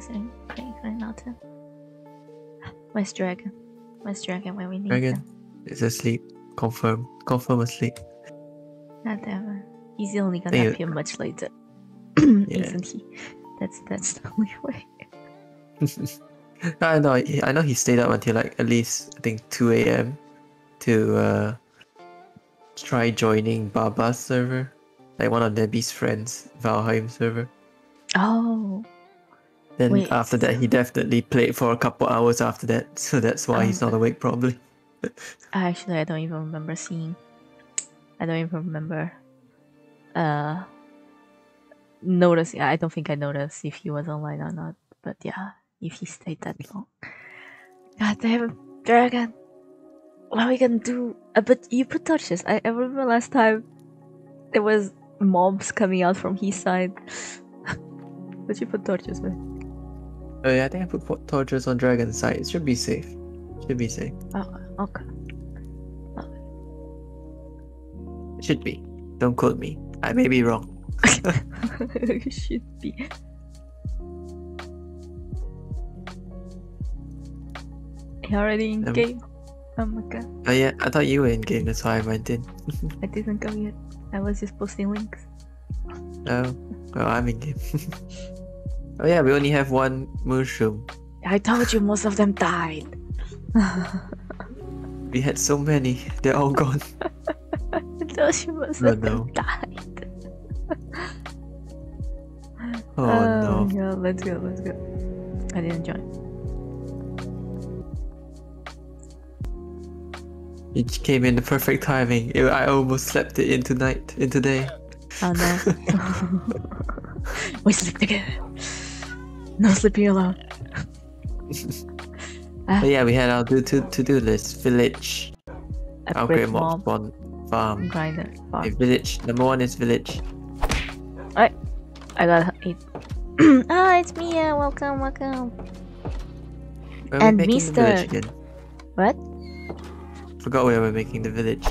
listening, praying for Naruto. Where's Dragon? Where's Dragon when we need Dragon him? is asleep. Confirm. Confirm asleep. God damn it. He's only gonna appear much later. Yeah. Isn't he? That's that's the only way. I know. he- I know he stayed up until like at least I think two a.m. to uh try joining Baba's server, like one of Nebi's friends, Valheim server. Oh. Then Wait. after that, he definitely played for a couple hours after that, so that's why he's not awake probably. Actually, I don't even remember seeing. I don't even remember. Uh. Noticing. I don't think I noticed if he was online or not. But yeah, if he stayed that long. God damn, dragon. What are we gonna do? Uh, but you put torches. I, I remember last time there was mobs coming out from his side. but you put torches, man. Oh yeah, I think I put torches on Dragon's side. It should be safe. Should be safe. Oh, okay. It should be. Don't quote me. I may be wrong. should be. You already in Um, game? Oh my god, Oh yeah, I thought you were in game. That's why I went in. I didn't come yet. I was just posting links. Oh, well, I'm in game. oh yeah, we only have one mushroom. I told you most of them died. We had so many. They're all gone. I told you most Oh, of them died. Oh, oh my no. god, let's go, let's go. I didn't join. It came in the perfect timing. I almost slept it in tonight, in today. Oh no. we sleep together. No sleeping alone. But yeah, we had our do to to do list. Village, Upgrade mob spawn, farm. grinder, farm. Okay, village. Number one is village. I got it. ah, it's Mia. Welcome, welcome. Where And the village Mr. again? What? Forgot where we're making the village.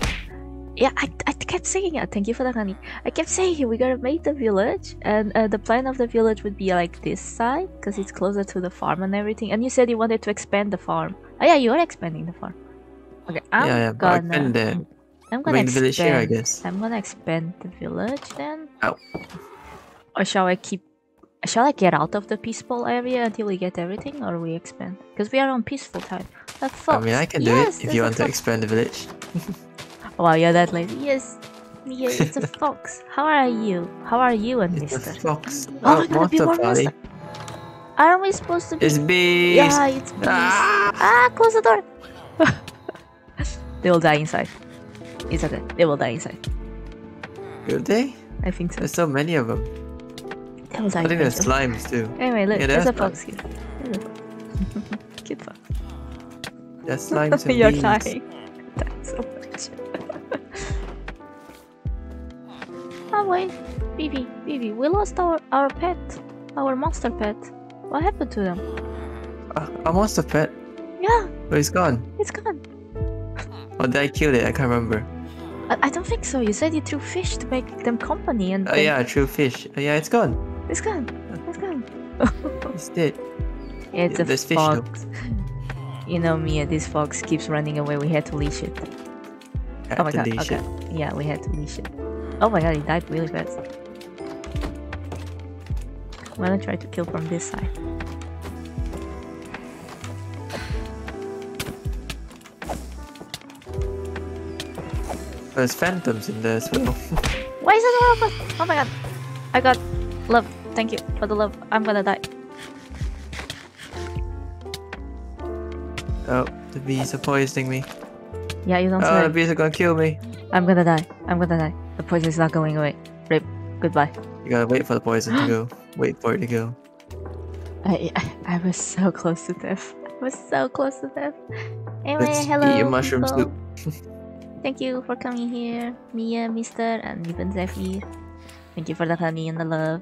Yeah, I, I kept saying it. Thank you for the honey. I kept saying we gotta make the village, and uh, the plan of the village would be like this side because it's closer to the farm and everything. And you said you wanted to expand the farm. Oh yeah, you are expanding the farm. Okay, I'm yeah, yeah. I gonna. can there. I'm gonna the village here, I expand. guess. I'm gonna expand the village then. Oh. Or shall I keep? Shall I get out of the peaceful area until we get everything, or we expand? Because we are on peaceful time. A I fox. mean, I can do Yes, it if you want to expand the village. Wow, you're that lady. Yes, Mia, it's a fox. How are you? How are you and It's a Mister? fox. Oh, we're gonna be monster more party. monster. Aren't we supposed to be? It's beast. yeah, it's beast. Ah! Ah, close the door. they will die inside. It's okay. They will die inside. Will they? I think so. There's so many of them. They will die I think there's eventually. slimes too. Anyway, look, Yeah, there's a fox here. There's a fox. Cute fox. There's slimes and You're beans. dying. Wait, Bibi, Bibi, we lost our our pet, our monster pet. What happened to them? Ah, a monster pet. Yeah, But it's gone. it's gone. Or did I kill it? I can't remember. I, I don't think so. You said you threw fish to make them company, and Oh then yeah, threw fish. Oh yeah, it's gone. it's gone. It's gone. It's dead. It's Yeah, a fox. You know me, this fox keeps running away. We had to leash it. Had Oh my god. Okay. it. Yeah, we had to leash it. Oh my god, he died really fast. I'm gonna try to kill from this side. There's phantoms in there as well. Why is it all? Oh my god. I got love. Thank you for the love. I'm gonna die. oh, the bees are poisoning me. Yeah, you don't Oh, the bees are gonna kill me. I'm gonna die. I'm gonna die. The poison is not going away. Rip. Goodbye. You gotta wait for the poison to go. Wait for it to go. I, I I was so close to death. I was so close to death. Anyway, Let's hello. eat your mushroom people. soup. Thank you for coming here, Mia, Mister, and even Zephyr. Thank you for the honey and the love.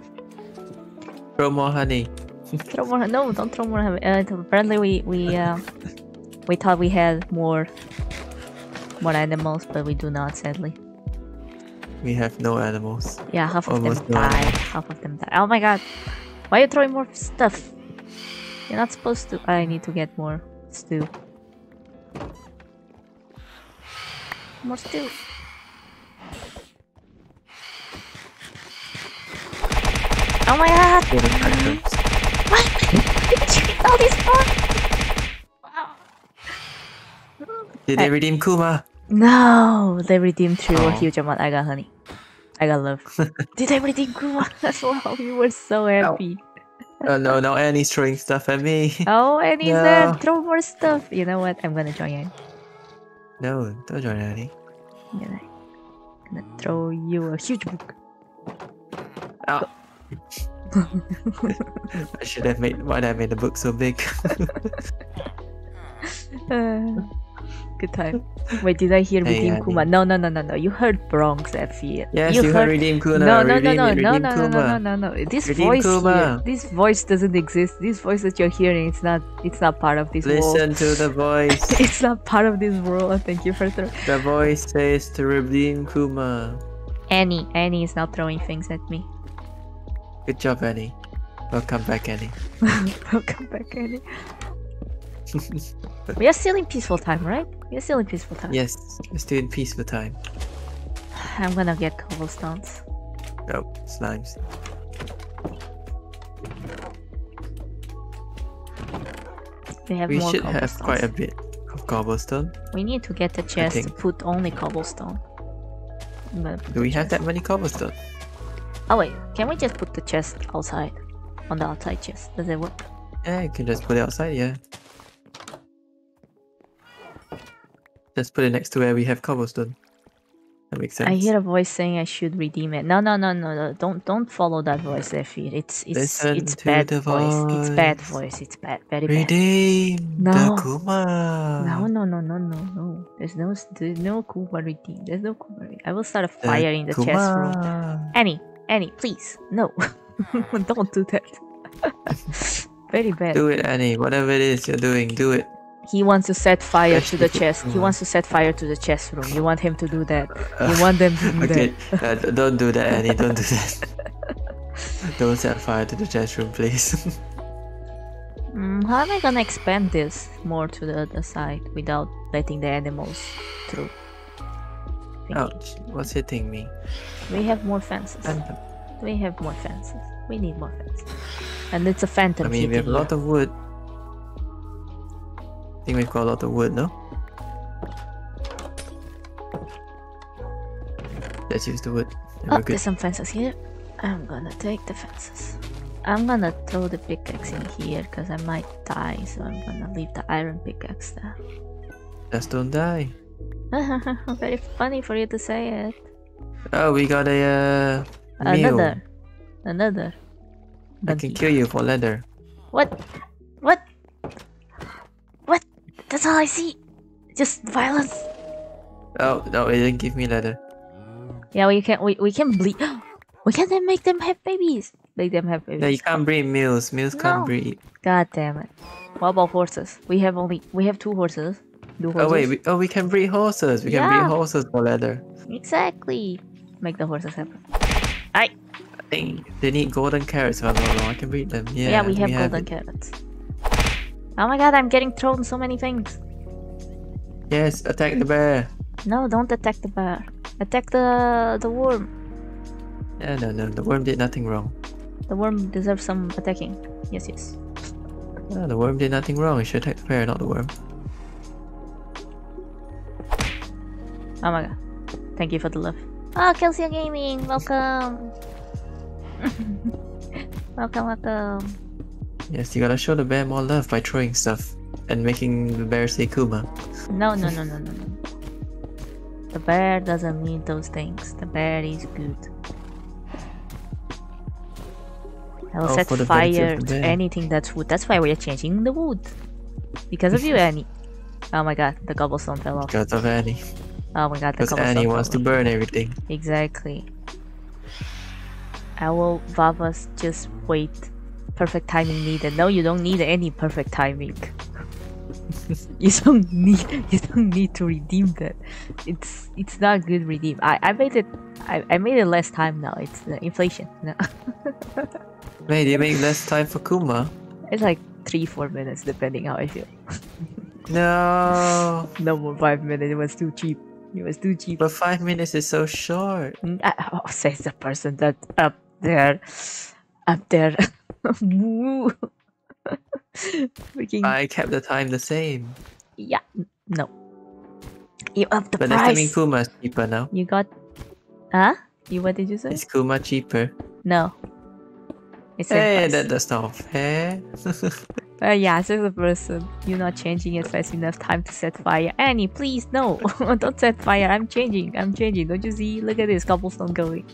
Throw more honey. throw more. No, don't throw more honey. Uh, apparently, we we uh, we thought we had more more animals, but we do not. Sadly, We have no animals. yeah, half of Almost them no died. animals. Half of them died. Oh my god! Why are you throwing more stuff? You're not supposed to. I need to get more stew. More stew. Oh my god! What? Did you get all these more? Did they redeem Kuma? No, they redeemed through a Oh. huge amount. I got honey. I got love. Did they redeem Kuma as well? We were so happy. Oh no, now Annie's throwing stuff at me. Oh, and he No. throw more stuff. You know what? I'm gonna join in. no, don't join Annie. I'm gonna, gonna throw you a huge book. Ow. I should have made why did I made the book so big? Uh, good time. Wait, did I hear Hey, redeem Annie. Kuma? No, no, no, no, no. You heard Bronx Effie. yes, you, heard redeem Kuma. No, no, no, redeem no, no, no, no, no, no, no, no. This Redeem voice here, this voice doesn't exist. This voice that you're hearing, it's not, it's not part of this world. Listen to the voice. It's not part of this world. Thank you for throwing. the voice says to redeem Kuma. Annie, Annie is now throwing things at me. Good job, Annie. Welcome back, Annie. Welcome back, Annie. We are still in peaceful time, right? Are still in peaceful time. yes, do it in peaceful time. I'm gonna get cobblestones. Oh, slimes. We have We should have quite a bit of cobblestone. We need to get a chest to put only cobblestone. Put Do we have that many cobblestone? Oh wait, can we just put the chest outside? On the outside chest. Does it work? Yeah, you can just put it outside, yeah. Just put it next to where we have cobblestone. That makes sense. I hear a voice saying I should redeem it. No, no, no, no, no. Don't don't follow that voice, Effie. It's it's Listen it's bad the voice. It's bad voice. voice. It's bad. Very bad. Redeem No. the Kuma. No, no, no, no, no, no. There's no there's no Kuma redeem. There's no Kuma redeem. I will start a fire in the chest room. Kuma. Annie, Annie, please, no, don't do that. Very bad. Do it, Annie. Whatever it is you're doing, do it. He wants to set fire to the chest. He wants to set fire to the chest room. You want him to do that. You want them to do okay. that. uh, don't do that, Annie. Don't do that. don't set fire to the chest room, please. Mm, how am I gonna expand this more to the other side without letting the animals through? Thinking. Ouch. What's hitting me? We have more fences. Phantom. We have more fences. We need more fences. And it's a phantom I mean, we have a lot of wood. I think we've got a lot of wood, no? Let's use the wood. Oh, there's some fences here. I'm gonna take the fences. I'm gonna throw the pickaxe in here because I might die, so I'm gonna leave the iron pickaxe there. Just don't die. Very funny for you to say it. Oh, we got a uh, meal. Another. Another. I can kill you for leather. What? What? That's all I see. Just violence. Oh no, it didn't give me leather. Yeah, we can. We, we can bleed. we can then make them have babies. Make them have babies. No, you can't breed mules. Mules No. can't breed. God damn it. What about horses? We have only. We have two horses. Do horses? Oh wait, we, oh we can breed horses. We can breed horses for leather. Exactly. Make the horses happen. I I think they need golden carrots if I'm not wrong. I can breed them. Yeah, Yeah, we have golden it. carrots. Oh my god, I'm getting thrown so many things. Yes, attack the bear. No, don't attack the bear. Attack the the worm. Yeah, no, no, the worm did nothing wrong. The worm deserves some attacking. Yes, yes. No, the worm did nothing wrong. You should attack the bear, not the worm. Oh my god. Thank you for the love. Oh, Kelsey Gaming, welcome. welcome, welcome. Yes, you gotta show the bear more love by throwing stuff and making the bear say Kuma. No, no, no, no, no, no. The bear doesn't need those things. The bear is good. I will Oh, set for the benefit fire to anything that's wood. That's why we are changing the wood. Because of you, Annie. Oh my god, the cobblestone fell off. Because of Annie. Oh my god, the Because cobblestone Annie wants to burn everything. Exactly. I will Vavas just wait. Perfect timing needed. No, you don't need any perfect timing. you don't need you don't need to redeem that. It's it's not good redeem. I, I made it I, I made it less time now. It's uh, inflation. No. Wait, you make less time for Kuma? It's like three, four minutes, depending how I feel. No, No more five minutes. It was too cheap. It was too cheap. but five minutes is so short. Mm, I- oh, says the person that up there, up there. Woo. Freaking I kept the time the same. yeah. No. You up the But does that mean price. Kuma's cheaper now? You got. Huh? You what did you say? Is Kuma cheaper? No. It's Hey, price. that, that's not fair. Uh, yeah, says the person. You're not changing it fast enough. Time to set fire. Annie, please, no. Don't set fire. I'm changing. I'm changing. Don't you see? Look at this cobblestone going.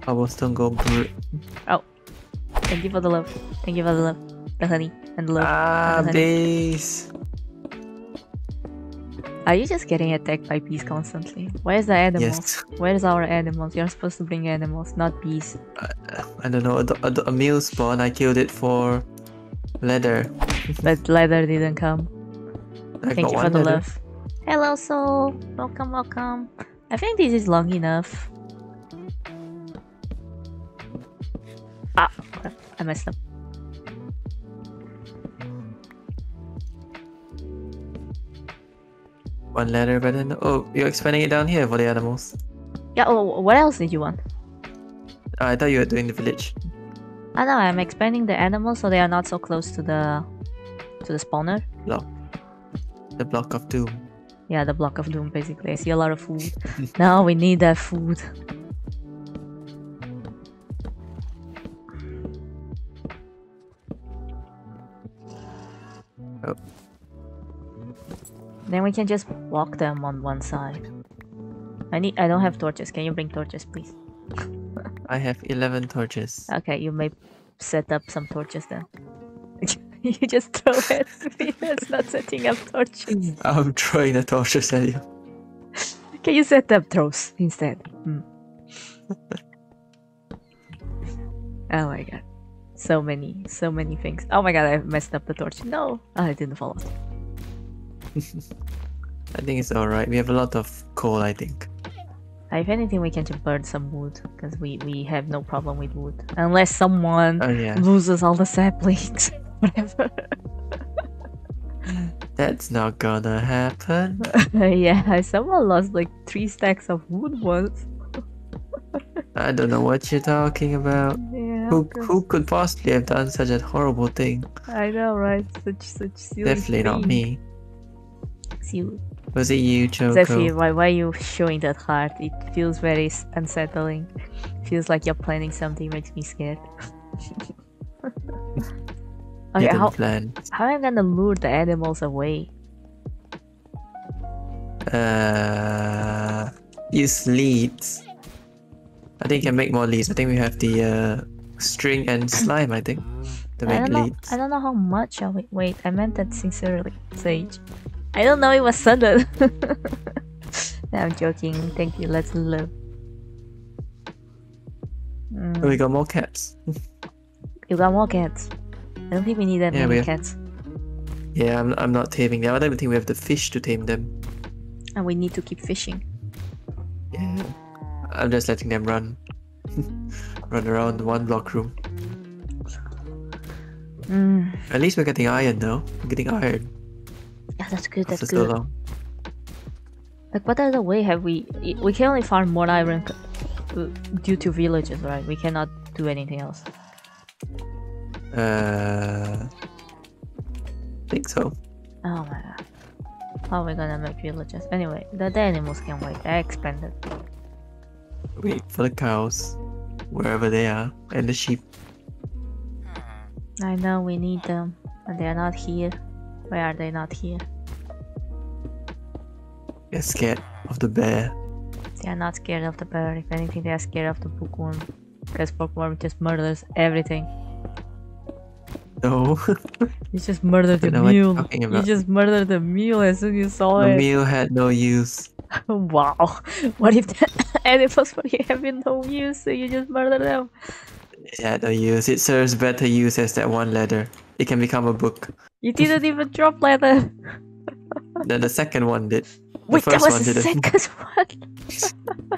Cobblestone go br- Thank you for the love. Thank you for the love. The honey and the love. Ah, base. Are you just getting attacked by bees constantly? Where's the animals? Yes. Where's our animals? You're supposed to bring animals, not bees. I don't know. A, a, a mule spawn. I killed it for leather. But leather didn't come. I Thank you for the leather. love. Hello, soul. Welcome, welcome. I think this is long enough. Ah, crap. Messed. One letter but then oh, you're expanding it down here for the animals. Yeah. Oh, what else did you want? Oh, I thought you were doing the village. Ah, I know I'm expanding the animals so they are not so close to the to the spawner. Block. The block of doom. Yeah, the block of doom basically. I see a lot of food. now we need that food. Oh. Then we can just walk them on one side. I need I don't have torches. Can you bring torches please? I have 11 torches. Okay, you may set up some torches then. you just throw it. That's not setting up torches. I'm throwing the torches at you. Can you set up throws instead? Hmm. oh my god. So many, so many things. Oh my god, I messed up the torch. No! Oh, I didn't fall off. I think it's alright. We have a lot of coal, I think. If anything, we can just burn some wood because we, we have no problem with wood. Unless someone Oh, yeah. loses all the saplings. Whatever. That's not gonna happen. yeah, someone lost like three stacks of wood once. I don't know what you're talking about. Yeah, Who, who could possibly have done such a horrible thing? I know, right? Such such silly Definitely not me. You. Was it you, Choco? Zephyr, why, why are you showing that heart? It feels very unsettling. Feels like you're planning something, makes me scared. okay, how, plan. how am I gonna lure the animals away? Uh, use leads. I think you can make more leads. I think we have the uh, string and slime. I think to I make don't know. leads. I don't know how much. I wait, wait. I meant that sincerely, Sage. I don't know. It was sudden. no, I'm joking. Thank you. Let's live. Mm, Oh, we got more cats. you got more cats. I don't think we need that Yeah, we many have- cats. Yeah, I'm, I'm not taming them. I don't even think we have the fish to tame them. And we need to keep fishing. Yeah, I'm just letting them run, run around one block room. Mm. At least we're getting iron though. We're getting iron Yeah, that's good. That's so good. long. Like, what other way have we? We can only farm more iron uh, due to villages, right? We cannot do anything else. Uh, think so. Oh my god. How are we gonna make villages? Anyway, the, the animals can wait. I expanded. Wait for the cows, wherever they are, and the sheep. I know we need them, but they are not here. Why are they not here? They're scared of the bear. They are not scared of the bear. If anything, they are scared of the bookworm. Because bookworm just murders everything. No, You just murdered the don't know what you're mule. You just murdered the mule as soon as you saw it. the it. meal had no use. wow. What if the animals for you have no use, so you just murder them? It had no use. It serves better use as that one letter. It can become a book. You didn't even drop leather. Then the second one did. The Wait, that first was one the didn't. second one.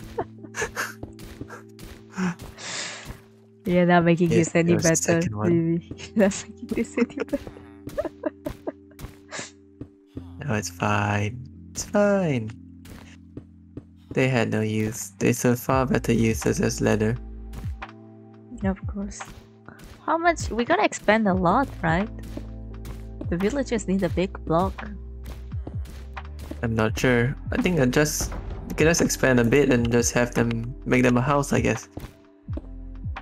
You're not making Yes, this any better, baby. You're not making this any better. No, it's fine. It's fine. They had no use. They serve far better uses as leather. Of course. How much? We gotta expand a lot, right? The villagers need a big block. I'm not sure. I think I just you can just expand a bit and just have them make them a house, I guess.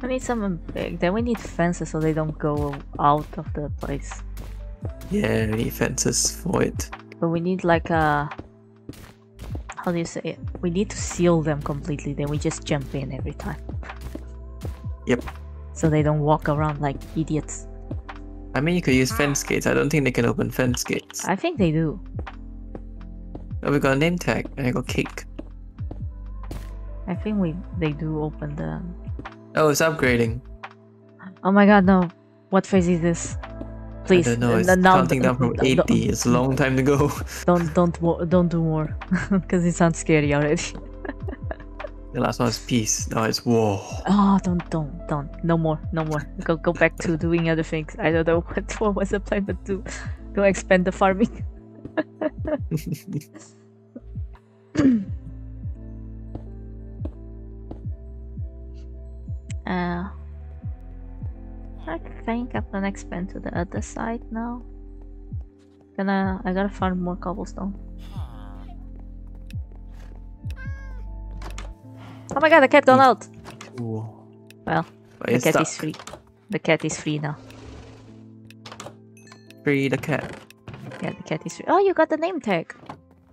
We need someone big. Uh, then we need fences so they don't go out of the place. Yeah, we need fences for it. But we need like a. How do you say it? We need to seal them completely. Then we just jump in every time. Yep. So they don't walk around like idiots. I mean, you could use fence gates. I don't think they can open fence gates. I think they do. Oh, we got a name tag and I got cake. I think we they do open the. Oh, it's upgrading. Oh my god, no! What phase is this? Please, I don't know. It's n- now- counting down from d- d- 80. It's a long time to go. Don't don't don't do more, because it sounds scary already. the last one is peace. Now it's war. Oh, don't don't don't! No more, no more. Go go back to doing other things. I don't know what what was the plan, but to go expand the farming. Uh, I think I'm gonna expand to the other side now. Gonna, I gotta find more cobblestone. Oh my god, the cat gone out! Ooh. Well, the cat stuck. is free. The cat is free now. Free the cat. Yeah, the cat is free. Oh, you got the name tag.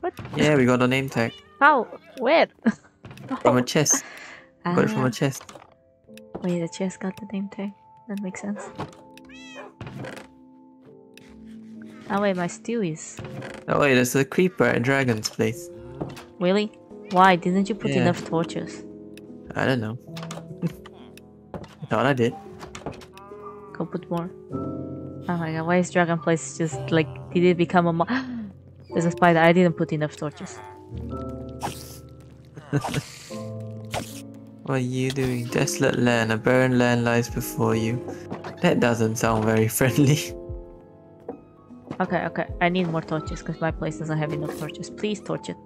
What? Yeah, we got the name tag How? Where? from a chest. Got it from Ah, a chest. Wait, the chest got the name tag. That makes sense. Oh wait, my stew is. Oh wait, there's a creeper at Dragon's place. Really? Why didn't you put Yeah. enough torches? I don't know. I thought I did. Go put more. Oh my god, why is Dragon Place just like did it become a mo- There's a spider, I didn't put enough torches. What are you doing? Desolate land, a barren land lies before you. That doesn't sound very friendly. Okay, okay, I need more torches because my place doesn't have enough torches. Please torch it.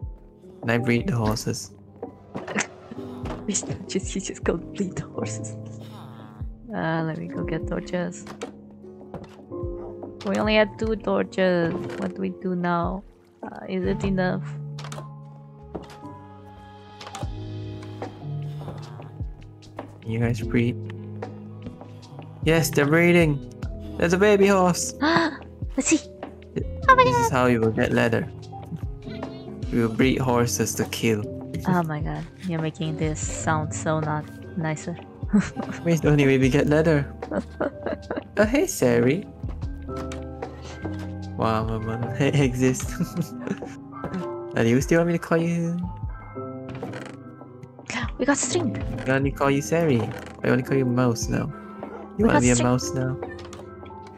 Can I breed the horses? Please torches, you just go bleed the horses. Uh, let me go get torches. We only had two torches. What do we do now? Uh, is it enough? You guys breed? Yes, they're breeding. There's a baby horse. Let's see. Oh my This is how you will get leather. We will breed horses to kill. Oh my god, you're making this sound so not nicer. Wait, the only way we get leather. oh, hey, Sari. Wow, my mom exists. and you still want me to call you? We got string. I only call you Sari. I only call you Mouse now. You We want to got be a mouse now?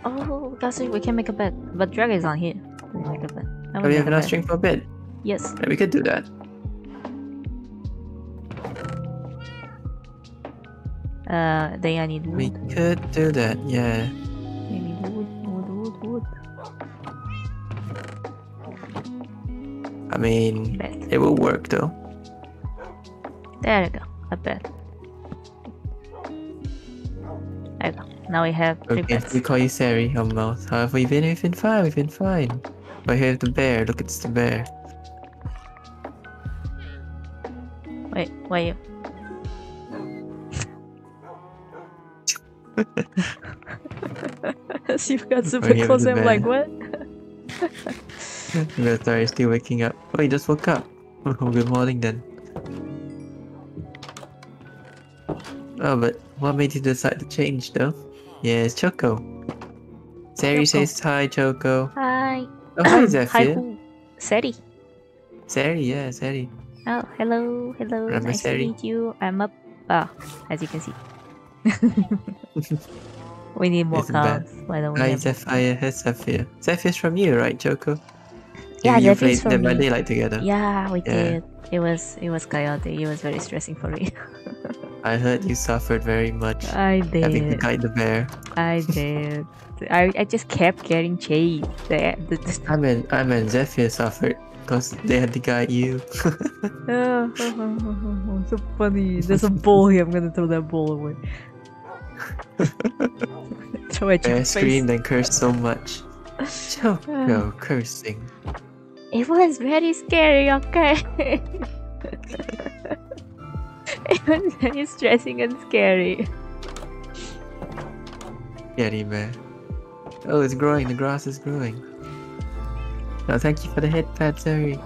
Oh, we got string. We can make a bed. But dragon's on here. We can make a bed. Oh, we have enough bed. string for a bed. Yes. Yeah, we could do that. Uh, then I need wood. We could do that, yeah. I need wood, wood, wood, wood. I mean, Bed. it will work though. There you go. A bed. There you go. Now we have three Okay, beds. we call you Sari Mouse. How have we been? We've been fine, we've been fine. But here's the bear. Look, it's the bear. Wait, wait. she got super yeah, close. I'm like, what? No, sorry, still waking up. Oh, you just woke up. Oh, good morning then. Oh, but what made you decide to change though? Yeah, it's Choco. Sari says hi, Choco. Hi. Oh, hi, Hi, Zephyr. who? Seri. Sari, yeah, Sari. Oh, hello, hello. Remember nice to meet you. I'm up. Ah, as you can see. we need more cards. Why don't we Hi, have Zephyr. Hey, Zephyr. Zephyr's from you, right, Choco? Yeah, you, Zephyr's played from by me. Daylight together. Yeah, we Yeah. did. It was it was chaotic. It was very stressing for me. I heard you suffered very much I did. having to guide the bear. I did. I, I just kept getting chased. The, the, the, I mean, I mean, Zephyr suffered because they had to guide you. oh, so funny. There's a ball here. I'm gonna throw that ball away. throw it bear screamed and cursed so much. Choco cursing. It was very scary, okay? It was very stressing and scary. Scary bear. Oh, it's growing. The grass is growing. Now, thank you for the head pat, Sari.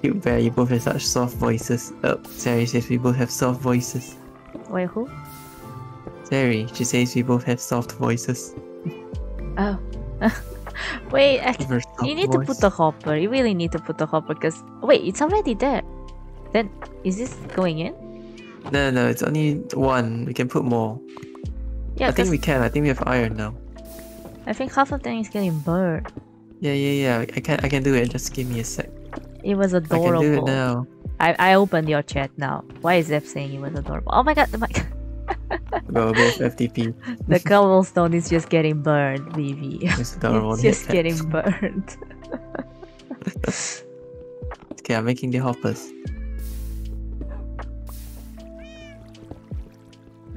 Cute bear, you both have such soft voices. Oh, Sari says we both have soft voices. Wait, who? Sari, she says we both have soft voices. Oh. Wait, I, Give her soft you need to put the hopper. You really need to put the hopper because. Wait, it's already there. Then, is this going in? No, no, it's only one. We can put more. Yeah, I think we can. I think we have iron now. I think half of them is getting burned. Yeah, yeah, yeah. I can, I can do it. Just give me a sec. It was adorable. I can do it now. I, I opened your chat now. Why is Zeph saying it was adorable? Oh my god, oh my god. Go both FTP. the cobblestone is just getting burned, Vivi. It's adorable. it's just getting burned. Okay, I'm making the hoppers.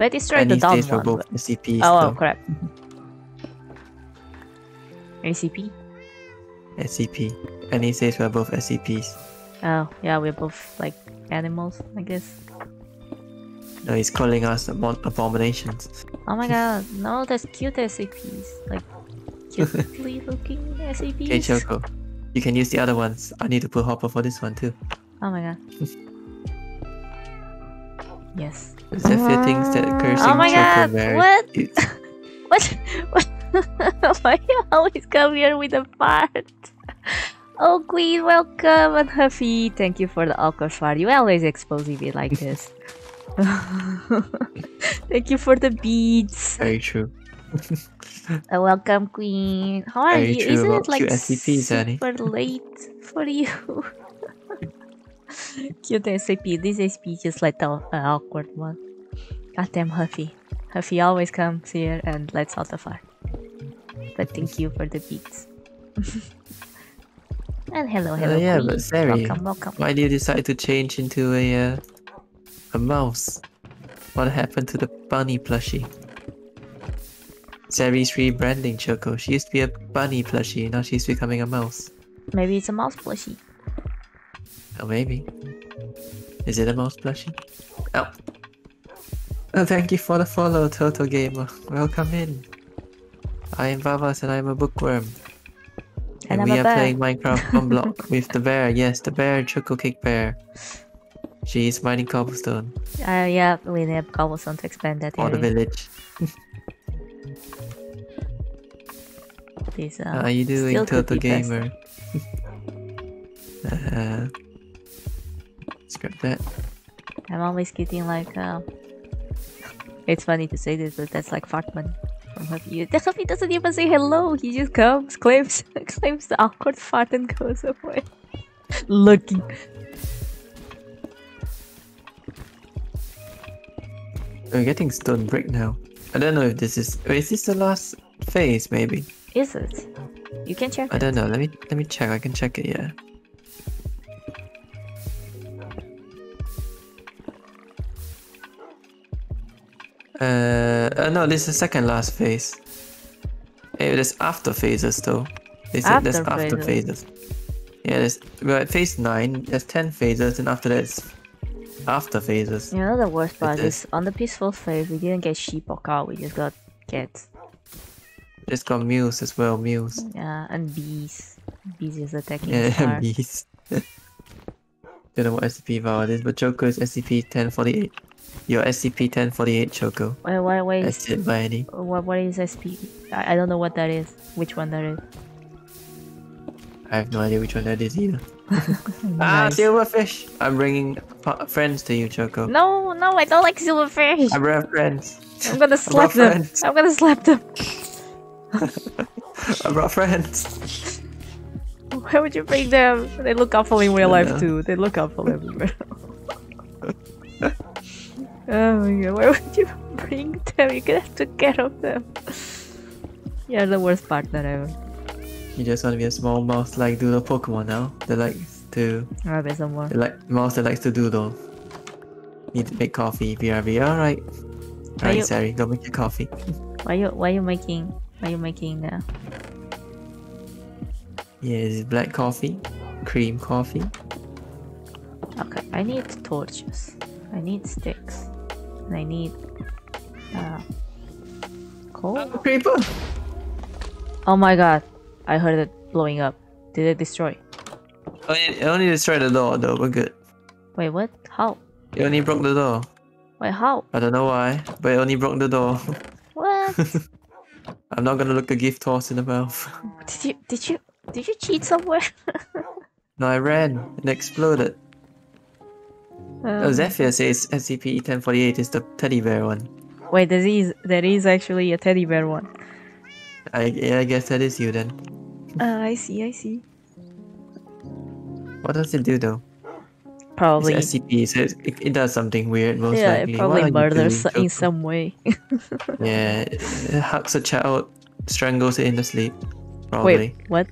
But I destroyed the down days oh, for both SCPs. Oh, oh though. crap. ACP? SCP. And he says we're both SCPs. Oh, yeah, we're both like animals, I guess. No, he's calling us abo- abominations. Oh my god, no, that's cute SCPs. Like, cutely looking SCPs. Okay, Choco. You can use the other ones. I need to put hopper for this one too. Oh my god. yes. Zephyr thinks that cursing Oh my god, what? What? what? Why you always come here with a fart? Oh, Queen, welcome, and Huffy. Thank you for the awkward fart. You always exposing me like this. Thank you for the beads. Very true. Uh, welcome, Queen. How are Very you? true Isn't it like cute SCPs, Annie. super late for you? Cute SAP. This SCP is just like the uh, awkward one. Goddamn Huffy. Huffy always comes here and lets out the fire. But thank you for the beats. and hello, hello, Uh, yeah, Queen. but Sari, welcome, welcome. why do you decide to change into a uh, a mouse? What happened to the bunny plushie? Sari's rebranding Choco. She used to be a bunny plushie, now she's becoming a mouse. Maybe it's a mouse plushie. Oh, maybe. Is it a mouse plushie? Oh. Oh, thank you for the follow, Toto Gamer. Welcome in. I am Vavas and I'm a bookworm. And And, we are bear. playing Minecraft on block with the bear. Yes, the bear, Choco Cake Bear. She is mining cobblestone Uh, yeah, we need cobblestone to expand that for the village. This, uh, How are you doing, Toto. Gamer? uh, scrap that. I'm always getting like uh It's funny to say this, but that's like Fartman from Huffy. The Huffy doesn't even say hello. He just comes, claims claims the awkward fart and goes away. Looking. We're getting stone brick now. I don't know if this is. Wait, is this the last phase? Maybe. Is it? You can check I it. don't know. Let me let me check. I can check it. Yeah. Uh, uh no, this is the second last phase. Hey, there's after phases though. They said there's After after phases. phases. Yeah, there's we're at phase nine. There's ten phases, and after that it's after phases. You know the worst part It is on the peaceful phase we didn't get sheep or cow, we just got cats. There's got mules as well. Mules. Yeah, and bees. Bees is attacking Yeah, bees. Don't know what SCP value it is, but Choco is SCP 1048. Your SCP 1048 Choco. Wait, wait, wait. That's it by any. What, what is SP? I, I don't know what that is. Which one that is? I have no idea which one that is either. Ah, Nice. silverfish! I'm bringing friends to you, Choco. No, no, I don't like silverfish. I brought friends. I'm gonna slap them. friends. I'm gonna slap them. I brought friends. Why would you bring them? They look awful in real life too. They look awful everywhere. Oh my god, why would you bring them? You can have to care of them. You're the worst partner ever. You just want to be a small mouse like Doodle Pokemon now. They like to I'll bet some more. they like mouse that likes to doodle. Need to make coffee, BRB. Alright. Alright, you- Sari, go make your coffee. Why you why you making why you making uh Yeah, it's black coffee, cream coffee. okay, I need torches. I need sticks. And I need uh coal. Creeper! Oh my god. I heard it blowing up. Did it destroy? Only, it only destroyed the door though, we're good. Wait, what? How? It only broke the door. Wait, how? I don't know why, but it only broke the door. What? I'm not gonna look a gift horse in the mouth. did you did you did you cheat somewhere? No, I ran and exploded. Oh, Um, Zephyr says SCP-1048 is the teddy bear one. Wait, there is there is actually a teddy bear one. I, yeah, I guess that is you then. Uh, I see, I see. What does it do though? Probably. It's SCP, so it, it, does something weird most yeah, likely. it probably murders in some way. Yeah, it it hugs a child, strangles it in the sleep. Probably. Wait, what?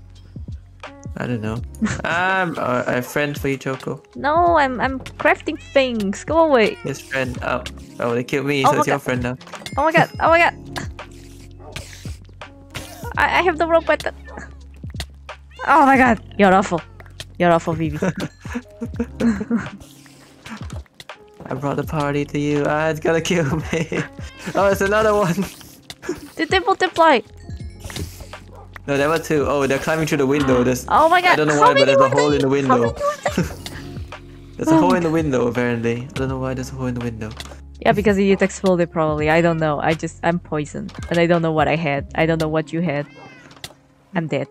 I don't know. I'm uh, a friend for you, Choco. No, I'm I'm crafting things. Go away. His friend. Oh, oh, they killed me, Oh so it's your God. friend now. Oh my god! Oh my god! I, I have the wrong button. Oh my god! You're awful. You're awful, Vivi. I brought the party to you. Ah, it's gonna kill me. oh, it's another one. Did they multiply? No, there were two. Oh, they're climbing through the window. There's, Oh my god! I don't know How why, but there's a hole in the window. many were they? There's a hole in the window, apparently. I don't know why there's a hole in the window. Yeah, because it exploded probably. I don't know. I just I'm poisoned, and I don't know what I had. I don't know what you had. I'm dead.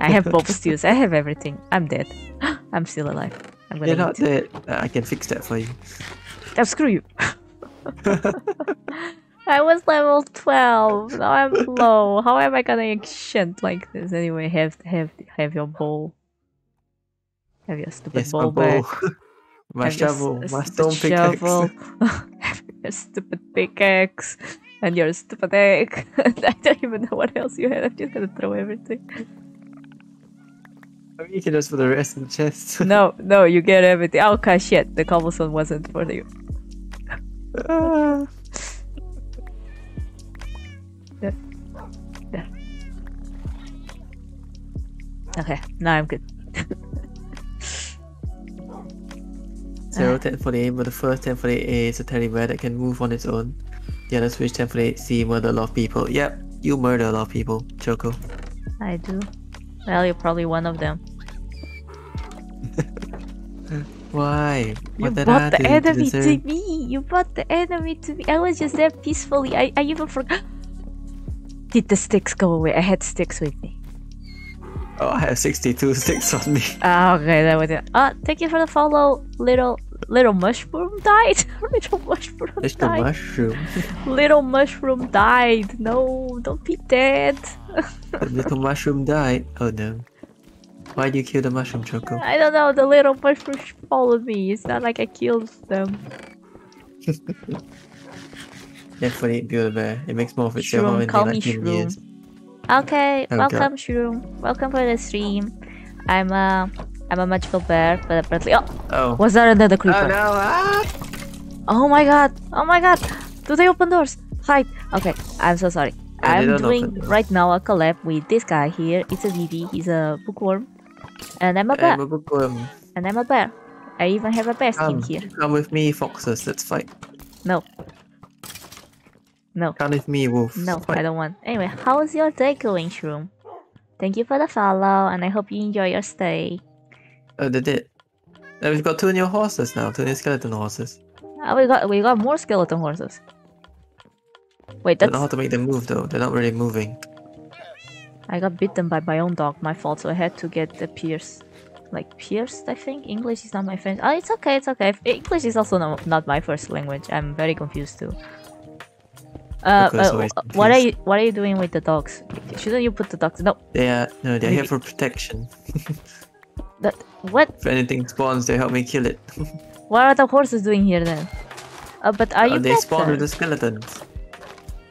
I have both stews. I have everything. I'm dead. I'm still alive. I'm gonna You're not eat. dead. I can fix that for you. Oh, screw you. I was level 12. Now I'm low. How am I gonna enchant like this? Anyway, have have have your bowl. Have your stupid Yes, bowl back. bow. my Have your. My stone pickaxe. shovel. have your stupid pickaxe. And your stupid egg. I don't even know what else you had. I'm just gonna throw everything. I mean, you can just put the rest in the chest. No, no, you get everything. Oh, okay, shit. The cobblestone wasn't for you. Ah. Okay, now I'm good. Zero 1048, uh. but the first 1048A is a teddy bear that can move on its own. The other Switch 1048C murder a lot of people. Yep, you murder a lot of people, Choco. I do. Well, you're probably one of them. Why? You What brought the do to enemy to me. You brought the enemy to me. I was just there peacefully. I, I even forgot. Did the sticks go away? I had sticks with me. Oh, I have 62 sticks on me. Ah, okay, that was it. Uh, thank you for the follow. Little little mushroom died. little mushroom the died. mushroom. little mushroom died. No, don't be dead. the little mushroom died. Oh no. Why would you kill the mushroom, Choco? I don't know. The little mushroom followed me. It's not like I killed them. Definitely build a bear. It makes more of itself Shroom, call me like Shroom. years. Okay, Oh, welcome Shroom. Welcome for the stream. I'm a I'm a magical bear, but apparently oh Oh. was that another creeper? Oh no! Ah! Oh my god! Oh my god! Do they open doors? Hide! Okay, I'm so sorry. Yeah, I'm doing right now a collab with this guy here. It's a Vivi, he's a bookworm. And I'm a bear. I'm a bookworm. And I'm a bear. I even have a bear skin Come, here. come with me, foxes. Let's fight. No. No. Come with me, wolf. No. I don't want. Anyway, how's your day going, Shroom? Thank you for the follow, and I hope you enjoy your stay. Oh, they did. Uh, we've got two new horses now. Two new skeleton horses. Oh, we got we got more skeleton horses. Wait, i Don't know how to make them move though. They're not really moving. I got bitten by my own dog. My fault. So I had to get the pierced, like pierced. I think English is not my first. Oh, it's okay. It's okay. English is also no, not my first language. I'm very confused too. Uh, uh, what are you what are you doing with the dogs? Shouldn't you put the dogs? No, They are no, they're here for protection. that what? If anything spawns, they help me kill it. What are the horses doing here then? Uh, but are Uh, you they spawn with the skeletons.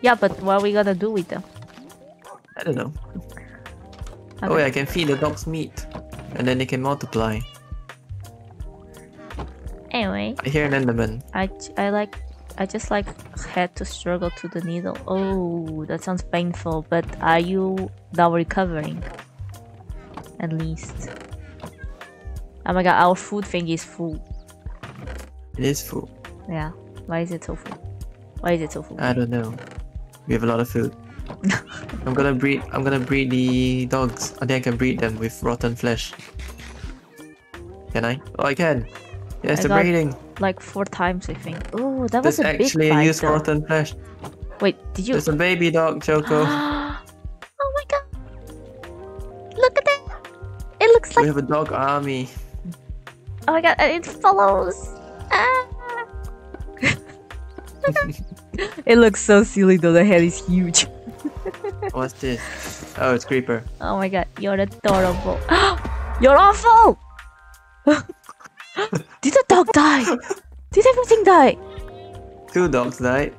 Yeah, but what are we gonna do with them? I don't know. Oh yeah, I can feed the dogs meat. And then they can multiply. Anyway, I hear an enderman. I I like I just like had to struggle to the needle. Oh, that sounds painful. But are you now recovering? At least. Oh my god, our food thing is full. It is full. Yeah. Why is it so full? Why is it so full? I don't know. We have a lot of food. I'm gonna breed I'm gonna breed the dogs. I think I can breed them with rotten flesh. Can I? Oh I can. Yes, I the got- breeding. Like four times, I think. Oh, that was There's a big actually a bite. use for though. rotten flesh. Wait, did you? There's a baby dog, Choco. oh my god! Look at that! It looks we like we have a dog army. oh my god, and it follows. Ah. it looks so silly though. The head is huge. What's this? Oh, it's creeper. Oh my god, you're adorable. you're awful. Did the dog die? Did everything die? Two dogs died.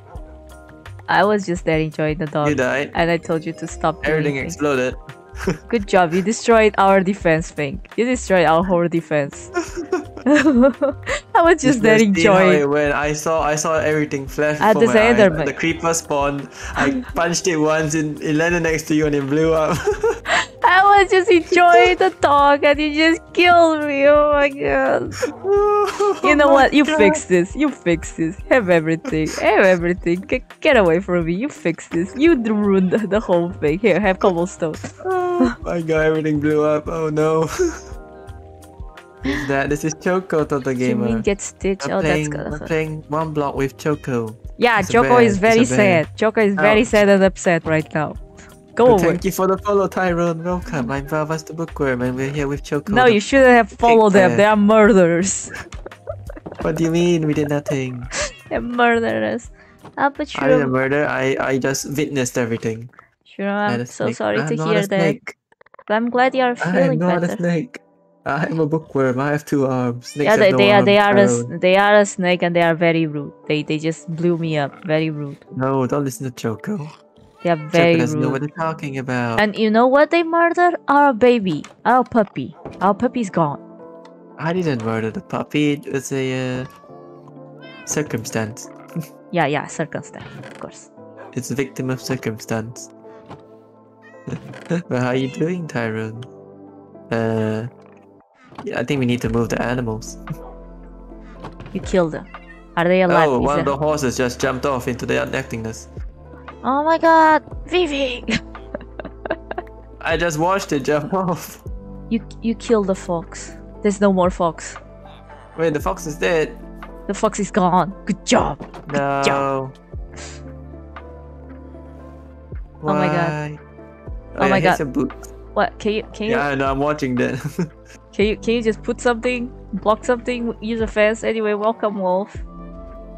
I was just there enjoying the dog. You died. and I told you to stop Everything exploded. Good job. You destroyed our defense thing. You destroyed our whole defense. I was just there Let's see how it enjoying. went. I saw I saw everything flash there's my eyes. Enderman. The creeper spawned. I punched it once and it landed next to you and it blew up. I was just enjoying the dog and you just killed me. Oh my god. You know Oh what? You God. fix this. You fix this. Have everything. Have everything. Get, get away from me. You fix this. You ruined the, the whole thing. Here, have cobblestone. Oh my god, everything blew up. Oh no. Is that? This is Choco Toto You mean Gamer. get stitch? I'm Oh, that's playing, good. I'm playing one block with Choco. Yeah, It's Choco is very sad. Choco is very Ouch. sad and upset right now. Go away. thank you for the follow, Tyrone. Welcome. I'm Bravas the Bookworm and we're here with Choco. No, you shouldn't have followed them. They are murderers. What do you mean? We did nothing. They're murderers. Ah, but I didn't murder. I, I just witnessed everything. sure, I'm so snake. sorry I'm to hear that. But I'm glad you are feeling I am not better. a snake. I am a bookworm. I have two arms. Snakes Yeah, they, no they are they are a, they are a snake and they are very rude. They they just blew me up. Very rude. No, don't listen to Choco. They are very doesn't know what rude. they're talking about. And you know what they murdered? Our baby, our puppy. Our puppy's gone. I didn't murder the puppy. It was a uh, circumstance. Yeah, yeah, circumstance, of course. It's a victim of circumstance. well, how are you doing, Tyrone? Uh, yeah, I think we need to move the animals. You killed them. Are they alive? oh, one of the horses just jumped off into the nothingness. Oh my god, Vivi! I just watched it jump off. you you killed the fox. There's no more fox. Wait, the fox is dead. The fox is gone. Good job. No. Oh my God. Why? Oh, oh my yeah, here's God. Some boots. What? Can you can you Yeah, I know. I'm watching that. Can you can you just put something, block something, use a fence? Anyway, welcome Wolf.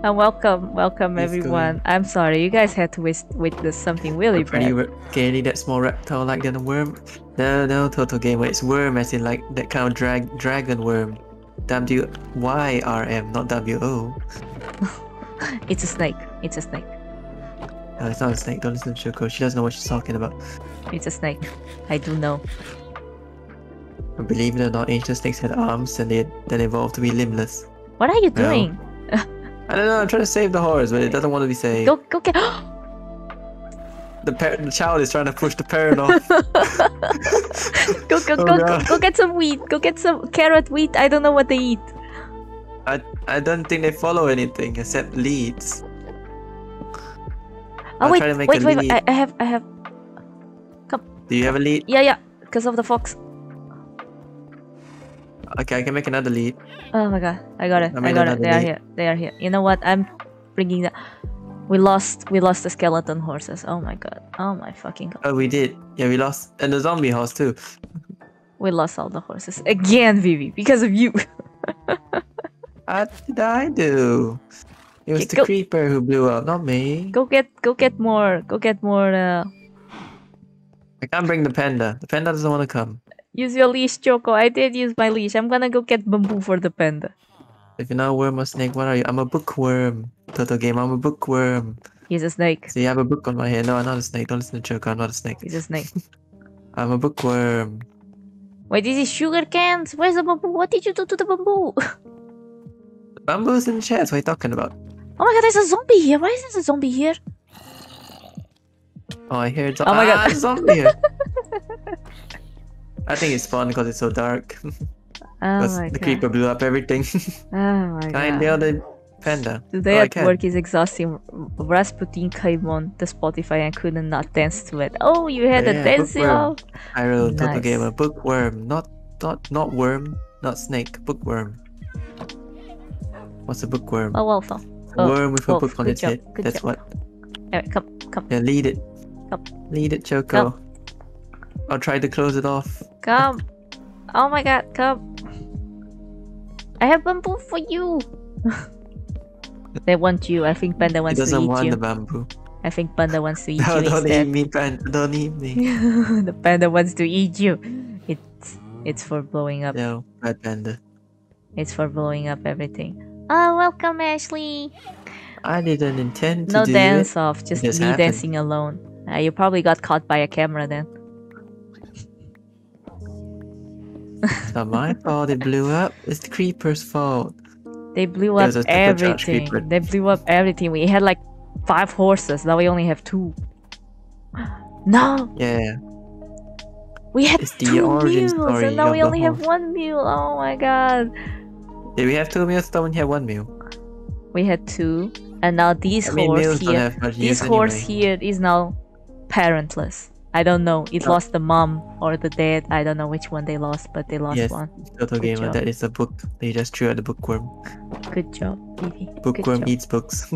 And welcome, welcome go everyone. I'm sorry, you guys had to witness something really A pretty bad. re- Gaily, that small reptile like that a worm. No, no, total gamer. It's worm as in like that kind of drag dragon worm. W Y R M, not W O. It's a snake. It's a snake. No, it's not a snake. Don't listen to Shoko. She doesn't know what she's talking about. It's a snake. I do know. Believe it or not, ancient snakes had arms and they then evolved to be limbless. What are you Well, doing? I don't know. I'm trying to save the horse, but it doesn't want to be saved. Go go get. The, par- the child is trying to push the parent off. go go Oh, go, go go get some wheat. Go get some carrot wheat. I don't know what they eat. I I don't think they follow anything except leads. Oh I'll wait try to make wait a wait. lead. I, I have I have. Come. Do you have a lead? Yeah yeah. Because of the fox. Okay, I can make another lead. Oh my god, I got it. I I, got it. They are here. They are here. You know what? I'm bringing the. We lost. We lost the skeleton horses. Oh my god. Oh my fucking god. Oh, we did. Yeah, we lost. And the zombie horse too. We lost all the horses again, Vivi, because of you. What did I do? It was Okay, the creeper who blew up, not me. go get. Go get more. Go get more. Uh, I can't bring the panda. The panda doesn't want to come. Use your leash, Choco. I did use my leash. I'm gonna go get bamboo for the panda. If you're not a worm or snake, what are you? I'm a bookworm. Total game, I'm a bookworm. He's a snake. See, I have a book on my head. No, I'm not a snake. Don't listen to Choco. I'm not a snake. He's a snake. I'm a bookworm. Wait, this is sugar cans. Where's the bamboo? What did you do to the bamboo? Bamboos and chairs. What are you talking about? Oh my god, there's a zombie here. Why is there a zombie here? Oh, I hear. Zo- Oh my God. Ah, zombie here. I think it's fun because it's so dark. Oh Because my the god. creeper blew up everything. Oh my ah, I god. nail the panda? Today Oh, at work is exhausting. Rasputin came on the Spotify and couldn't not dance to it. Oh, you had a Yeah, bookworm. off. I wrote Total Gamer. Bookworm. Not not not worm. Not snake. Bookworm. What's a bookworm? Oh, well, so. Oh, worm with a book on its head. That's job. what. Anyway, come, come, Yeah, lead it. Come. Lead it, Choco. I'll try to close it off. come. Oh my god, come. I have bamboo for you. they want you. I think Panda wants to eat you. doesn't want the bamboo. I think Panda wants to eat No, you don't eat me, panda. Don't eat me. the panda wants to eat you. It's it's for blowing up. no, bad panda. It's for blowing up everything. Oh, welcome, Ashley. I didn't intend to No dance it. off, just just me happened. dancing alone. Uh, you probably got caught by a camera then. It's not my fault. It blew up. It's the creeper's fault. They blew up was a supercharged everything. They blew up everything. We had like five horses. Now we only have two. No, Yeah. we had It's the two mules, story and now we only have one mule. Oh my god. Did we have two mules? Don't we have one mule. We had two, and now this I mean, horse here, this use horse anyway. here is now parentless. I don't know. It lost the mom or the dad. I don't know which one they lost, but they lost Yes. one. Total Good Gamer, job. that is a book. They just threw at the bookworm. Good job. Good Bookworm job. eats books.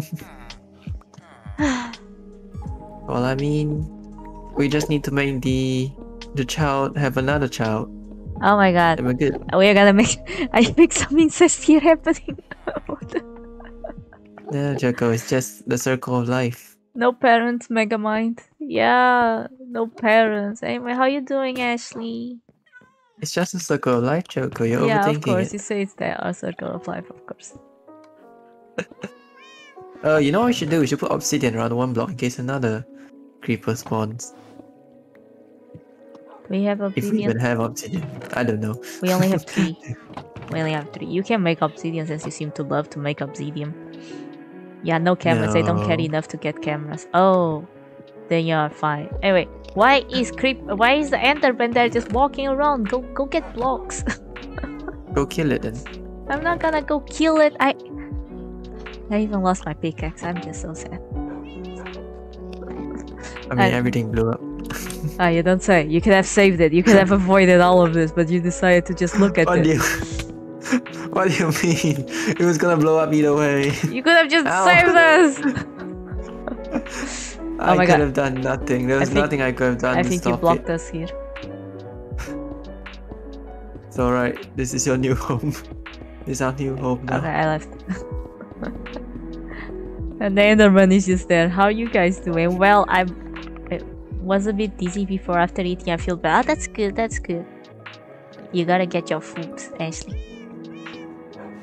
well, I mean, we just need to make the the child have another child, Oh my god. we're good. We are gonna make. I think some incest here happening. Yeah, Joko, it's just the circle of life. no parents, Megamind. Yeah, no parents. Anyway, how you doing, Ashley? It's just a circle of life, Joko. You're yeah, of course. it. You say it's there, our circle of life, of course. Oh, you know what we should do? We should put obsidian around one block in case another creeper spawns. We have obsidian. If we even have obsidian. I don't know. We only have three. we only have three. You can make obsidian since you seem to love to make obsidian. Yeah, no cameras. They don't carry enough to get cameras. Oh, then you are fine. Anyway, why is creep? Why is the Enderman there just walking around? Go, go get blocks. Go kill it then. I'm not gonna go kill it. I I even lost my pickaxe. I'm just so sad. I mean, I- everything blew up. Ah, you don't say. You could have saved it. You could have avoided all of this, but you decided to just look at What do it. you? what do you mean? It was gonna blow up either way. You could have just Ow. saved us. I Oh my could God. have done nothing. There I was think- nothing I could have done I think you blocked it. us here. It's alright. This is your new home. this is our new home now. Okay, I left. and then the Enderman is just there. How you guys doing? Well, I'm. Was a bit dizzy before. After eating, I feel bad. Oh, that's good. That's good. You gotta get your food, Ashley.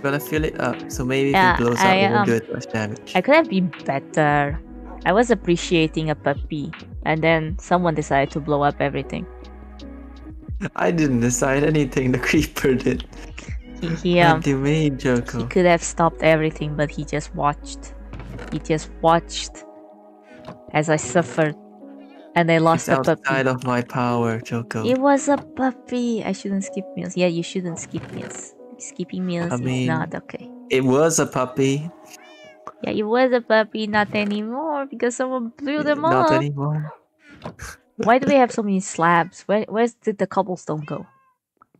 Gonna fill it up, so maybe if Yeah, it blows up, I, it won't um, do as much damage. I could have been better. I was appreciating a puppy, and then someone decided to blow up everything. I didn't decide anything. The creeper did. He, he um, What do you mean, he could have stopped everything, but he just watched. He just watched as I suffered, and I It's lost a puppy. outside of my power, Joko. It was a puppy. I shouldn't skip meals. Yeah, you shouldn't skip meals. Skipping meals I is mean- not okay. It was a puppy. Yeah, it was a puppy, not anymore because someone blew them Not up. anymore. Why do we have so many slabs? Where where's did the cobblestone go?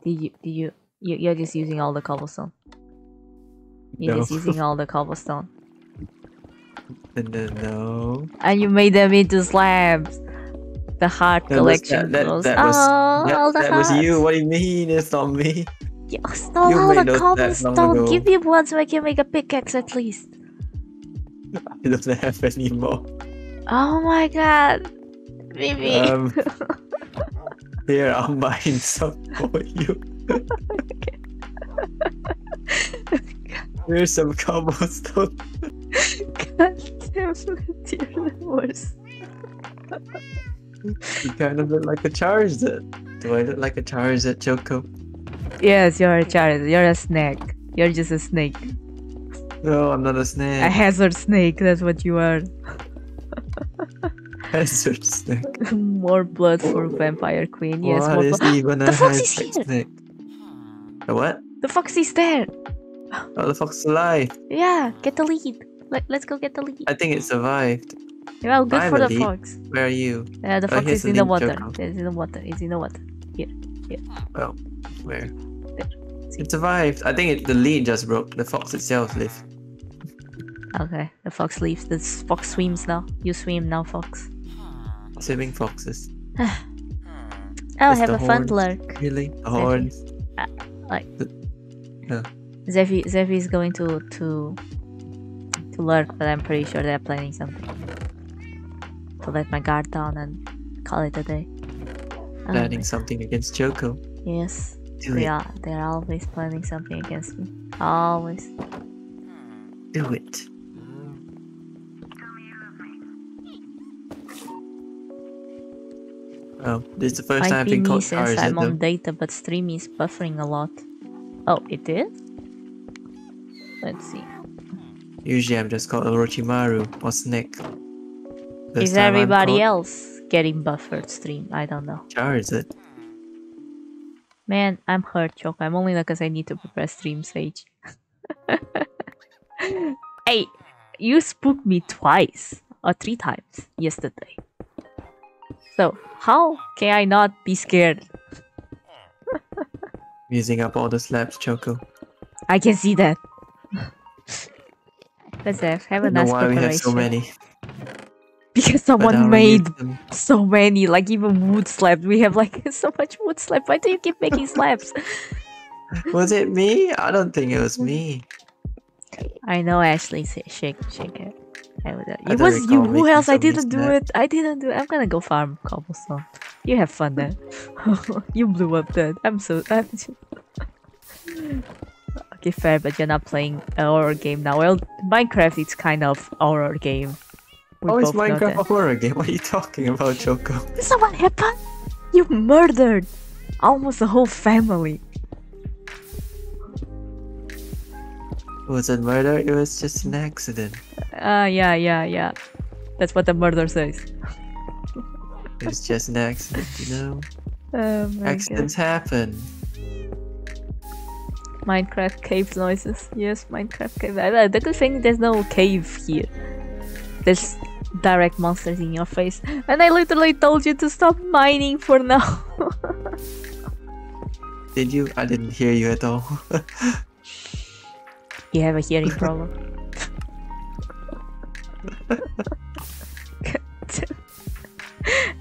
Did you did you, you you're just using all the cobblestone? You're No. just using all the cobblestone. No, no, no. And you made them into slabs. The heart That was- collection that- that- that was- oh, That, all the that was you. What do you mean? It's not me. You stole You all the those slabs long cobblestone. Give me one so I can make a pickaxe at least. It doesn't have any more. Oh my god. Vivi. Um, here, I'll mine some for you. Here's some cobblestone. God damn it, you're the worst. You kind of look like a Charizard. Do I look like a Charizard, Choco? Yes, you're a Charizard. You're a snake. You're just a snake. No, I'm not a snake. A hazard snake, that's what you are. Hazard snake. more blood for Vampire Queen. Yes, what more is even a The fox is hazard here! snake? A what? The fox is there! Oh, the fox is alive. Yeah, get the lead. Let, let's go get the lead. I think it survived. Well, good for the fox. Where are you? Uh, the Oh, fox is in the water. Choco. It's in the water. It's in the water. Oh, where? It survived. I think it, the lead just broke. The fox itself lived. Okay, the fox leaves. The fox swims now. You swim now, fox. Swimming foxes. I'll It's have the a fun horns. lurk. Really? The horns. Uh, Zephy, Zephy is going to to to lurk, but I'm pretty sure they're planning something. To let my guard down and call it a day. Planning um, something against Joko. Yes, Do they it. are. They're always planning something against me. Always. Do it. Oh, this is the first time I've been caught I'm on data, but stream is buffering a lot. Oh, it did? Let's see. Usually I'm just called Orochimaru or Snake. This is everybody else getting buffered stream? I don't know. Charizard. Man, I'm hurt, Choke. I'm only because I need to prepare stream sage. hey, you spooked me twice or three times yesterday. So how can I not be scared? Using up all the slaps, Choco. I can see that. Let's have, have a nice why we have so many. Because someone made so many, like even wood slab. We have like so much wood slab. Why do you keep making slabs? Was it me? I don't think it was me. I know, Ashley. Shake, shake it. I would, it was you. Who else? I didn't do it. I didn't do it. I'm gonna go farm cobblestone. You have fun then. you blew up that. I'm so. I'm just... okay, fair, but you're not playing a horror game now. Well, Minecraft is kind of horror game. We Oh, it's Minecraft a horror game. What are you talking about, Choco? So what happened? You murdered almost the whole family. Was it murder? It was just an accident. Ah, yeah, yeah, yeah. That's what the murder says. It was just an accident, you know? Oh my god. Accidents happen. Minecraft cave noises. Yes, Minecraft cave. I, I, the good thing there's no cave here. There's direct monsters in your face. And I literally told you to stop mining for now. Did you? I didn't hear you at all. you have a hearing problem.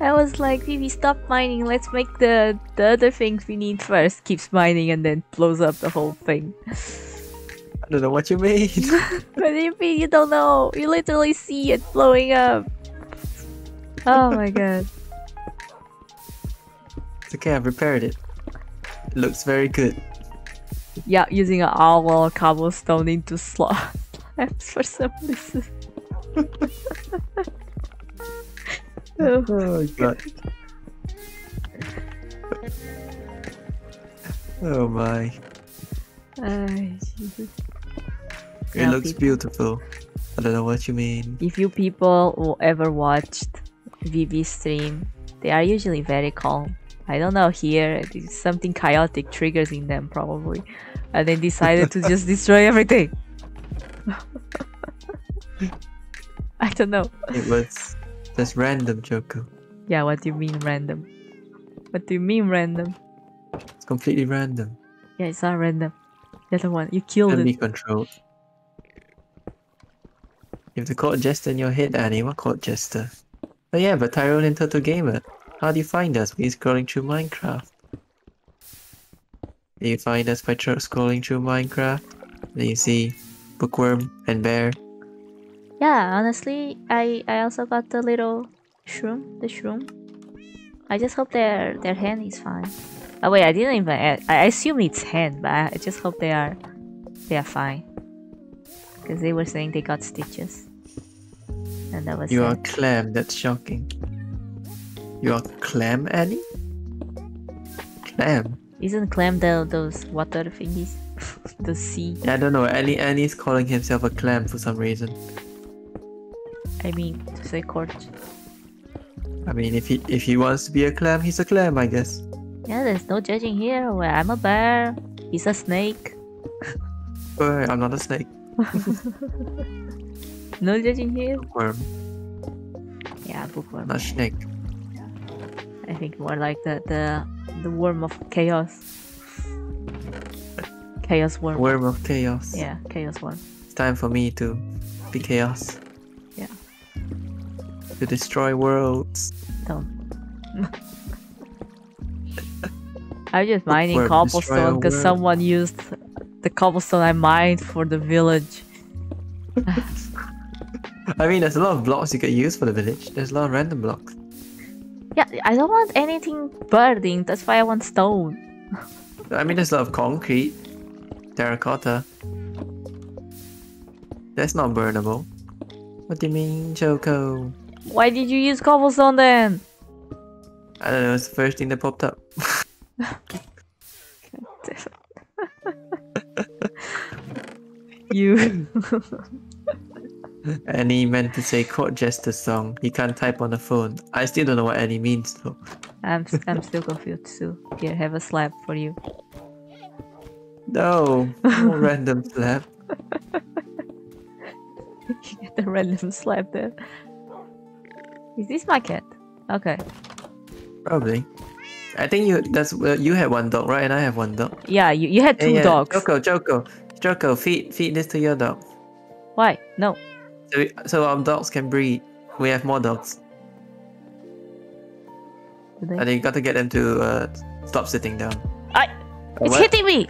I was like, Vivi, stop mining. Let's make the the other things we need first. Keeps mining and then blows up the whole thing. I don't know what you mean. What do you mean you don't know? You literally see it blowing up. Oh my god. it's okay, I've repaired it. It looks very good. Yeah, using an owl cobblestone into slot slabs for some reason. oh, Oh god. Oh my. ay, Jesus. It Yeah, looks people- beautiful. I don't know what you mean. If you people who ever watched VV stream, they are usually very calm. I don't know here, uh, is something chaotic triggers in them probably, and they decided to just destroy everything. I don't know. It was just random, Choco. Yeah, what do you mean random? What do you mean random? It's completely random. Yeah, it's not random. The other one, you killed Can it. controlled. You have the court jester in your head, Annie. What court jester? Oh yeah, but Tyrone and Total Gamer. Eh? How do you find us? By scrolling through Minecraft. Do you find us by scrolling through Minecraft? Then you see Bookworm and Bear. Yeah, honestly, I I also got the little shroom, the shroom. I just hope their their hand is fine. Oh wait, I didn't even. add- I assume it's hand, but I just hope they are they are fine. Because they were saying they got stitches. And that was You are it. clam. That's shocking. You are clam, Annie? Clam. Isn't clam the, those water thingies? the sea. I don't know. Annie Annie's calling himself a clam for some reason. I mean, to say court. I mean, if he if he wants to be a clam, he's a clam, I guess. Yeah, there's no judging here. Well, I'm a bear. He's a snake. But I'm not a snake. No judging here. Worm, Yeah, bookworm. not snake. I think more like the the the worm of chaos. Chaos worm. Worm of chaos. Yeah, chaos worm. It's time for me to be chaos. Yeah. To destroy worlds. Don't. I'm just mining cobblestone because someone used the cobblestone I mined for the village. I mean, there's a lot of blocks you could use for the village. There's a lot of random blocks. Yeah, I don't want anything burning. That's why I want stone. I mean, there's a lot of concrete, terracotta. That's not burnable. What do you mean, Choco? Why did you use cobblestone then? I don't know. It's the first thing that popped up. you. Annie meant to say court jester song. He can't type on the phone. I still don't know what any means though. I'm I'm still confused too. Here, have a slab for you. No, no random slap. you Get the random slab there. Is this my cat? Okay. Probably. I think you that's well, you had one dog, right? And I have one dog. Yeah, you, you had two Hey, yeah, dogs. Joko, Joko, Joko, feed feed this to your dog. Why? No. So we, so our dogs can breed. We have more dogs. Do they? And you got to get them to uh, stop sitting down. I, it's what? hitting me!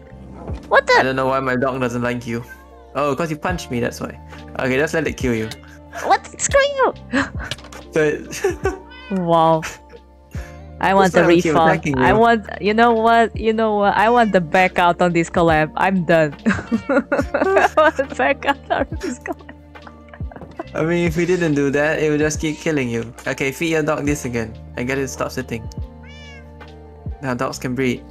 What I don't know why my dog doesn't like you. Oh, because you punched me, that's why. Okay, just let it kill you. What? Screw you! So, Wow. I want the why we keep refund. I want, you know what? You know what? I want the back out on this collab. I'm done. I want back out on this collab. I mean, if we didn't do that, it would just keep killing you. Okay, feed your dog this again and get it to stop sitting. Now dogs can breed.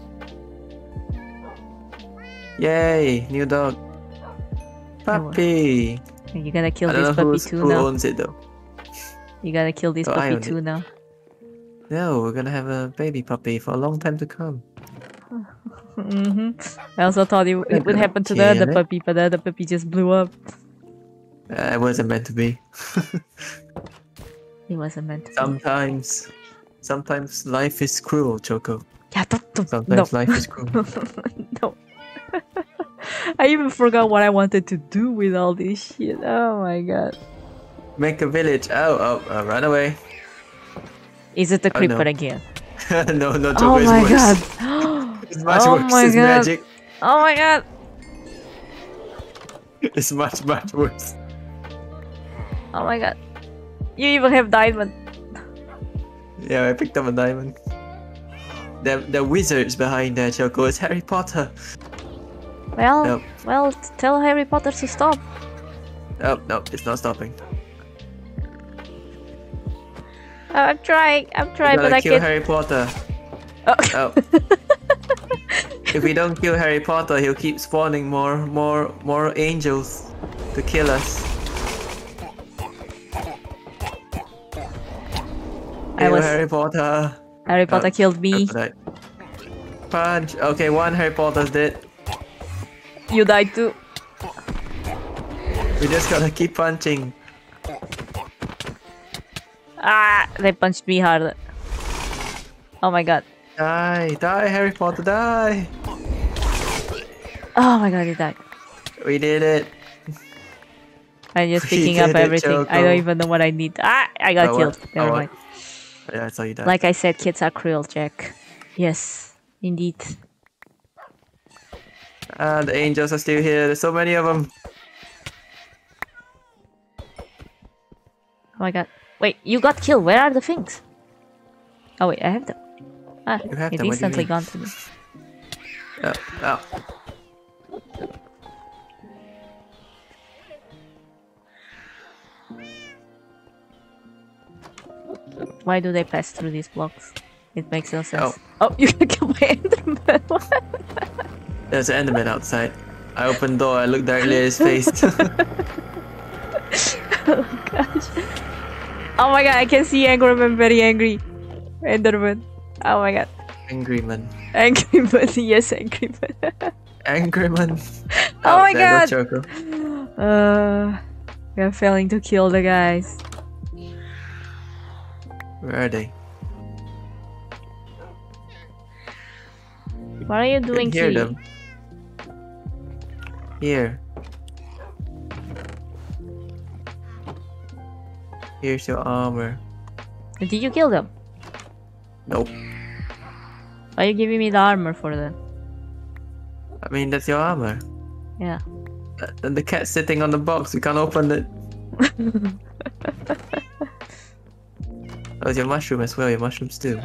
Yay, new dog. Puppy. You gotta kill I this puppy too who now. owns it though. You gotta kill this Oh, puppy own it. too now. No, we're gonna have a baby puppy for a long time to come. hmm I also thought it, it would happen to the other puppy, but the other puppy just blew up. Uh, it wasn't meant to be. It wasn't meant to. be. sometimes, sometimes life is cruel, Choco. Yeah, don't, don't, Sometimes no. life is cruel. no. I even forgot what I wanted to do with all this shit. Oh my god. Make a village. Oh, oh, uh, run away. Is it the Oh, creeper no. again? no, no, Oh Choco is my worse. god. It's much Oh worse. my it's God. magic. Oh my god. It's much, much worse. Oh my god. You even have diamond. Yeah, I picked up a diamond. The the wizards behind that Choco. It's Harry Potter. Well, Nope. well, tell Harry Potter to stop. Oh no, it's not stopping. Oh, I'm trying. I'm trying, but I can't. kill Harry Potter. Oh. Oh. if we don't kill Harry Potter, he'll keep spawning more, more, more angels to kill us. I was- Harry Potter. Harry Potter Oh, killed me. Right. Punch. Okay, one Harry Potter's dead. You died too. We just gotta keep punching. Ah, they punched me harder. Oh my god. Die, die, Harry Potter, die. Oh my god, he died. We did it. I'm just We picking up did it, everything. I don't even know what I need. Ah, I got Oh, killed. Never Oh, mind. What? Yeah, I saw you die. Like I said, kids are cruel, Jack. Yes, indeed. Ah, the angels are still here. There's so many of them. Oh my god. Wait, you got killed. Where are the things? Oh wait, I have them. Ah, You have them, what do you instantly gone to me. Oh, oh. Why do they pass through these blocks? It makes no sense. Oh, you can kill my Enderman. There's an Enderman outside. I opened door, I looked directly at his face. oh gosh. Oh my god, I can see Angryman very angry. Enderman. Oh my god. Angry man. Angry man, yes, angry man. Angry man. Oh my god. Uh, we are failing to kill the guys. Where are they? What are you Can doing hear Key? them. Here. Here's your armor. Did you kill them? Nope. Why are you giving me the armor for them? I mean, that's your armor. Yeah. Uh, And the cat's sitting on the box. We can't open it. Oh, it's your mushroom as well. Your mushroom too.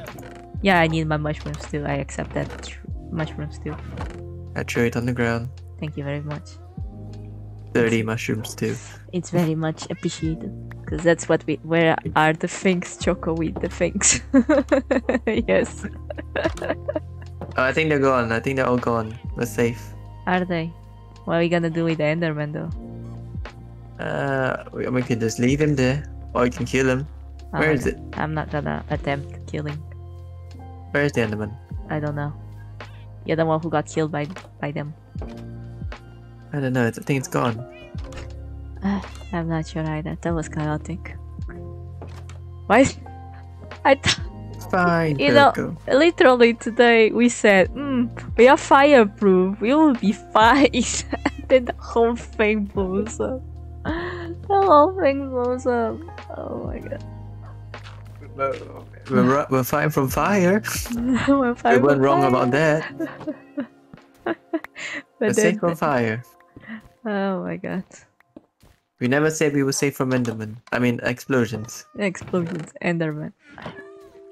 Yeah, I need my mushrooms too. I accept that. Mushrooms too. I threw it on the ground. Thank you very much. 30 mushrooms too. It's very much appreciated. Because that's what we. Where are the things, Choco? With the things. yes. Oh, I think they're gone. I think they're all gone. We're safe. Are they? What are we gonna do with the Enderman though? Uh, we, we can just leave him there. Or you can kill him. Oh Where God. it? I'm not gonna attempt killing. Where's the Enderman? I don't know. You're the one who got killed by by them. I don't know. I think it's gone. I'm not sure either. That was chaotic. Why? I th- It's fine. You know- literally today we said, mm, we are fireproof. We will be fine. then the whole thing blows up. The whole thing blows up. Oh my god. We're, we're fine from fire. We're We went wrong fire. about that. We're safe from fire. oh my god. We never said we were safe from Enderman. I mean, explosions. Explosions, Enderman.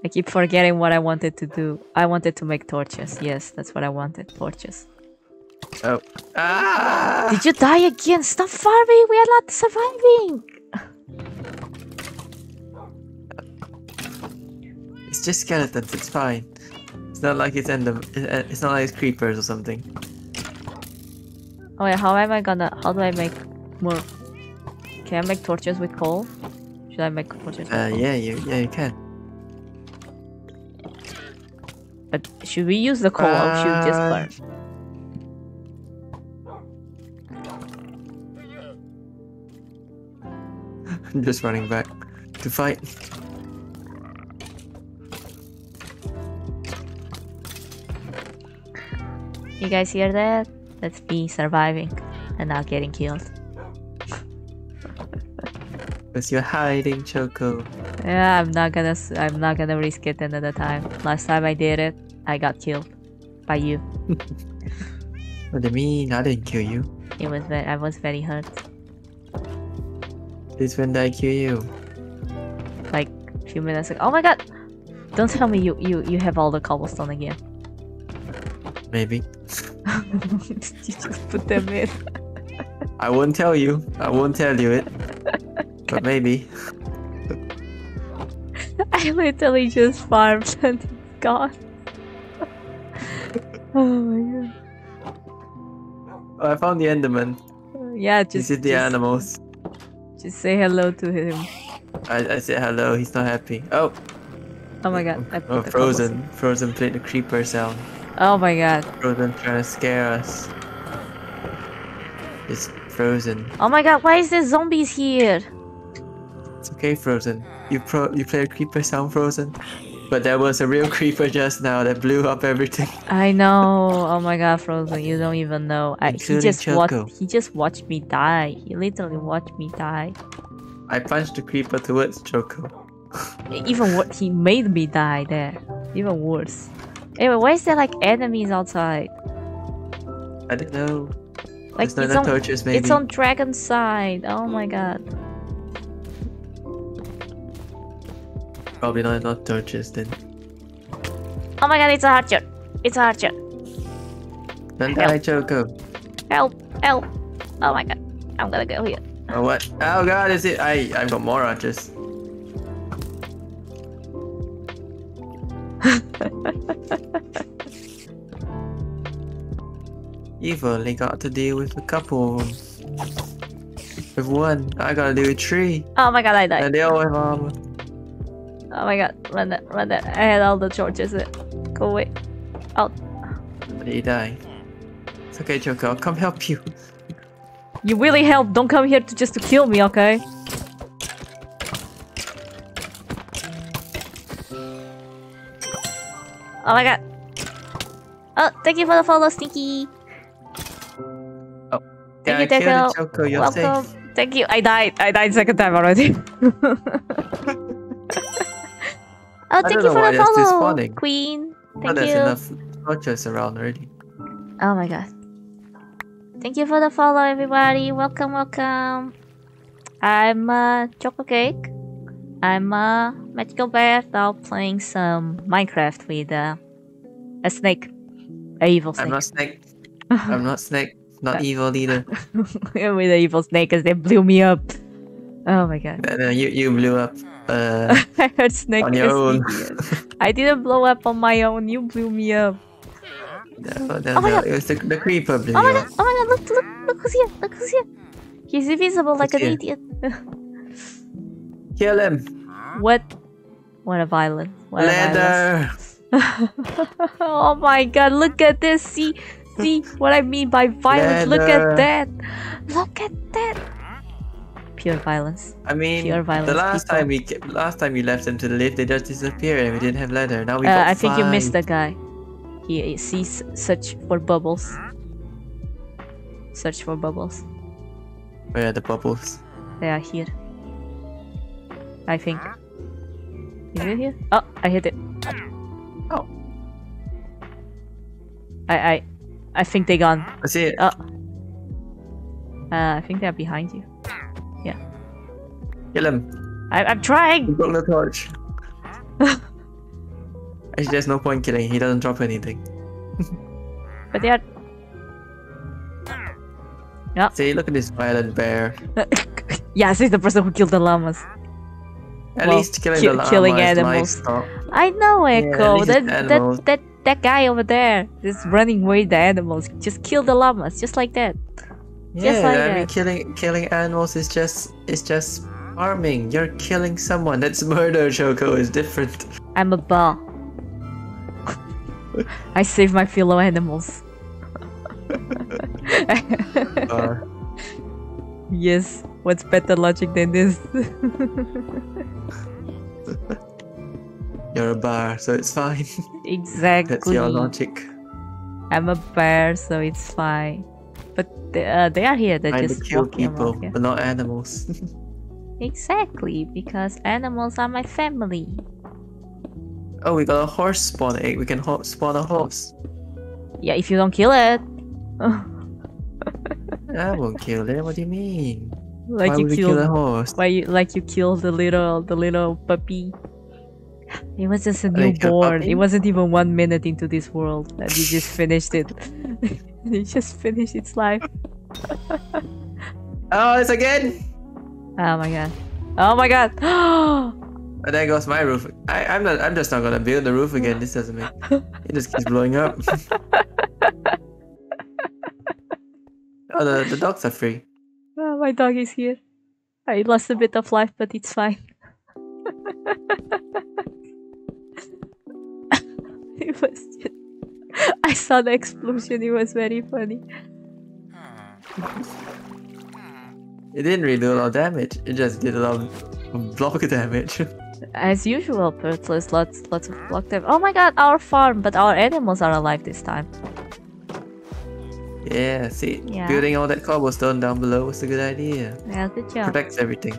I keep forgetting what I wanted to do. I wanted to make torches. Yes, that's what I wanted. Torches. Oh. Ah! Did you die again? Stop farming! We are not surviving! Just skeletons. It's fine. It's not like it's Ender. it- It's not like it's creepers or something. Oh wait, how am I gonna... How do I make more... Can I make torches with coal? Should I make torches with Uh, coal? yeah, you, yeah, you can. But should we use the coal or should we just Uh, burn? I'm just running back to fight. You guys hear that? That's me surviving and not getting killed. Because you're hiding, Choco. Yeah, I'm not gonna. I'm not gonna risk it another time. Last time I did it, I got killed by you. What do you mean? I didn't kill you. It was very. I was very hurt. This when did I kill you? Like a few minutes ago. Oh my god! Don't tell me you you you have all the cobblestone again. Maybe. You just put them in. I won't tell you. I won't tell you it. But maybe. I literally just farmed and it's gone. oh my god. Oh, I found the Enderman. Yeah, just is the just, animals. just say hello to him. I, I said hello. He's not happy. Oh, Oh my god! I oh put the Frozen. Frozen played the creeper sound. Oh my god! Frozen trying to scare us. It's Frozen. Oh my god! Why is there zombies here? It's okay, Frozen. You pro you play a creeper sound, Frozen. But there was a real creeper just now that blew up everything. I know. Oh my god, Frozen, you don't even know. I, he just watched. He just watched me die. He literally watched me die. I punched the creeper towards Choco. Even what he made me die there. Even worse. Eh, anyway, why is there like enemies outside? I don't know. Like There's it's on. torches, maybe. It's on Dragon's side. Oh my god. Probably not enough torches then. Oh my god, it's a archer. It's a archer. Don't Help. die, Choco. Help! Help! Oh my god. I'm gonna go here. Oh what? Oh god, is it? I I've got more archers. You've only got to deal with a couple of them. With one, I gotta deal with three. Oh my god, I died. And they all have armor. Oh my god, run that, run that. I had all the torches. Go away. Out. They die. It's okay, Joker. I'll come help you. You really help. Don't come here to just to kill me, okay? Oh my god. Oh, thank you for the follow, Stinky. Thank yeah, you, Deco. Choco. You're Welcome. safe. Thank you. I died. I died second time already. oh, thank you for the follow. Queen. Oh, Thank there's you. enough torches around already. Oh my god. Thank you for the follow, everybody. Welcome, welcome. I'm uh, Choco Cake. I'm a magical bear now playing some Minecraft with uh, a snake. A evil snake. I'm not Snake. I'm not Snake. Not evil either. with an evil snake because they blew me up. Oh my god. No, no, you, you blew up. Uh, I heard snake on your own. I didn't blow up on my own. You blew me up. no, no, Oh my no. God. It was the, the creeper blew Oh my god! Oh my god! Look! Look! Look who's here! Look who's here! He's invisible like an here? idiot. Kill him. What? What a violence! What a violence. Leather. oh my god, look at this. See, see what I mean by violence. Look at that. Look at that. Pure violence. I mean, Pure violence, the last people. time we last time you left them to the lift, they just disappeared and we didn't have leather. Now we Uh, got I think you missed the guy. He he sees search for bubbles. Search for bubbles. Where are the bubbles? They are here. I think. Is it here? Oh, I hit it. Oh. I I I think they gone. I see it. Oh. Uh, I think they're behind you. Yeah. Kill him. I, I'm trying. He broke the torch. Actually, there's no point killing. He doesn't drop anything. But they are. See, look at this violent bear. yes, he's the person who killed the llamas. At Well, least killing ki- killing animals. livestock. I know, Echo. least that, that that that guy over there is running away the animals. Just kill the llamas, just like that. Just Yeah, like I mean, that. killing killing animals is just is just farming. You're killing someone. That's murder. Choco is different. I'm a ball. I save my fellow animals. Uh, yes, what's better logic than this? you're a bar, so it's fine. exactly. That's your logic. I'm a bear, so it's fine. But they, uh, they are here. They're to just kill people, but not animals. Exactly, because animals are my family. oh, we got a horse spawn egg. We can ho- spawn a horse. Yeah, if you don't kill it. I won't kill it. What do you mean? Like Why you killed we kill a killed horse? why you like you killed the little the little puppy. It was just a newborn. It wasn't even one minute into this world and you just finished it. you just finished its life. Oh, it's again! Oh my god. Oh my god. Oh, there goes my roof. I, I'm not. I'm just not gonna build the roof again. This doesn't make. It just keeps blowing up. oh, the, the dogs are free. Oh, my dog is here. I lost a bit of life, but it's fine. it was just... I saw the explosion. It was very funny. It didn't really do a lot of damage. It just did a lot of block damage. As usual, Pertles, lots lots of block damage. Oh my god, our farm, but our animals are alive this time. Yeah, see, Yeah. building all that cobblestone down below was a good idea. Yeah, good job. Protects everything.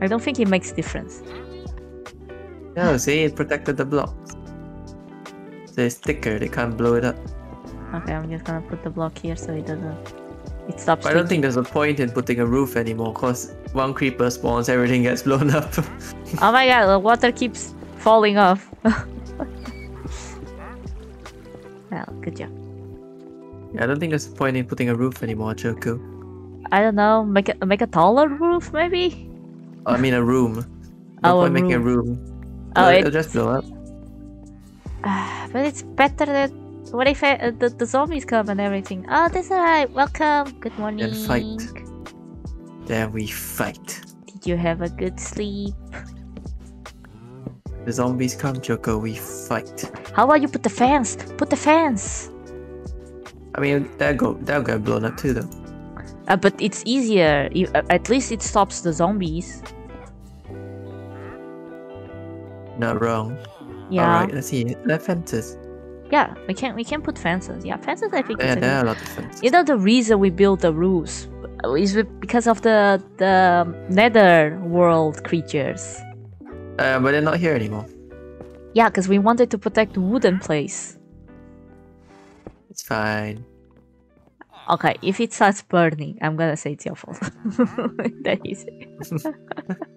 I don't think it makes difference. No, see, it protected the blocks. So it's thicker. They can't blow it up. Okay, I'm just gonna put the block here so it doesn't. It stops. I don't think there's a point in putting a roof anymore, cause one creeper spawns, everything gets blown up. Oh my god, the water keeps falling off. well, good job. Yeah, I don't think there's a point in putting a roof anymore, Choco. I don't know. Make a make a taller roof, maybe. I mean a room. No Oh, a point making a room. Oh, It'll- it- it'll just blow up. but it's better than what if I, uh, the, the zombies come and everything? Oh, that's alright. Welcome. Good morning. Then fight. Then we fight. Did you have a good sleep? The zombies come, Choco. We fight. How about you put the fans? Put the fans. I mean, that go that get blown up too, though. Uh, but it's easier. You, uh, at least it stops the zombies. Not wrong. Yeah. Alright, let's see. The fences. Yeah, we can we can put fences. Yeah, fences. I think. Yeah, a there are a lot of fences. You know the reason we built the roofs is because of the the nether world creatures. Uh, but they're not here anymore. Yeah, because we wanted to protect the wooden place. It's fine. Okay, if it starts burning, I'm gonna say it's your fault. that is it.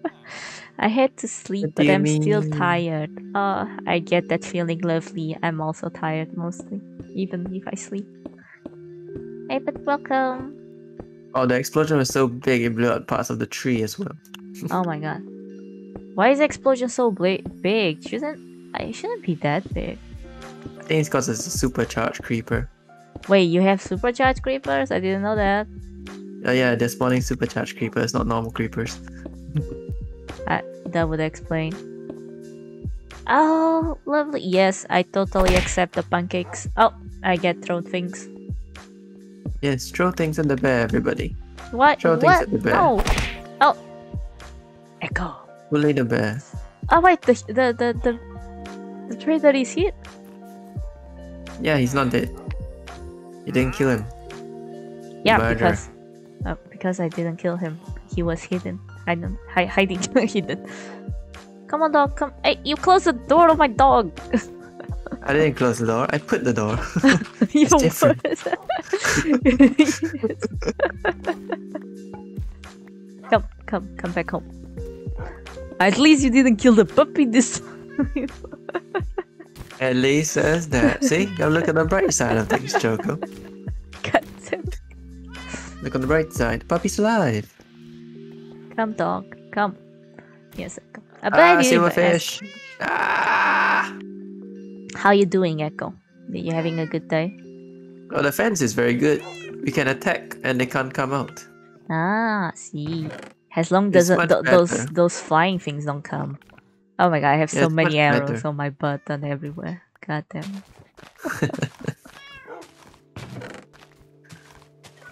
I had to sleep, What but I'm still tired. Oh, I get that feeling lovely. I'm also tired mostly, even if I sleep. Hey, but welcome. Oh, the explosion was so big it blew out parts of the tree as well. Oh my god. Why is the explosion so big? Shouldn't I shouldn't be that big. I think it's because it's a supercharged creeper. Wait, you have supercharged creepers? I didn't know that. Oh yeah, they're spawning supercharged creepers, not normal creepers. Uh, that would explain. Oh, lovely. Yes, I totally accept the pancakes. Oh, I get thrown things. Yes, throw things at the bear, everybody. What? Throw things what? at the bear. No. Oh. Echo. Bully the bear. Oh wait, the the the the, the trader is here. Yeah, he's not dead. You didn't kill him. Yeah, Murder. because uh, because I didn't kill him. He was hidden. I don't hi- hiding hidden. Come on, dog. Come. Hey, you close the door of my dog. I didn't close the door. I put the door. you different. come, come, come back home. At least you didn't kill the puppy this time. At least says that. See, gotta look at the bright side of things, Choco. Look on the bright side. Puppy's alive. Come, dog. Come. Yes. Come. I bet Ah, you silverfish. Ah! How you doing, Echo? Are you having a good day? Oh, the fence is very good. We can attack and they can't come out. Ah, see. As long as those those flying things don't come. Oh my god, I have Yeah, so many arrows better. on my butt and everywhere. God damn.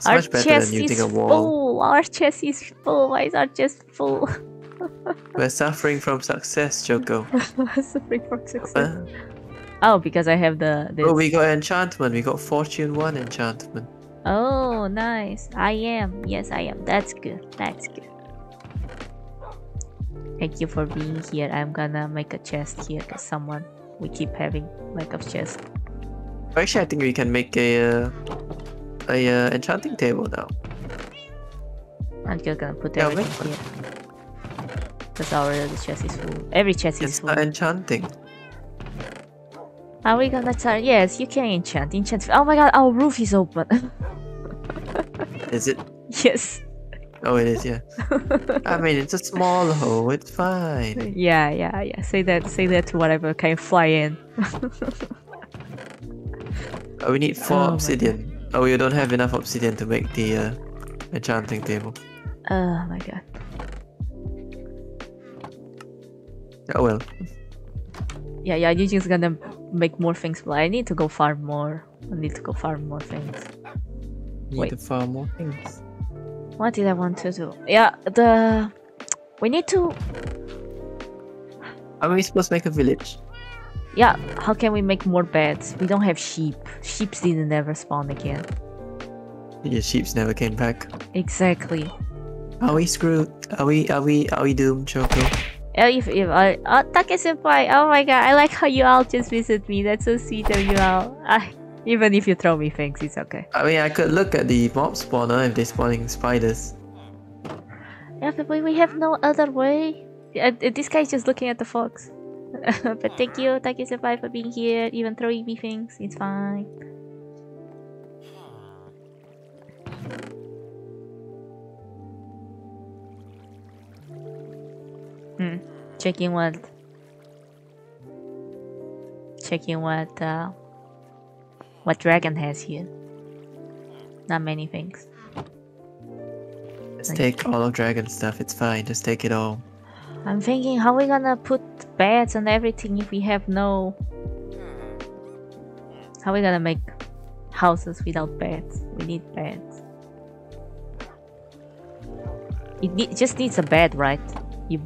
Our chest is using a wall. full. Our chest is full. Why is our chest full? We're suffering from success, Choco. Suffering from success. Uh, Oh, because I have the this. oh, we got enchantment. We got fortune one enchantment. Oh, nice. I am. Yes, I am. That's good. That's good. Thank you for being here. I'm gonna make a chest here because someone we keep having lack of chest. Actually, I think we can make a uh, a uh, enchanting table now. I'm just gonna put Yeah, everything here. Because already the chest is full. Every chest is It's full. not enchanting. Are we gonna start? Yes, you can enchant. Enchant. Oh my god, our roof is open. Is it? yes. Oh, it is. Yeah. I mean, it's a small hole. It's fine. Yeah, yeah, yeah. Say that. Say that to whatever can fly in. Oh, we need four Oh obsidian. Oh, we don't have enough obsidian to make the uh, enchanting table. Oh my god. Oh well. Yeah, yeah. You're just gonna make more things fly. I need to go farm more. I need to go farm more things. Need Wait. to farm more things. What did I want to do? Yeah, the we need to. Are we supposed to make a village? Yeah, how can we make more beds? We don't have sheep. Sheep didn't ever spawn again. Your sheeps never came back. Exactly. Are we screwed? Are we? Are we? Are we doomed, Choco? If if I uh, Take senpai, oh my god, I like how you all just visit me. That's so sweet of you all. I, even if you throw me things, it's okay. I mean, I could look at the mob spawner if they're spawning spiders. Yeah, but we we have no other way. Uh, uh, this guy's just looking at the fox. but thank you, thank you, senpai, for being here, even throwing me things. It's fine. Hmm. Checking what? checking what uh, what dragon has here. Not many things. Just take all of dragon stuff. It's fine. Just take it all. I'm thinking, how we gonna put beds and everything if we have no? How we gonna make houses without beds? We need beds. It ne- just needs a bed, right? You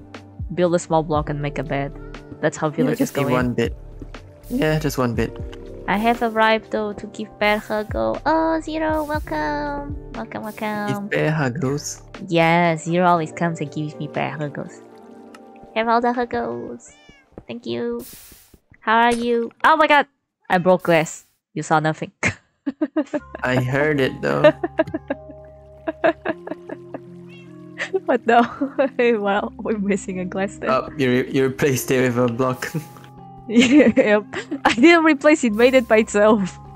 build a small block and make a bed. That's how Yeah, villages just go in. one bit. Yeah, just one bit. I have arrived though to give Bear go. Oh, oh, Zero, welcome. Welcome, Give welcome. bear huggles. Yeah, Zero always comes and gives me Bear huggles. Have all the huggles. Thank you. How are you? Oh my god! I broke glass. You saw nothing. I heard it though. what no? well, we're missing a glass there. oh, you re- you replaced it with a block. yep. I didn't replace it, made it by itself.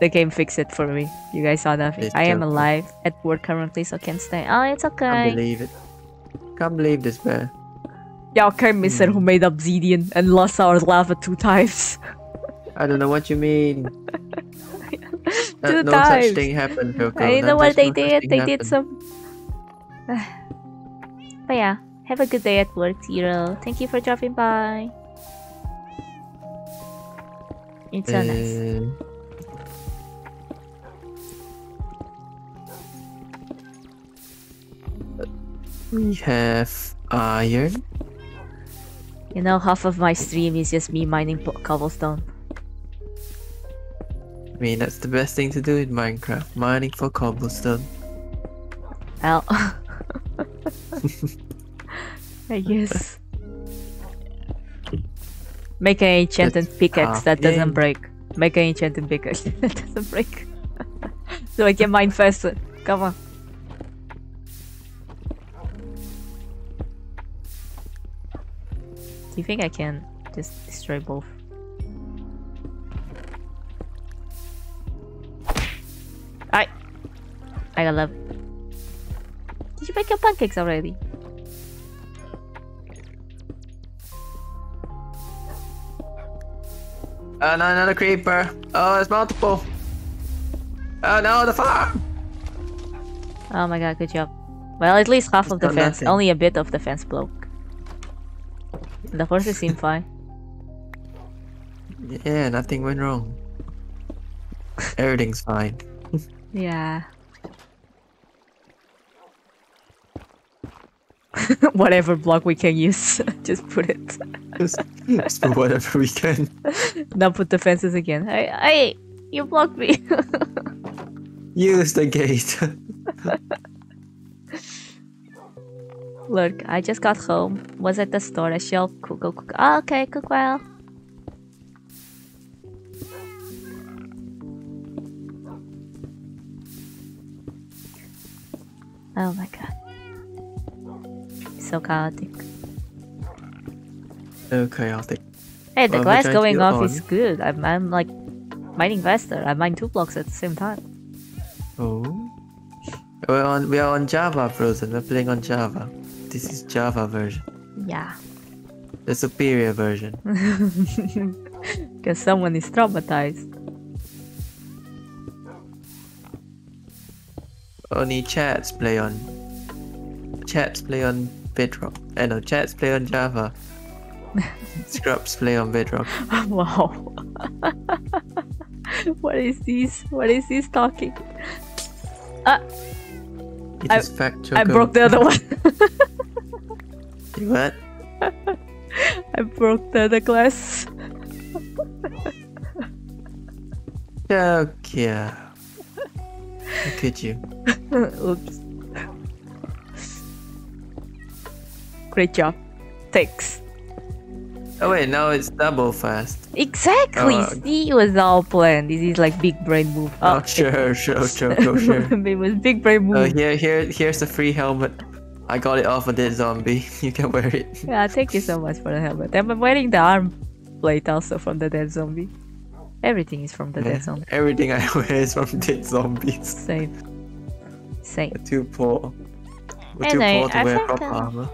The game fixed it for me. You guys saw nothing. It's I am joking. alive at work currently, so can't stay. Oh, it's okay. Can't believe it. Can't believe this bear. Yeah, okay, Mister Hmm. who made obsidian and lost our lava two times. I don't know what you mean. Two no times. such thing happened, Coco. I know what they no did. They did some. but yeah, have a good day at work, Zero. Thank you for dropping by. It's so nice. Uh, We have iron. You know, half of my stream is just me mining cobblestone. I mean, that's the best thing to do in Minecraft. Mining for cobblestone. Well, I guess. Make an enchanted That's pickaxe half that doesn't game. break. Make an enchanted pickaxe that doesn't break. so I can mine faster. Come on. Do you think I can just destroy both? I I got love. Did you make your pancakes already? Oh no, another creeper. Oh, there's multiple. Oh no, the farm. Oh my god, good job. Well, at least half It's of the fence. nothing. Only a bit of the fence broke. The horses seem fine. Yeah, nothing went wrong. Everything's fine. Yeah. Whatever block we can use, just put it. Just, just put whatever we can. Now put the fences again. Hey, hey, you blocked me. Use the gate. Look, I just got home. Was at the store. I shall cook. Go cook. Oh, okay, cook well. Oh my god. So chaotic. so chaotic. Hey, the Well, glass going off is good. I'm, I'm like mining faster. I mine two blocks at the same time. Oh. We're on we are on Java, Frozen. We're playing on Java. This is Java version. Yeah. The superior version. Because someone is traumatized. Only chats play on chats play on Bedrock. I know chats play on Java. Scrubs play on Bedrock. wow. what is this? What is this talking? Ah. It I- is factual. I broke the other one. What? I broke the other glass. Okay. Look at you. Oops. Great job. Thanks. Oh wait, now it's double fast. Exactly. Uh, See, it was all planned. This is like big brain move. Oh, sure, sure, sure, sure, sure. it was big brain Oh, move. here, here, here's the free helmet. I got it off a dead zombie. You can wear it. Yeah, thank you so much for the helmet. I'm wearing the arm plate also from the dead zombie. Everything is from the Yeah, dead zombie. Everything I wear is from dead zombies. Same. Same. We're too poor. We're And too I- poor to I wear proper armor.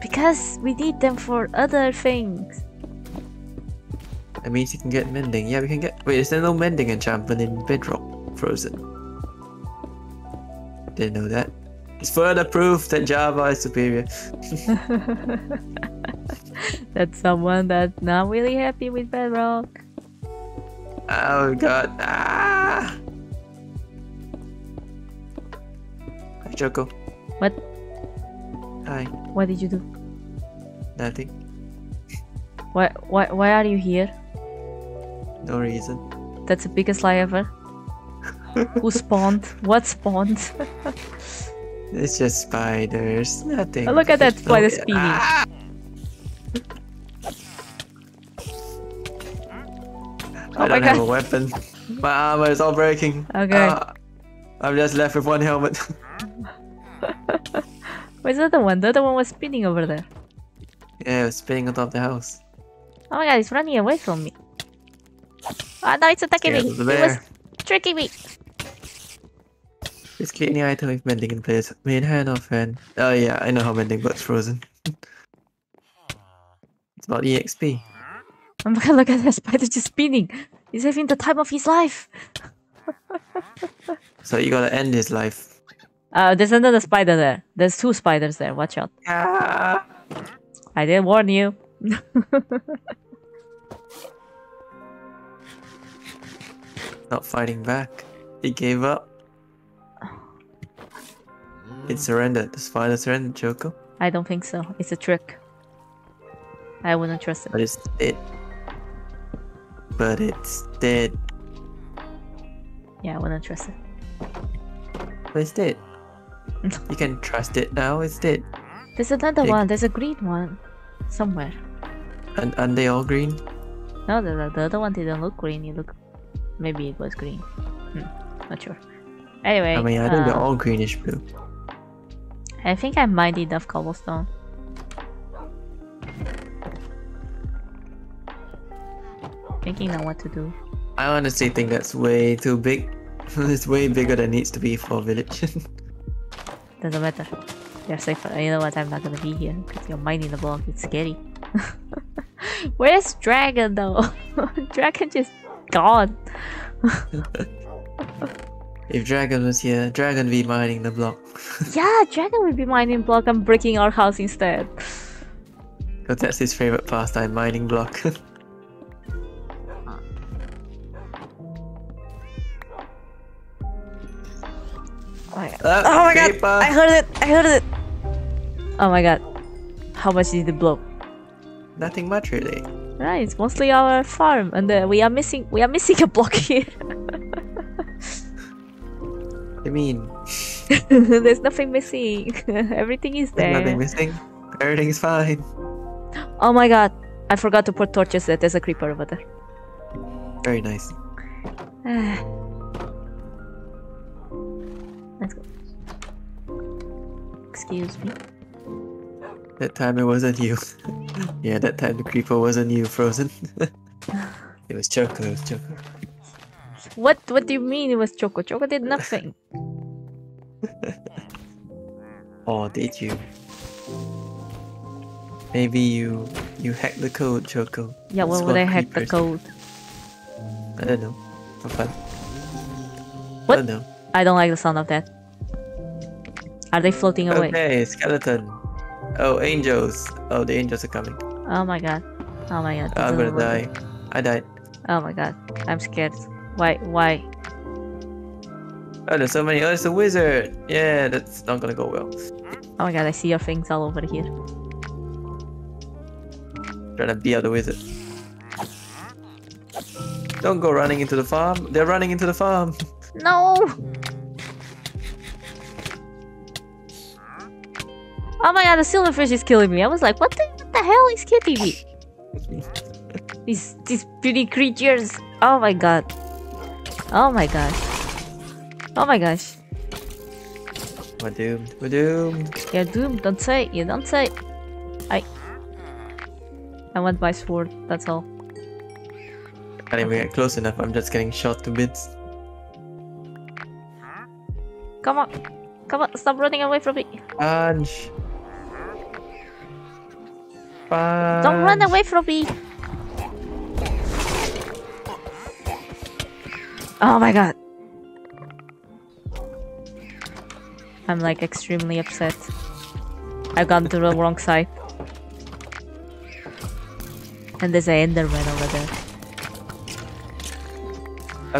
Because we need them for other things. That means you can get mending. Yeah, we can get. Wait, is there no mending enchantment in Bedrock Frozen? Didn't know that. It's further proof that Java is superior. That's someone that's not really happy with Bedrock. Oh god. Ah! Hi, Choco. What? Hi. What did you do? Nothing. Why, why, why are you here? No reason. That's the biggest lie ever. Who spawned? What spawned? It's just spiders. Nothing. Look at that spider don't- Ah! Oh I don't have a weapon. My armor is all breaking. Okay. Ah, I'm just left with one helmet. Where's the other one? The other one was spinning over there. yeah, it was spinning on top of the house. Oh my god, it's running away from me. Ah, no, it's attacking Scared me. It was tricking me. Click any item with mending in place. Main hand or fan. Oh yeah, I know how mending works frozen. it's about EXP. Oh my god, look at that spider just spinning. He's having the time of his life. So you gotta end his life. Uh, there's another spider there. There's two spiders there. Watch out. Ah! I didn't warn you. Not fighting back. He gave up. It surrendered. The spider surrendered, Choco. I don't think so. It's a trick. I wouldn't trust it. But it's dead. But it's dead. Yeah, I wouldn't trust it. But it's dead. You can trust it now. It's dead. There's another Big- one. There's a green one. Somewhere. And and they all green. No, the, the, the other one didn't look green. It looked... Maybe it was green. Hmm, not sure. Anyway, I mean, I think they're uh, all greenish blue. I think I mined enough cobblestone. Thinking now what to do. I honestly think that's way too big. it's way bigger than it needs to be for a village. Doesn't matter. You're safer. You know what? I'm not gonna be here because you're mining the block. It's scary. Where's Dragon though? Dragon just gone. if Dragon was here, Dragon would be mining the block. Yeah, Dragon would be mining block. I'm breaking our house instead. Because that's his favorite pastime, mining block. My god. Ah, Oh my god! I heard it! I heard it! Oh my god. How much did it blow? Nothing much really. Right, it's mostly our farm, and uh, we are missing we are missing a block here. I mean, There's nothing missing. Everything is there's there. nothing missing. Everything's fine. Oh my god! I forgot to put torches there. There's a creeper over there. Very nice. Let's go. Excuse me. That time it wasn't you. yeah, that time the creeper wasn't you, Frozen. it was Choco, it was Choco. What what do you mean it was Choco? Choco did nothing. Or did you? Maybe you you hacked the code, Choco. Yeah, what would I hack the code? I don't know. For fun. What? I don't know. I don't like the sound of that. Are they floating away? Okay, skeleton. Oh, angels. Oh, the angels are coming. Oh my god. Oh my god. I'm gonna die. I died. Oh my god. I'm scared. Why why? Oh, there's so many. Oh, it's a wizard. Yeah, that's not gonna go well. Oh my god, I see your things all over here. Trying to beat out the wizard. Don't go running into the farm. They're running into the farm. No! Oh my god, the silverfish is killing me. I was like, what the, what the hell is killing me? These these pretty creatures. Oh my god. Oh my gosh. Oh my gosh. We're doomed. We're doomed. You're doomed. Don't say. it. You don't say. I. I want my sword. That's all. I can't even get close enough. I'm just getting shot to bits. Come on. Come on. Stop running away from me. Punch. Punch. Don't run away from me. Oh my god. I'm like extremely upset. I've gone to the wrong side. And there's an Enderman over there.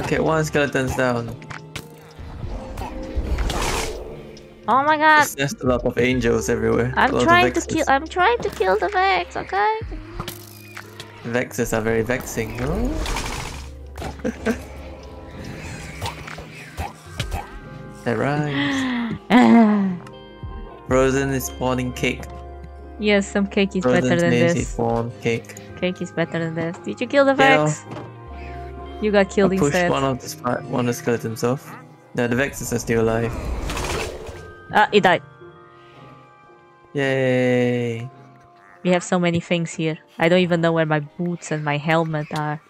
Okay, one skeleton's down. Oh my god! There's just a lot of angels everywhere. I'm a lot of trying to kill. I'm trying to kill the Vex. Okay. Vexes are very vexing. That rhymes. Frozen is spawning cake. yes, some cake is better than this. spawn cake. Cake is better than this. Did you kill the Vex? Yeah. You got I killed pushed instead. one of the one of the skeletons off. No, the Vexes are still alive. Ah, it died. Yay! We have so many things here. I don't even know where my boots and my helmet are.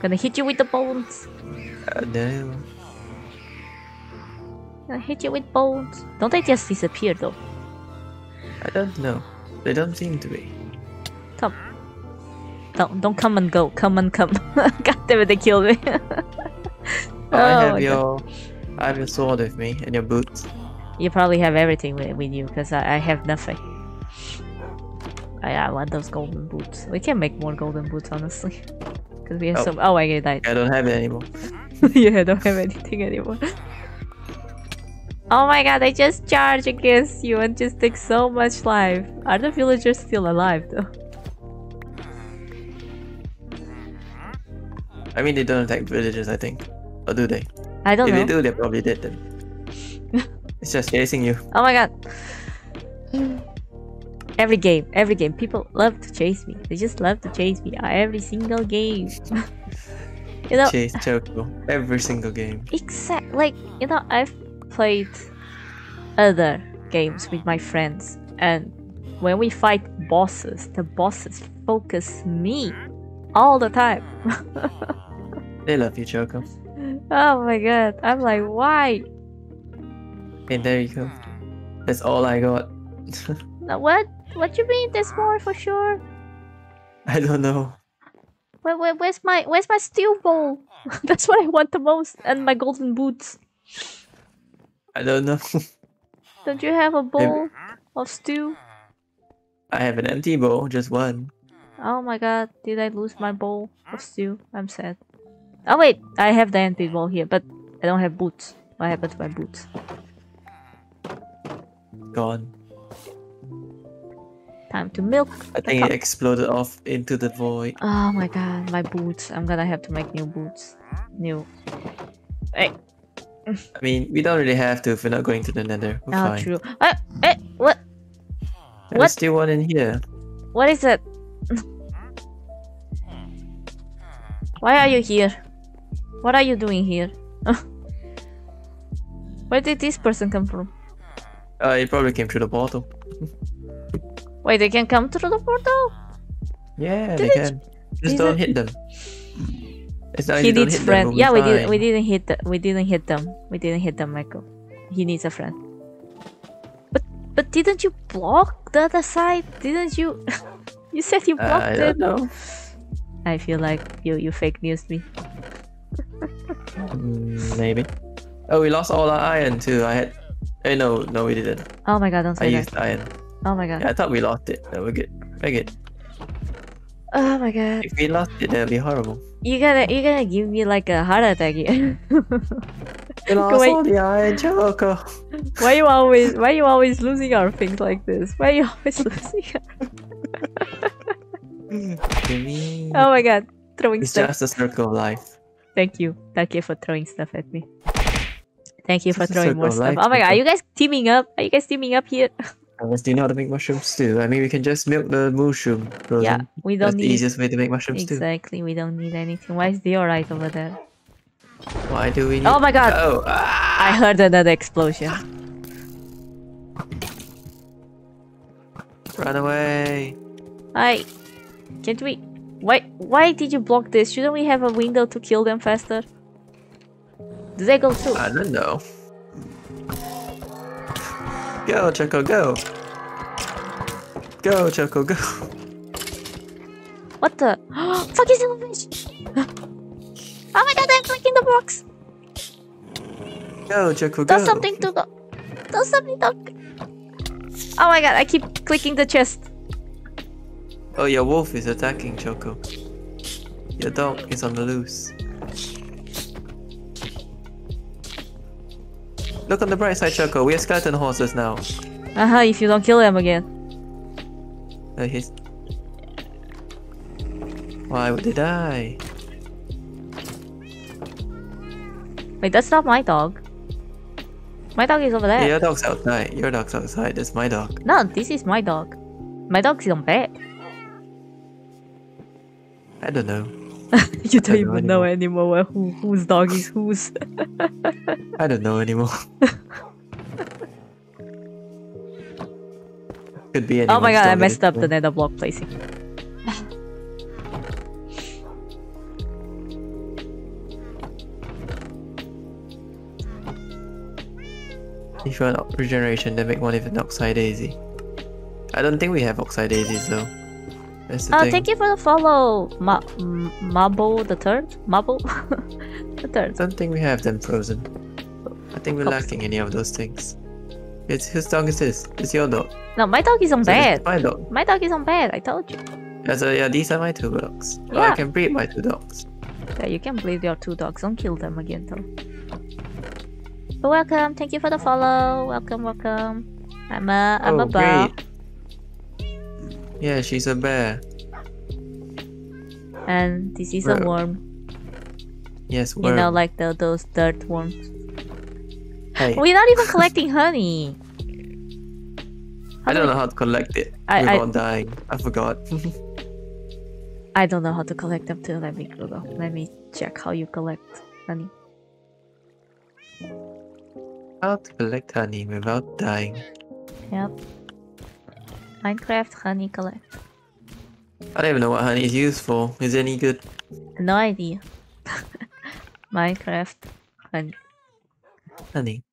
Gonna hit you with the bones. Uh, no. Gonna hit you with bones. Don't they just disappear though? I don't know. They don't seem to be. Come. Don't don't come and go. Come and come. God damn it, they killed me. Oh, I have your, I have your sword with me and your boots. you probably have everything with, with you because I, I have nothing. I, I want those golden boots. We can make more golden boots, honestly. Because we have Oh. some. Oh, I died. I don't have it anymore. yeah, I don't have anything anymore. Oh my god, I just charge against you and just take so much life. Are the villagers still alive though? I mean, they don't attack villagers, I think. Or do they? I don't if know. they do, they probably did then. it's just chasing you. Oh my god. Every game, every game, people love to chase me. They just love to chase me. Every single game. you know, Chase Choco. Every single game. exact like you know, I've played other games with my friends, and when we fight bosses, the bosses focus me all the time. They love you, Choco. Oh my god, I'm like, why? And there you go. That's all I got. What? What you mean? There's more for sure. I don't know. Where, where, where's my Where's my steel bowl? That's what I want the most, and my golden boots. I don't know. Don't you have a bowl of stew? I have an empty bowl, just one. Oh my god, did I lose my bowl of stew? I'm sad. Oh wait, I have the empty bowl here, but I don't have boots. What happened to my boots? Gone. Time to milk. I think it exploded off into the void. Oh my god, my boots. I'm gonna have to make new boots. New. Hey, I mean, we don't really have to if we're not going to the nether. We're oh fine. true. Uh, eh, what? There's What? still one in here. What is it? Why are you here? What are you doing here? Where did this person come from? Uh, it probably came through the portal. Wait, they can come through the portal? Yeah, Did they can. Just don't hit them. It's not he needs hit friend. them, Yeah, we did. fine. We didn't hit. The, we didn't hit them. We didn't hit them, Michael. He needs a friend. But but didn't you block the other side? Didn't you? you said you Uh, blocked I it. don't know. I feel like you you fake news me. Mm, maybe. Oh, we lost all our iron too. I had. Hey, no, no, we didn't. Oh my god! Don't I say that. used iron. Oh my god. Yeah, I thought we lost it. No, we're good. We're good. Oh my god. If we lost it, that'd be horrible. You gotta you gotta give me like a heart attack here. We lost Wait. all the iron, Choco. why you always why you always losing our things like this? Why you always losing? Our... Oh my god! Throwing It's stuff. just a circle of life. Thank you. Thank you for throwing stuff at me. Thank you for throwing more stuff. Oh my god, are you guys teaming up? Are you guys teaming up here? Unless do you know how to make mushroom stew. I mean, we can just milk the mushroom. Frozen. yeah, we That's don't the need easiest way to make mushroom stew. exactly. We don't need anything. Why is Dio right over there? Why do we need? Oh my god! Oh, ah! I heard another explosion. run away! I can't we? Why? Why did you block this? Shouldn't we have a window to kill them faster? Do they go through? I don't know. Go, Choco, go! Go, Choco, go! What the? Fucking silverfish! Oh my god, I'm clicking the box. Go, Choco, go! Do something to the. Do something to. Oh my god, I keep clicking the chest. Oh, your wolf is attacking Choco. Your dog is on the loose. Look on the bright side, Choco. We are skeleton horses now. Uh huh, if you don't kill them again. Uh, he's... Why would they die? Wait, that's not my dog. My dog is over there. Yeah, your dog's outside. Your dog's outside. That's my dog. No, this is my dog. My dog's on bed. I don't know. you don't I don't even know anymore where who, whose dog is whose. I don't know anymore. Could be oh my god, I messed up the nether block placing. If you want regeneration, then make one with an oxeye daisy. I don't think we have oxeye daisies though. That's the Oh, thing. thank you for the follow, Ma M- Mabo the third. Mabo, the I third. don't think we have them frozen. I think we're Oops. lacking any of those things. It's whose dog is this? It's your dog. No, my dog is on So bed. my dog. My dog is on bed. I told you. Yeah, so yeah, these are my two dogs. Oh, I can breed my two dogs. Yeah, you can breed your two dogs. Don't kill them again, though. But welcome. Thank you for the follow. Welcome, welcome. I'm a, I'm oh, a bear. great. Yeah, she's a bear. and this is a worm. Yes, worm. You know, like the those dirt worms. hey, We're not even collecting honey. How I do don't know how to collect it I- I- without dying. I forgot. I don't know how to collect them too. Let me Google. Let me check how you collect honey. how to collect honey without dying. Yep. Minecraft honey collect. I don't even know what honey is used for. Is it any good? No idea. Minecraft honey. Honey.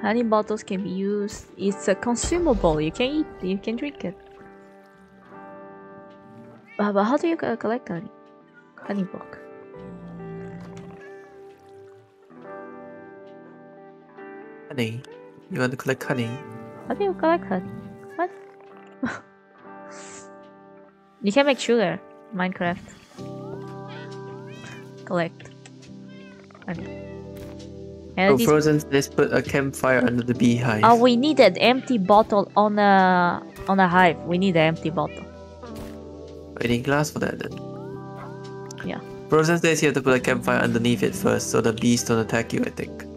Honey bottles can be used. It's a consumable. You can eat. You can drink it. But how do you collect honey? Honey book. Honey. You want to collect honey? How do you collect honey? What? you can make sugar. Minecraft. Collect. Honey. And Oh, frozen. Let's put a campfire under the beehive. oh, we need an empty bottle on a on a hive. We need an empty bottle. We need glass for that then. Yeah. Frozen says you have to put a campfire underneath it first so the bees don't attack you, I think.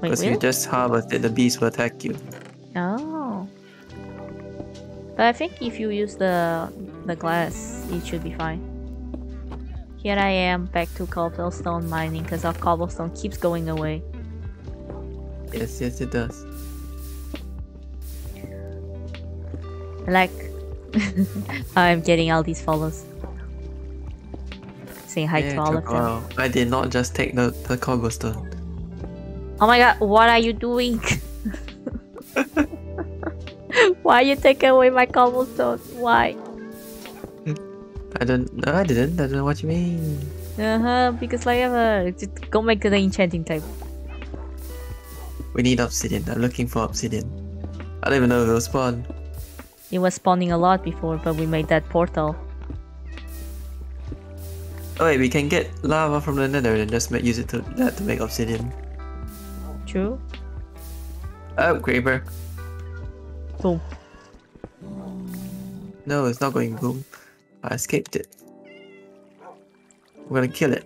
Because you just harvest it, the bees will attack you. Oh. But I think if you use the the glass, it should be fine. Here I am back to cobblestone mining because our cobblestone keeps going away. Yes, yes, it does. Like, I'm getting all these follows. Saying hi Yeah, to all of them. wow. I did not just take the, the cobblestone. Oh my god, what are you doing? Why are you take away my cobblestone? Why? I don't. No, I didn't. I don't know what you mean. Uh huh, because like ever. Just go make the enchanting table. We need obsidian. I'm looking for obsidian. I don't even know if it will spawn. It was spawning a lot before, but we made that portal. Oh wait, we can get lava from the nether and just make, use it to that to make obsidian. True? Oh, creeper. Boom. No, it's not going boom. I escaped it. I'm gonna kill it.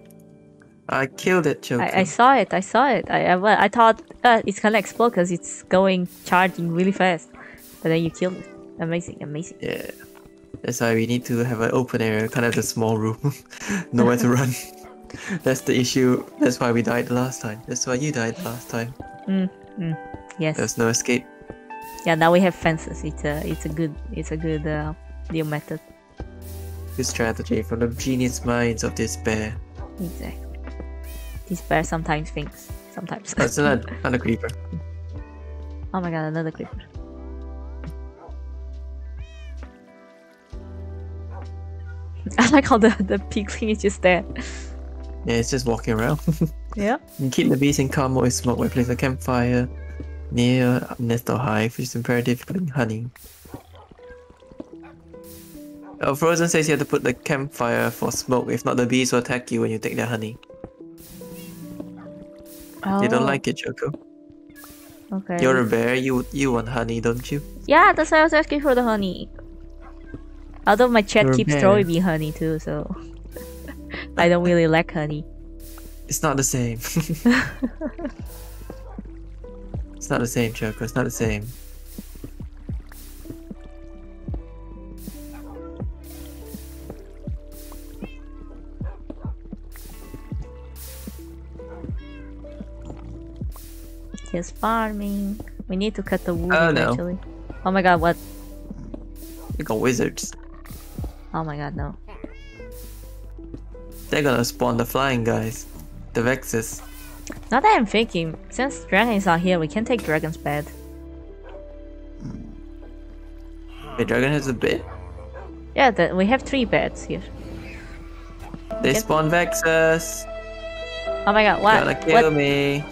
I killed it, Choco. I, I saw it, I saw it. I I, I thought uh, it's gonna explode because it's going charging really fast. But then you killed it. Amazing, amazing. Yeah. That's why we need to have an open area, kind of a small room. Nowhere to run. That's the issue. That's why we died the last time. That's why you died the last time. Mm, mm, yes. There's no escape. Yeah, now we have fences. It's a it's a good it's a good uh, new method. Good strategy from the genius minds of this bear. Exactly. This bear sometimes thinks. Sometimes. Oh, That's another, another creeper. Oh my god, another creeper. I like how the, the thing is just there. Yeah, it's just walking around. Yeah. Keep the bees in calm with smoke by placing a campfire near a nest or hive, which is imperative for honey. Oh, Frozen says you have to put the campfire for smoke, if not the bees will attack you when you take their honey. Oh, You don't like it, Choco. Okay. You're a bear, you you want honey, don't you? Yeah, that's why I was asking for the honey. Although my chat You're keeps throwing me honey too, so I don't really like honey. It's not the same. it's not the same, Choco, it's not the same. Just farming. We need to cut the wood Oh, no. eventually. Oh my god, what? You got wizards. Oh my god, no. They're gonna spawn the flying guys. The Vexes. Now that I'm thinking, since dragons are here, we can take dragon's bed. Hmm. Wait, dragon has a bit? Yeah, the, we have three beds here. They spawn Vexes! Oh my god, what? Gonna kill What? me!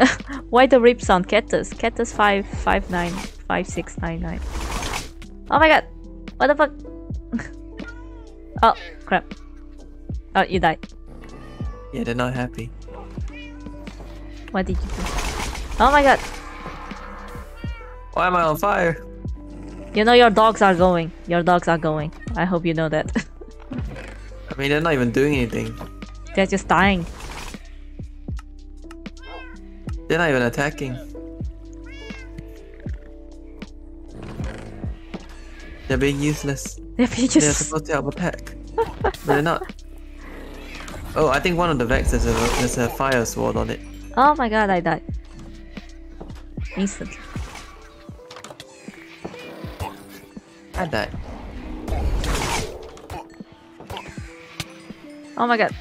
Why the rip sound? Cactus. Cactus 5, 5, 9, 5, 6, 9, 9. Oh my god! What the fuck? oh, crap. Oh, you died. Yeah, they're not happy. What did you do? Oh my god! Why am I on fire? You know your dogs are going. Your dogs are going. I hope you know that. I mean, they're not even doing anything. They're just dying. They're not even attacking. They're being useless. They're being They're supposed to help a pack. but they're not. Oh, I think one of the Vex has a, has a fire sword on it. Oh my god, I died. Instantly. I died. Oh my god.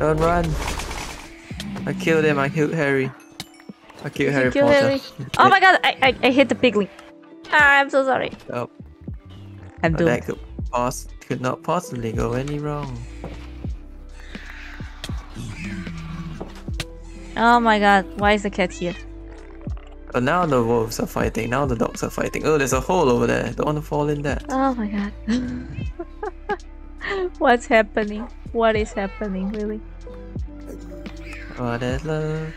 Don't run! I killed him, I killed Harry. I killed Harry Potter. Harry? Oh my god, I, I, I hit the piglin. Ah, I'm so sorry. Oh, I'm that doomed. could, pos- could not possibly go any wrong. Oh my god, why is the cat here? Oh, now the wolves are fighting. Now the dogs are fighting. Oh, there's a hole over there. Don't want to fall in that. Oh my god. What's happening? What is happening, really? What is love?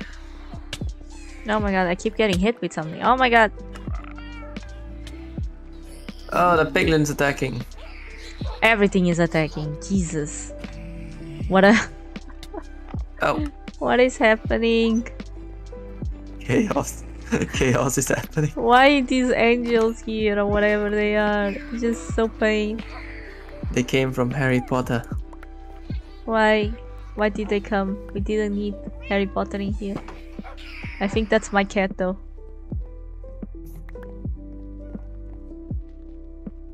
Oh my god, I keep getting hit with something. Oh my god. Oh, the piglin's attacking. Everything is attacking. Jesus. What a Oh, what is happening? chaos. chaos is happening. Why these angels here or whatever they are? Just so pain. They came from Harry Potter. Why? Why did they come? We didn't need Harry Potter in here. I think that's my cat though.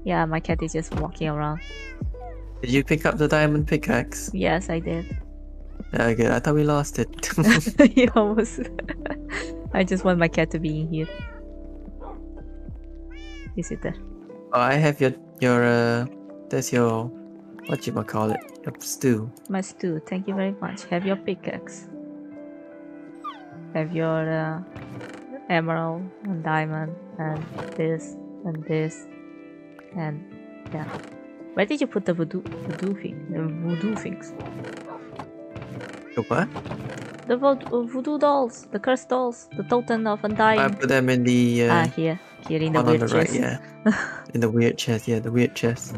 Yeah, my cat is just walking around. Did you pick up the diamond pickaxe? Yes, I did. Yeah, good. I thought we lost it. he almost. I just want my cat to be in here. Is it there? oh, I have your your uh, that's your what you call it? Your stew. My stew. Thank you very much. Have your pickaxe. Have your uh, emerald and diamond and this and this and yeah. Where did you put the voodoo voodoo thing? The voodoo things. The what? The vo- uh, voodoo dolls, the cursed dolls, the totem of I put them in the uh, ah, here, here in the one on weird the right. chest. Yeah, in the weird chest. Yeah, the weird chest.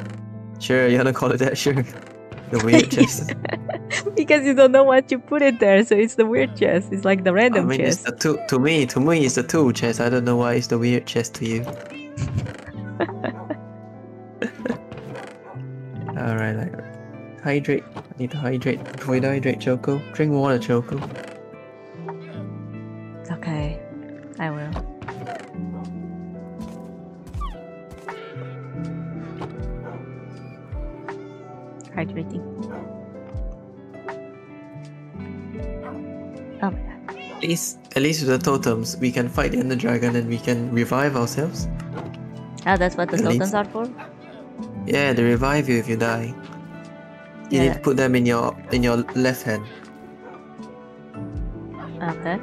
Sure, you wanna call it that? Sure. The weird chest. because you don't know what you put it there, so it's the weird chest. It's like the random I mean, it's chest. the two to me. To me, it's the tool chest. I don't know why it's the weird chest to you. All right, like, hydrate. I need to hydrate you hydrate, Choco. Drink water, Choco. Least, at least with the totems, we can fight the Ender Dragon and we can revive ourselves. Ah, that's what the At tokens least- are for? Yeah, they revive you if you die. You need to put them in your in your left hand. Okay.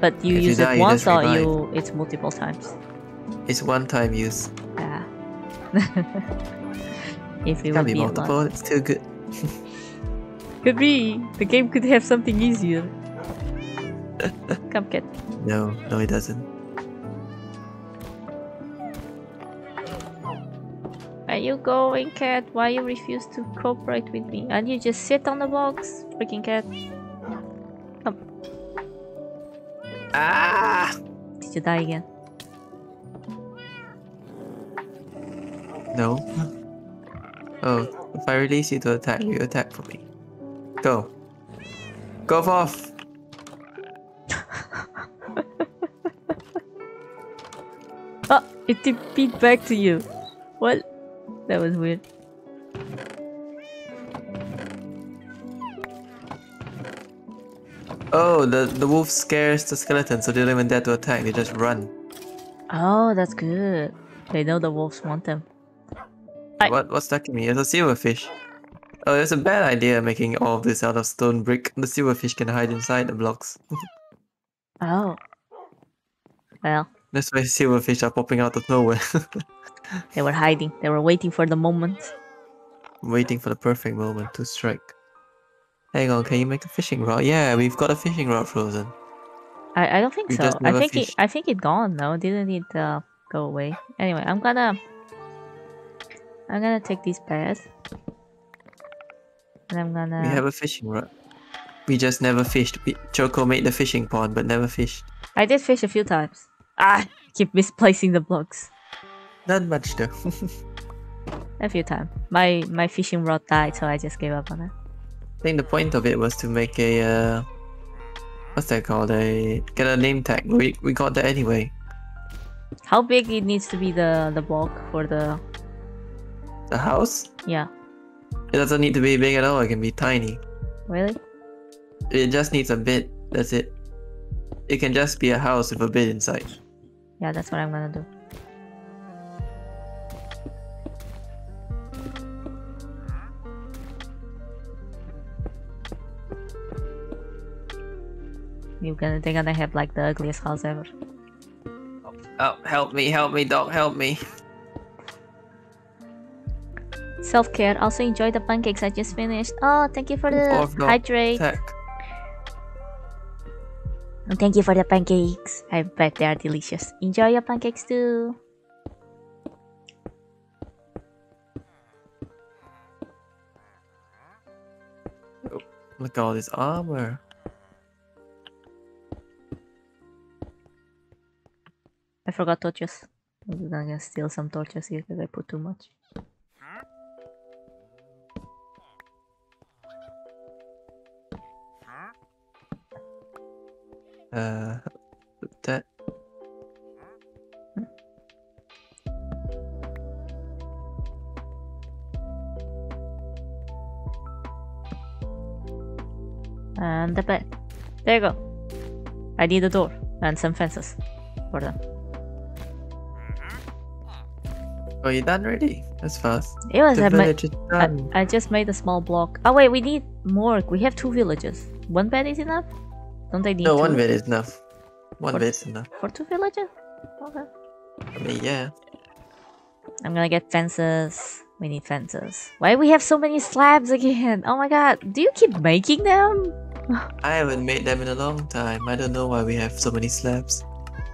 But you If you use die, it you once or revive. you it's multiple times? It's one time use. Ah. if it Can't would be be a lot. multiple. It's too good. Could be. The game could have something easier. Come get. No, no, he doesn't. Are you going, cat? Why you refuse to cooperate with me? And you just sit on the box, freaking cat. Come. Ah! Did you die again? No. Oh, if I release you to attack, you attack for me. Go. Go off. It did beat back to you. What? That was weird. Oh, the the wolf scares the skeleton, so they don't even dare to attack. They just run. Oh, that's good. They know the wolves want them. I- What what's stuck in me? It's a silverfish. Oh, it's a bad idea making all of this out of stone brick. The silverfish can hide inside the blocks. Oh. Well, That's why silverfish are popping out of nowhere, they were hiding. They were waiting for the moment. waiting for the perfect moment to strike. Hang on, can you make a fishing rod? Yeah, we've got a fishing rod frozen. I, I don't think We so. I think it. I think it gone now. Didn't it uh, go away? Anyway, I'm gonna I'm gonna take this path. And I'm gonna We have a fishing rod. We just never fished. We, Choco made the fishing pond, but never fished. I did fish a few times. Ah keep misplacing the blocks. Not much though. A few times. My my fishing rod died, so I just gave up on it. I think the point of it was to make a uh, what's that called? A get a name tag. We we got that anyway. How big it needs to be the the block for the The house. yeah. It doesn't need to be big at all. It can be tiny. Really? It just needs a bit. That's it. It can just be a house with a bit inside. Yeah, that's what I'm gonna do. You're gonna they're gonna have like the ugliest house ever. Oh, help me, help me, dog, help me. Self care. Also enjoy the pancakes I just finished. Oh, thank you for the oh, dog, hydrate. Attack. And thank you for the pancakes. I bet they are delicious. Enjoy your pancakes too. Look at all this armor. I forgot torches. I'm gonna steal some torches here because I put too much. Uh, that. And the bed. There you go. I need a door and some fences for them. Oh, you done already? That's fast. It was The village is I. I just made a small block. Oh wait, we need more. We have two villages. One bed is enough? Don't I need no, two? one bit is enough. One What? bit's enough. for two villages? Okay. I mean, yeah. I'm gonna get fences. We need fences. Why we have so many slabs again? Oh my god. Do you keep making them? I haven't made them in a long time. I don't know why we have so many slabs.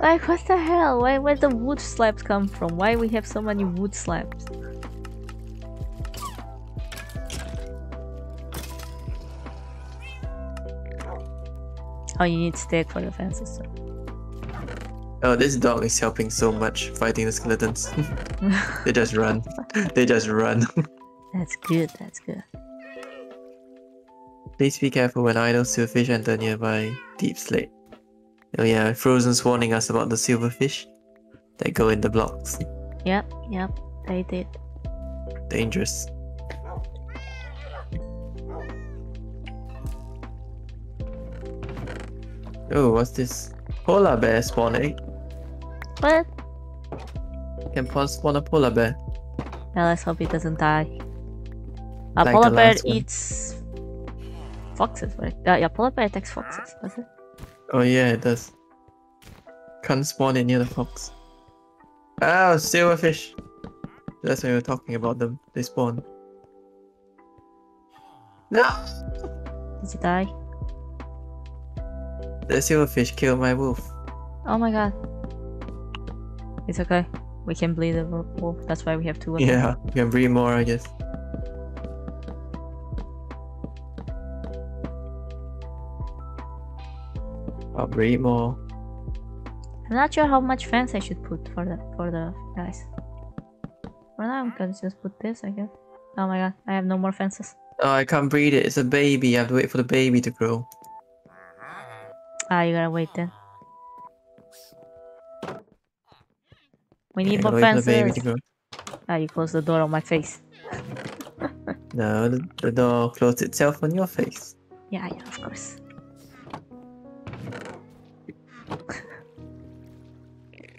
Like what the hell? Why where the wood slabs come from? Why we have so many wood slabs? Oh, you need stick for the fences. So. Oh, this dog is helping so much fighting the skeletons. they just run. they just run. That's good. That's good. Please be careful when idle silverfish enter nearby deepslate. Oh yeah, Frozen's warning us about the silverfish that go in the blocks. Yep, yep. They did. Dangerous. Oh, what's this? Polar bear spawning. What? Can spawn a polar bear. Yeah, let's hope it doesn't die. A Like polar bear one. eats foxes, right? Uh, yeah, polar bear attacks foxes, does it? Oh yeah, it does. Can't spawn it near the fox. Oh, silverfish. That's when we were talking about them. They spawn. No! Did it die? The silverfish killed my wolf. Oh my god. It's okay. We can bleed the wolf. That's why we have two of. Yeah, we can breed more, I guess. I'll breed more. I'm not sure how much fence I should put for the for the guys. For now, I'm gonna just put this, I guess. Oh my god, I have no more fences. Oh, I can't breed it. It's a baby. I have to wait for the baby to grow. Ah, you gotta wait then. We need Yeah, more gotta wait for the baby fences. Ah, you closed the door on my face. No, the, the door closed itself on your face. Yeah, yeah, of course.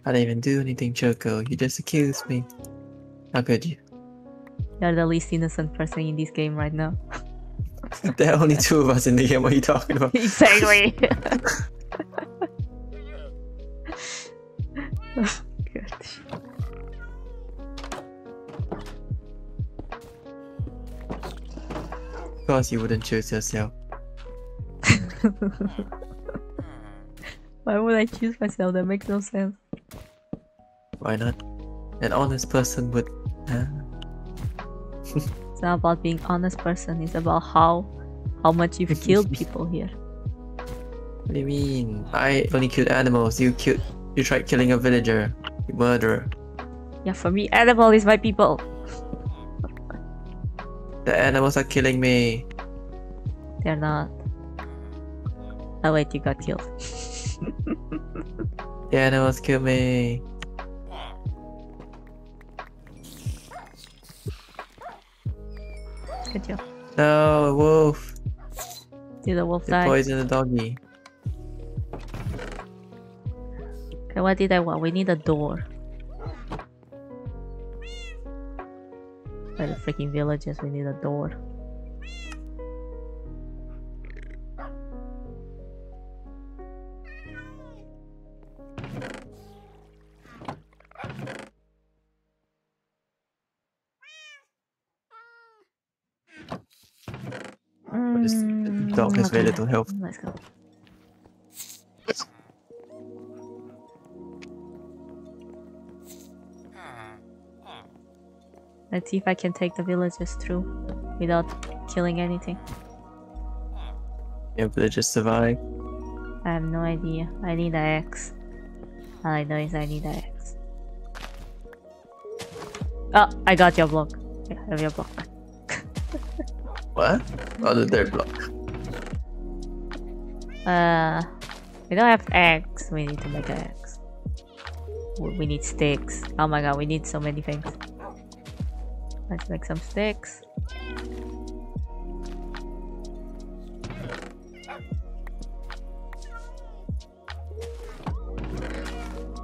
I didn't even do anything, Choco. You just accused me. How could you? You're the least innocent person in this game right now. there are only two of us in the game. What are you talking about? exactly. gosh. Of course, you wouldn't choose yourself. Why would I choose myself? That makes no sense. Why not? An honest person would. Uh, It's not about being honest person. It's about how how much you've killed people here. what do you mean? I only killed animals. You killed. You tried killing a villager. You murderer. Yeah, for me, animal is my people. The animals are killing me. They're not. Oh wait, you got killed. The animals kill me. Good job. No, wolf. Did the wolf They die? Poison the doggy. Okay, what did I want? We need a door. By the freaking villages, we need a door. This Mm, has very okay, little health. Let's go. Let's see if I can take the villages through without killing anything. Your villagers survive. I have no idea. I need an axe. All I know is I need an axe. Oh, I got your block. I have your block. What? Oh, the dirt block. Uh, we don't have eggs. We need to make eggs. We need sticks. Oh my god, we need so many things. Let's make some sticks.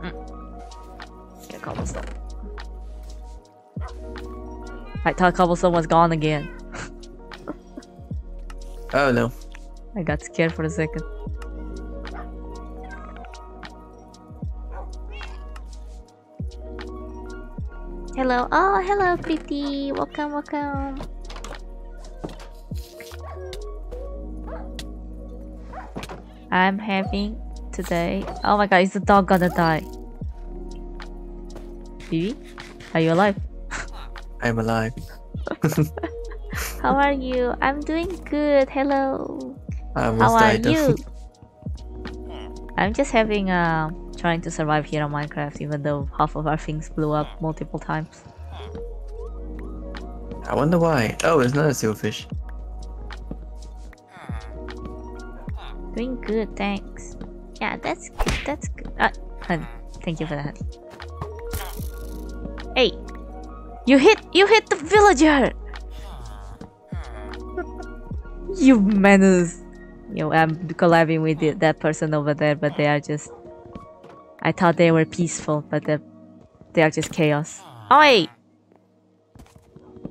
Mm. Cobblestone. I thought cobblestone was gone again. Oh no. I got scared for a second. Hello. Oh, hello, Pretty. Welcome, welcome. I'm having today. Oh my god, is the dog gonna die? Bibi? Are you alive? I'm alive. How are you? I'm doing good. Hello. I almost How are you? I'm just having uh trying to survive here on Minecraft even though half of our things blew up multiple times. I wonder why. Oh, it's not a silverfish. Doing good, thanks. Yeah, that's good. That's good. Uh, hun, thank you for that. Hey, you hit you hit the villager. You menace. You know, I'm collabing with the, that person over there, but they are just. I thought they were peaceful, but they they are just chaos. Oi!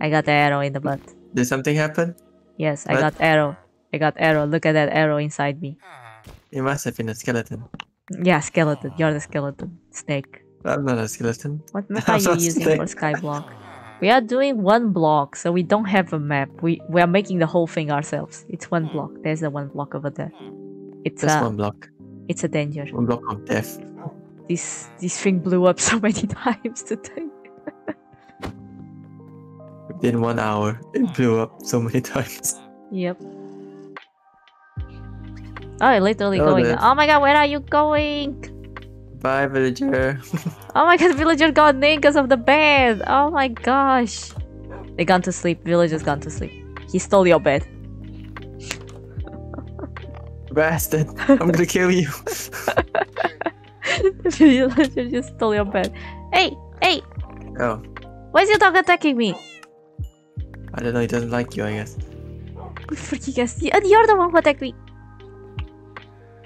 I got the arrow in the butt. Did something happen? Yes, I got arrow. I got arrow. Look at that arrow inside me. It must have been a skeleton. Yeah, skeleton. You're the skeleton. Snake. I'm not a skeleton. What map are you using snake. for skyblock? We are doing one block, so we don't have a map. We we are making the whole thing ourselves. It's one hmm. block. There's the one block over there. Hmm. It's Just a one block. it's a danger. One block of death. Oh. This this thing blew up so many times today. Within one hour, it hmm. blew up so many times. Yep. Oh, literally Oh, going. there's- Oh my god, where are you going? Bye, villager. Oh my god, villager got named because of the bed. Oh my gosh. They gone to sleep. Villager's gone to sleep. He stole your bed. Bastard. I'm gonna kill you. villager just stole your bed. Hey, hey, Oh, why is your dog attacking me? I don't know. He doesn't like you, I guess. Good guess. You- and You're the one who attacked me.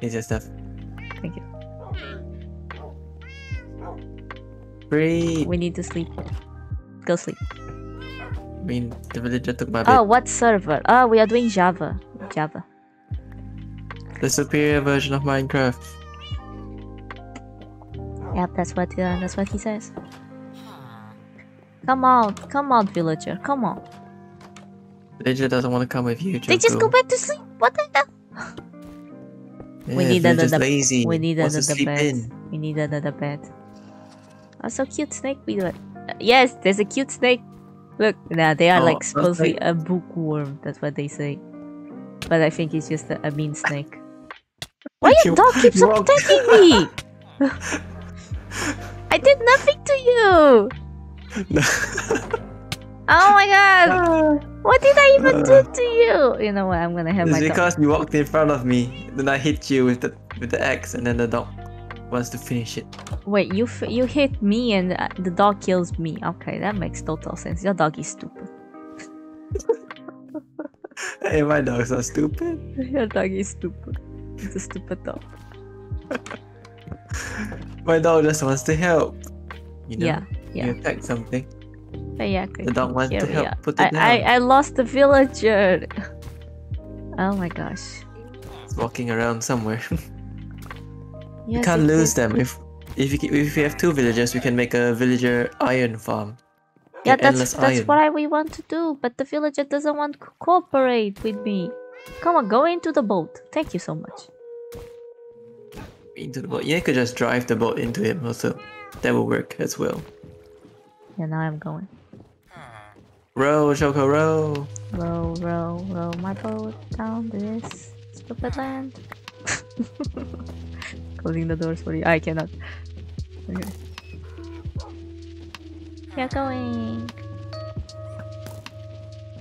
He's just stuff. Thank you. Breathe. We need to sleep. Go sleep. I mean, the villager took my Oh, what server? Oh, we are doing Java. Java. The superior version of Minecraft. Yep, that's what uh, that's what he says. Come on, come on, villager, come on. Villager doesn't want to come with you. They just go back to sleep. What the hell? we need another. lazy. We need Wants another bed. in. We need another bed. Oh, so cute snake we do it. Uh, yes, there's a cute snake. Look, nah, they are Oh, like that's supposed to be like- a bookworm. That's what they say. But I think it's just a, a mean snake. Why your dog keeps attacking me? I did nothing to you. Oh my god! What did I even do to you? You know what? I'm gonna have it's my dog. because you walked in front of me. Then I hit you with the with the axe, and then the dog wants to finish it. Wait, you f- you hit me and uh, the dog kills me. Okay, that makes total sense. Your dog is stupid. Hey, my dog's not stupid. Your dog is stupid. It's a stupid dog. My dog just wants to help. You know, Yeah, yeah. you attack something. But yeah, okay. The dog wants to help are. put I, it down. I I lost the villager. Oh my gosh. It's walking around somewhere. Yes, we can't lose them. If if we, if we have two villagers, we can make a villager iron farm. Yeah, that's that's iron. what I, we want to do. But the villager doesn't want to cooperate with me. Come on, go into the boat. Thank you so much. into the boat. Yeah, you could just drive the boat into him also. That will work as well. Yeah, now I'm going. Row, Choco, row. Row, row, row my boat down this stupid land. Closing the doors for you. I cannot. Okay. You're going.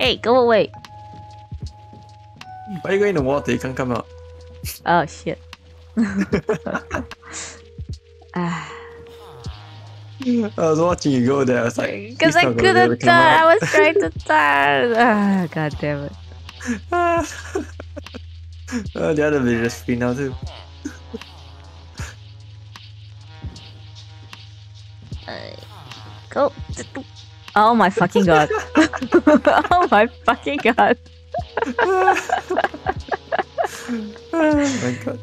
Hey, go away. Why are you going in the water? You can't come out. Oh shit. ah, I was watching you go there. I was like, because I not gonna be able couldn't to turn. I was trying to turn. Ah, god damn it. oh, the other villager's free now too. Go. Oh my fucking god. oh my fucking god. oh my god.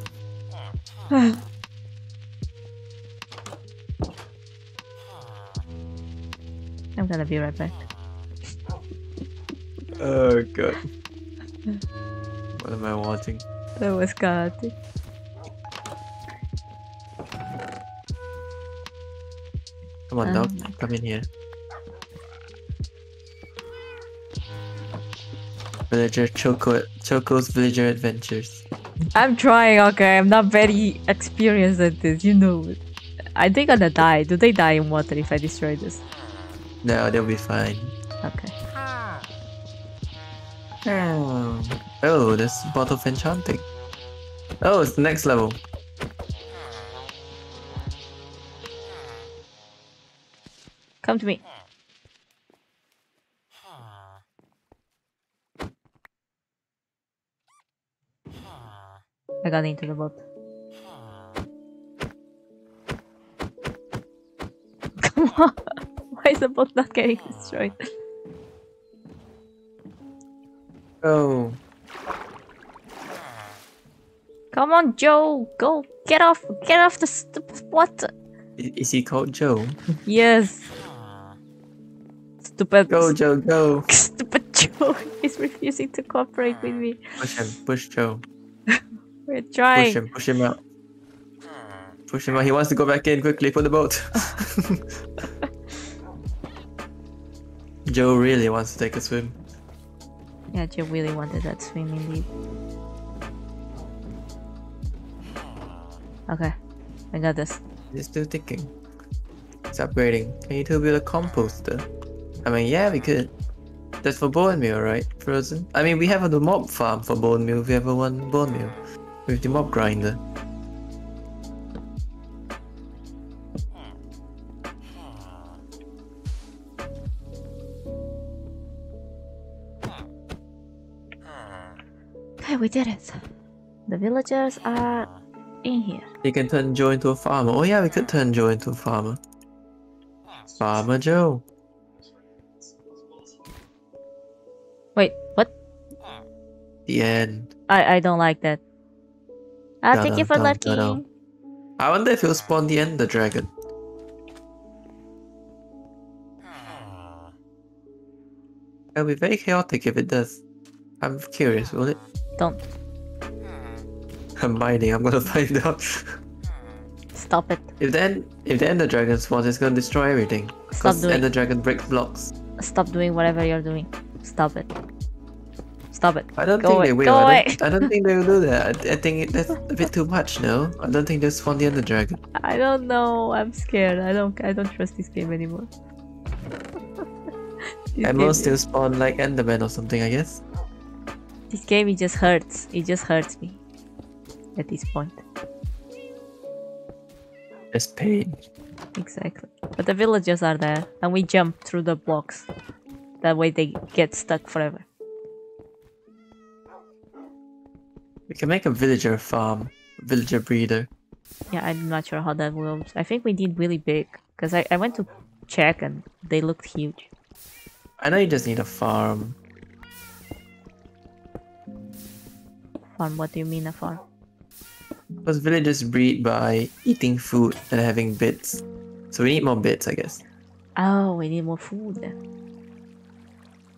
I'm gonna be right back. Oh god. What am I wanting? That was chaotic. Come on, dog. Ah. Come in here. Villager Choco Choco's Villager Adventures. I'm trying, okay. I'm not very experienced at this, you know. it. Are they gonna die? Do they die in water if I destroy this? No, they'll be fine. Okay. Hmm. Oh, oh there's bottle of enchanting. Oh, it's the next level. Come to me. I got into the boat. Come on! Why is the boat not getting destroyed? Oh, Come on, Joe! Go! Get off! Get off the what? is he called Joe? Yes! Stupid. Go, Joe, go! Stupid Joe is refusing to cooperate with me. Push him, push Joe. We're trying. Push him, push him out. Push him out. He wants to go back in quickly for the boat. Joe really wants to take a swim. Yeah, Joe really wanted that swim indeed. Okay, I got this. It's still ticking. It's upgrading. Can you two build a composter? I mean, yeah, we could. That's for bone meal, right? Frozen? I mean, we have a mob farm for bone meal We have a one bone meal. With the mob grinder. Okay, we did it. The villagers are in here. You can turn Joe into a farmer. Oh yeah, we could turn Joe into a farmer. Farmer Joe. Wait, what? The end. I I don't like that. Ah, thank you for lurking. I wonder if he'll spawn the Ender Dragon. It'll be very chaotic if it does. I'm curious, will it? Don't I'm mining, I'm gonna find out. stop it. if the end, if the Ender Dragon spawns, it's gonna destroy everything. Stop Because doing. Ender Dragon breaks blocks. Stop doing whatever you're doing. Stop it. Stop it. I don't Go think away, they will. go I don't, I don't think they will do that. I, I think it, that's a bit too much, no? I don't think they'll spawn the Ender Dragon. I don't know. I'm scared. I don't. I don't trust this game anymore. this, At game, most they'll spawn like Enderman or something, I guess. this game, it just hurts. It just hurts me. At this point, It's pain. exactly. But the villagers are there, and we jump through the blocks. That way, they get stuck forever. We can make a villager farm. Villager breeder. Yeah, I'm not sure how that works. I think we did really big because I, I went to check and they looked huge. I know you just need a farm. Farm? What do you mean a farm? Because villagers breed by eating food and having bits. So we need more bits, I guess. Oh, we need more food.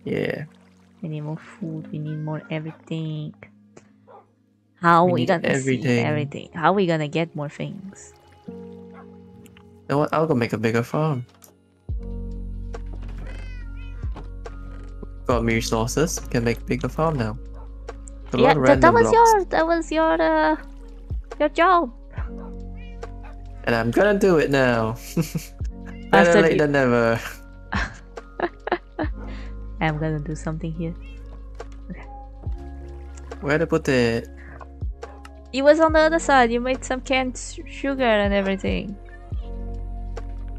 Yeah. We need more food. We need more everything. How We we, gonna see everything. everything? How we gonna get more things? You know what? I'll go make a bigger farm. Got me resources. Can make bigger farm now. A yeah, that, that was blocks. your that was your uh your job. And I'm gonna do it now. Better late than never. I'm gonna do something here. Where to put it? It was on the other side. You made some canned sugar and everything.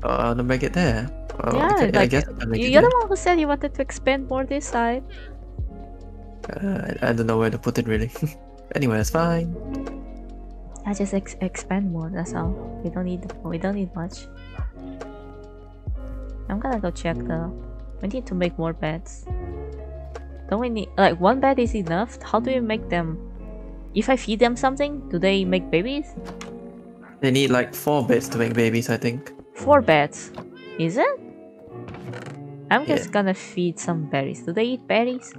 Oh, I'll make it there. Oh, Yeah, okay, I like, guess I'll make You, it you're there. the one who said you wanted to expand more this side. Uh, I, I don't know where to put it really. anyway, it's fine. I just ex- expand more. That's all. We don't need. We don't need much. I'm gonna go check the. We need to make more beds. Don't we need like one bed is enough? How do you make them? If I feed them something, do they make babies? They need like four beds to make babies, I think. Four beds. Is it? I'm Yeah. just gonna feed some berries. Do they eat berries?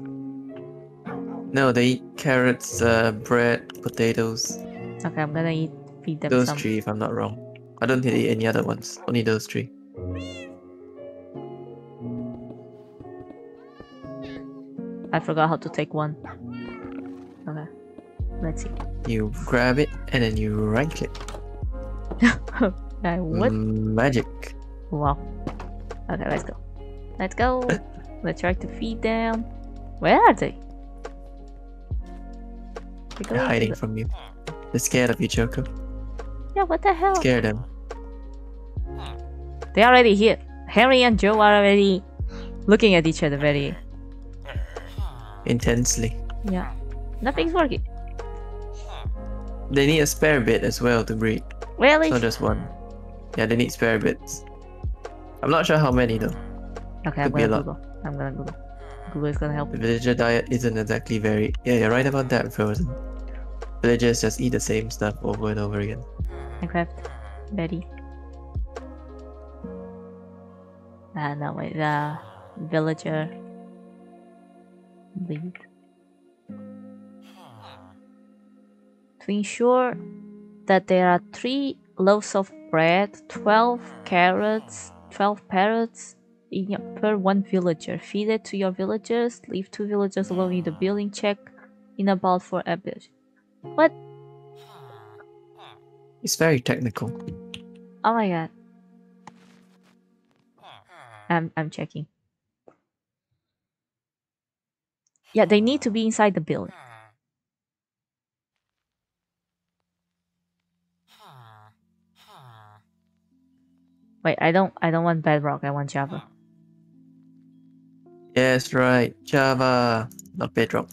No, they eat carrots, uh, bread, potatoes. Okay, I'm gonna eat feed them Those some. three, if I'm not wrong. I don't think they eat any other ones. Only those three. I forgot how to take one. Okay. Let's see. You grab it and then you right click. I what? Magic. Wow. Okay, let's go. Let's go. let's try to feed them. Where are they? They're They're hiding from you. They're scared of you, Choco. Yeah, what the hell? Scare them. They're already here. Harry and Joe are already looking at each other very. Intensely. Yeah. Nothing's working. they need a spare bit as well to breed. Really? Not just one. Yeah, they need spare bits. I'm not sure how many though. Okay, I'm could a gonna. Google. I'm gonna Google. Google is gonna help. The villager diet isn't exactly very. Yeah, you're right about that, Frozen. Villagers just eat the same stuff over and over again. Minecraft. Betty. Ah, no, wait. The villager. Lead. To ensure that there are three loaves of bread, 12 carrots, 12 parrots in your, per one villager. Feed it to your villagers. Leave two villagers alone in the building. Check in about four hours. What? It's very technical. Oh my god. I'm I'm checking. Yeah, they need to be inside the building. Wait, I don't I don't want bedrock, I want Java. Yes, right. Java, not Bedrock.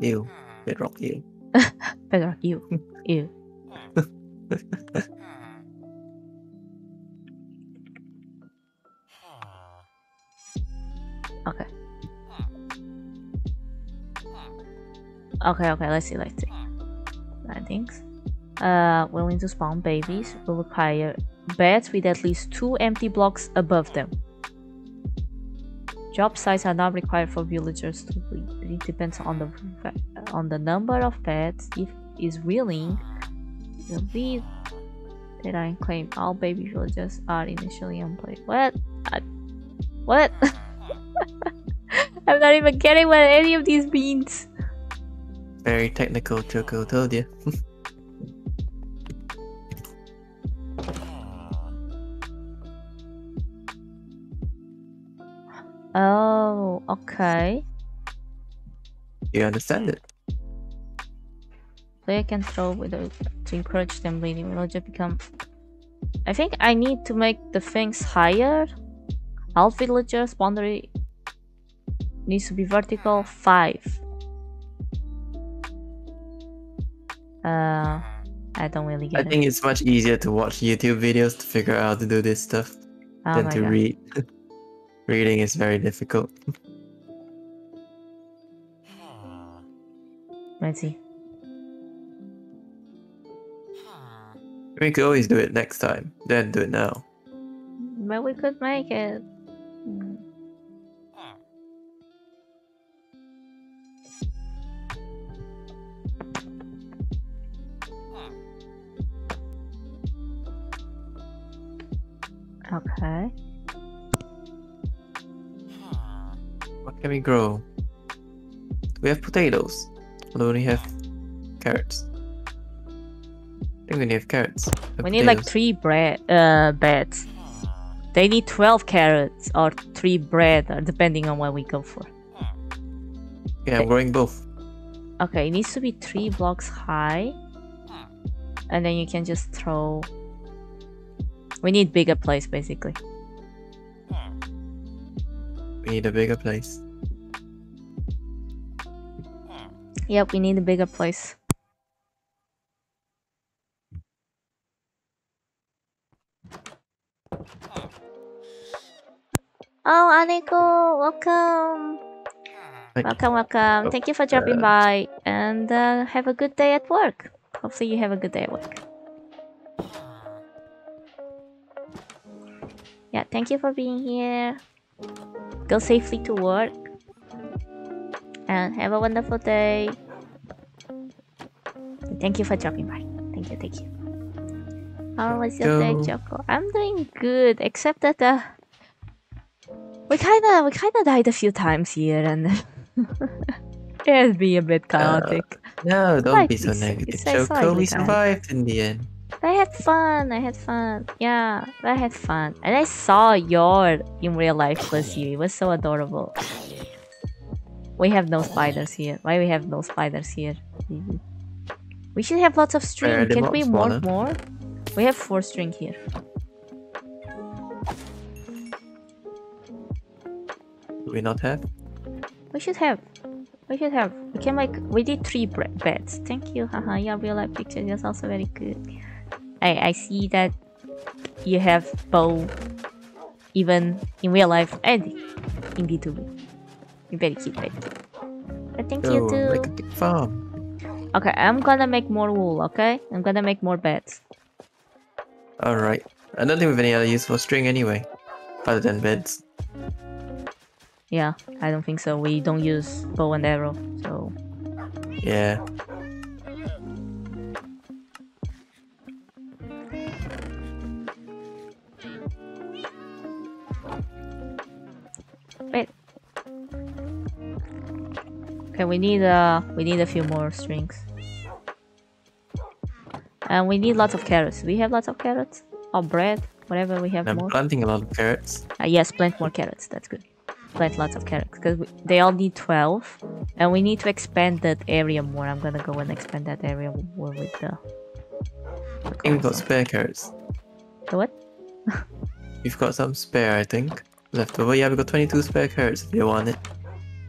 Ew. Bedrock, ew. Bedrock, you. you. Okay. Okay, okay, let's see, let's see. Landings. Uh, willing to spawn babies will require beds with at least two empty blocks above them. Job sites are not required for villagers to leave. It depends on the on the number of beds. If is willing, the lead that I claim all baby villagers are initially unplayed. What? I, what? I'm not even getting what any of these means. Very technical, Choco told you. Oh, okay. you understand it? Player can throw with a, to encourage them bleeding. Will just become. I think I need to make the things higher. All villagers boundary needs to be vertical five. Uh, I don't really I get it. think it's much easier to watch YouTube videos to figure out how to do this stuff Oh than to God. read. Reading is very difficult. Let's see. We could always do it next time, then do it now. But we could make it. Okay. What can we grow? We have potatoes. We only have carrots? I think we have carrots. We need like three bread uh beds. They need twelve carrots or three bread, uh, depending on what we go for. Yeah, I'm growing both. Okay, it needs to be three blocks high. And then you can just throw We need bigger place basically. We need a bigger place. Yep, we need a bigger place. Oh, Aniko, welcome. Like, Welcome, welcome. Oh, Thank you for dropping uh, by and uh, have a good day at work. Hopefully, you have a good day at work. Yeah, thank you for being here. Go safely to work and have a wonderful day. Thank you for dropping by. Thank you, thank you. How was your day. Choco? I'm doing good, except that uh, we kind of we kind of died a few times here, and it has been a bit chaotic. no, don't be so negative, Choco. We survived in the end. I had fun. I had fun. Yeah, I had fun, and I saw your in real life plus you. It was so adorable. We have no spiders here. Why we have no spiders here? We should have lots of string. Can we want more? We have four string here. Do we not have? We should have. We should have. We can make. We did three beds. Thank you. Haha. yeah, real life picture is also very good. I I see that you have bow even in real life and in B2B. Very cute, very cute. But thank you Oh, too. a big farm. Okay, I'm gonna make more wool, okay? I'm gonna make more beds. Alright. I don't think we have any other use for string anyway. Other than beds. Yeah, I don't think so. We don't use bow and arrow, so Yeah. Okay, we need uh we need a few more strings. And we need lots of carrots. We have lots of carrots? Or bread? Whatever we have more. I'm more. planting a lot of carrots. Uh, yes, plant more carrots. That's good. Plant lots of carrots because they all need 12, and we need to expand that area more. I'm gonna go and expand that area more with the. I think we've got spare carrots. The what? We've got some spare, I think. Left over. Yeah, we've got 22 spare carrots if you want it.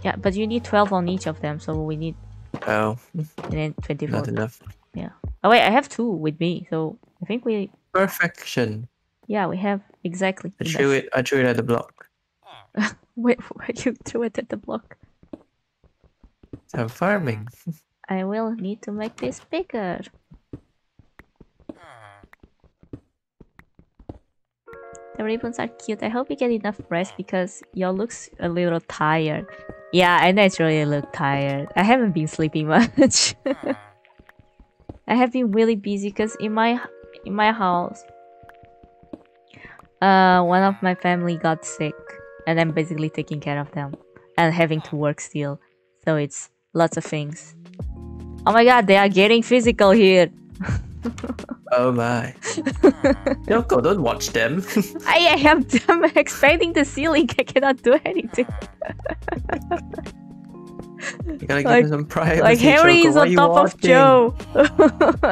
Yeah, but you need 12 on each of them, so we need Oh, and then 24. not enough. Yeah. Oh wait, I have two with me, so I think we. Perfection. Yeah, we have exactly. I threw it. I threw it at the block. Wait, why you threw it at the block? I'm farming. I will need to make this bigger. The ribbons are cute. I hope you get enough rest because y'all looks a little tired. Yeah, I naturally look tired. I haven't been sleeping much. I have been really busy because in my in my house, uh, one of my family got sick, and I'm basically taking care of them and having to work still. So it's lots of things. Oh my god, they are getting physical here. Oh my. Yoko, don't watch them. I, I have them expanding the ceiling. I cannot do anything. you gotta give Like- them some privacy. like Harry Choco. is Why on top of watching? Joe.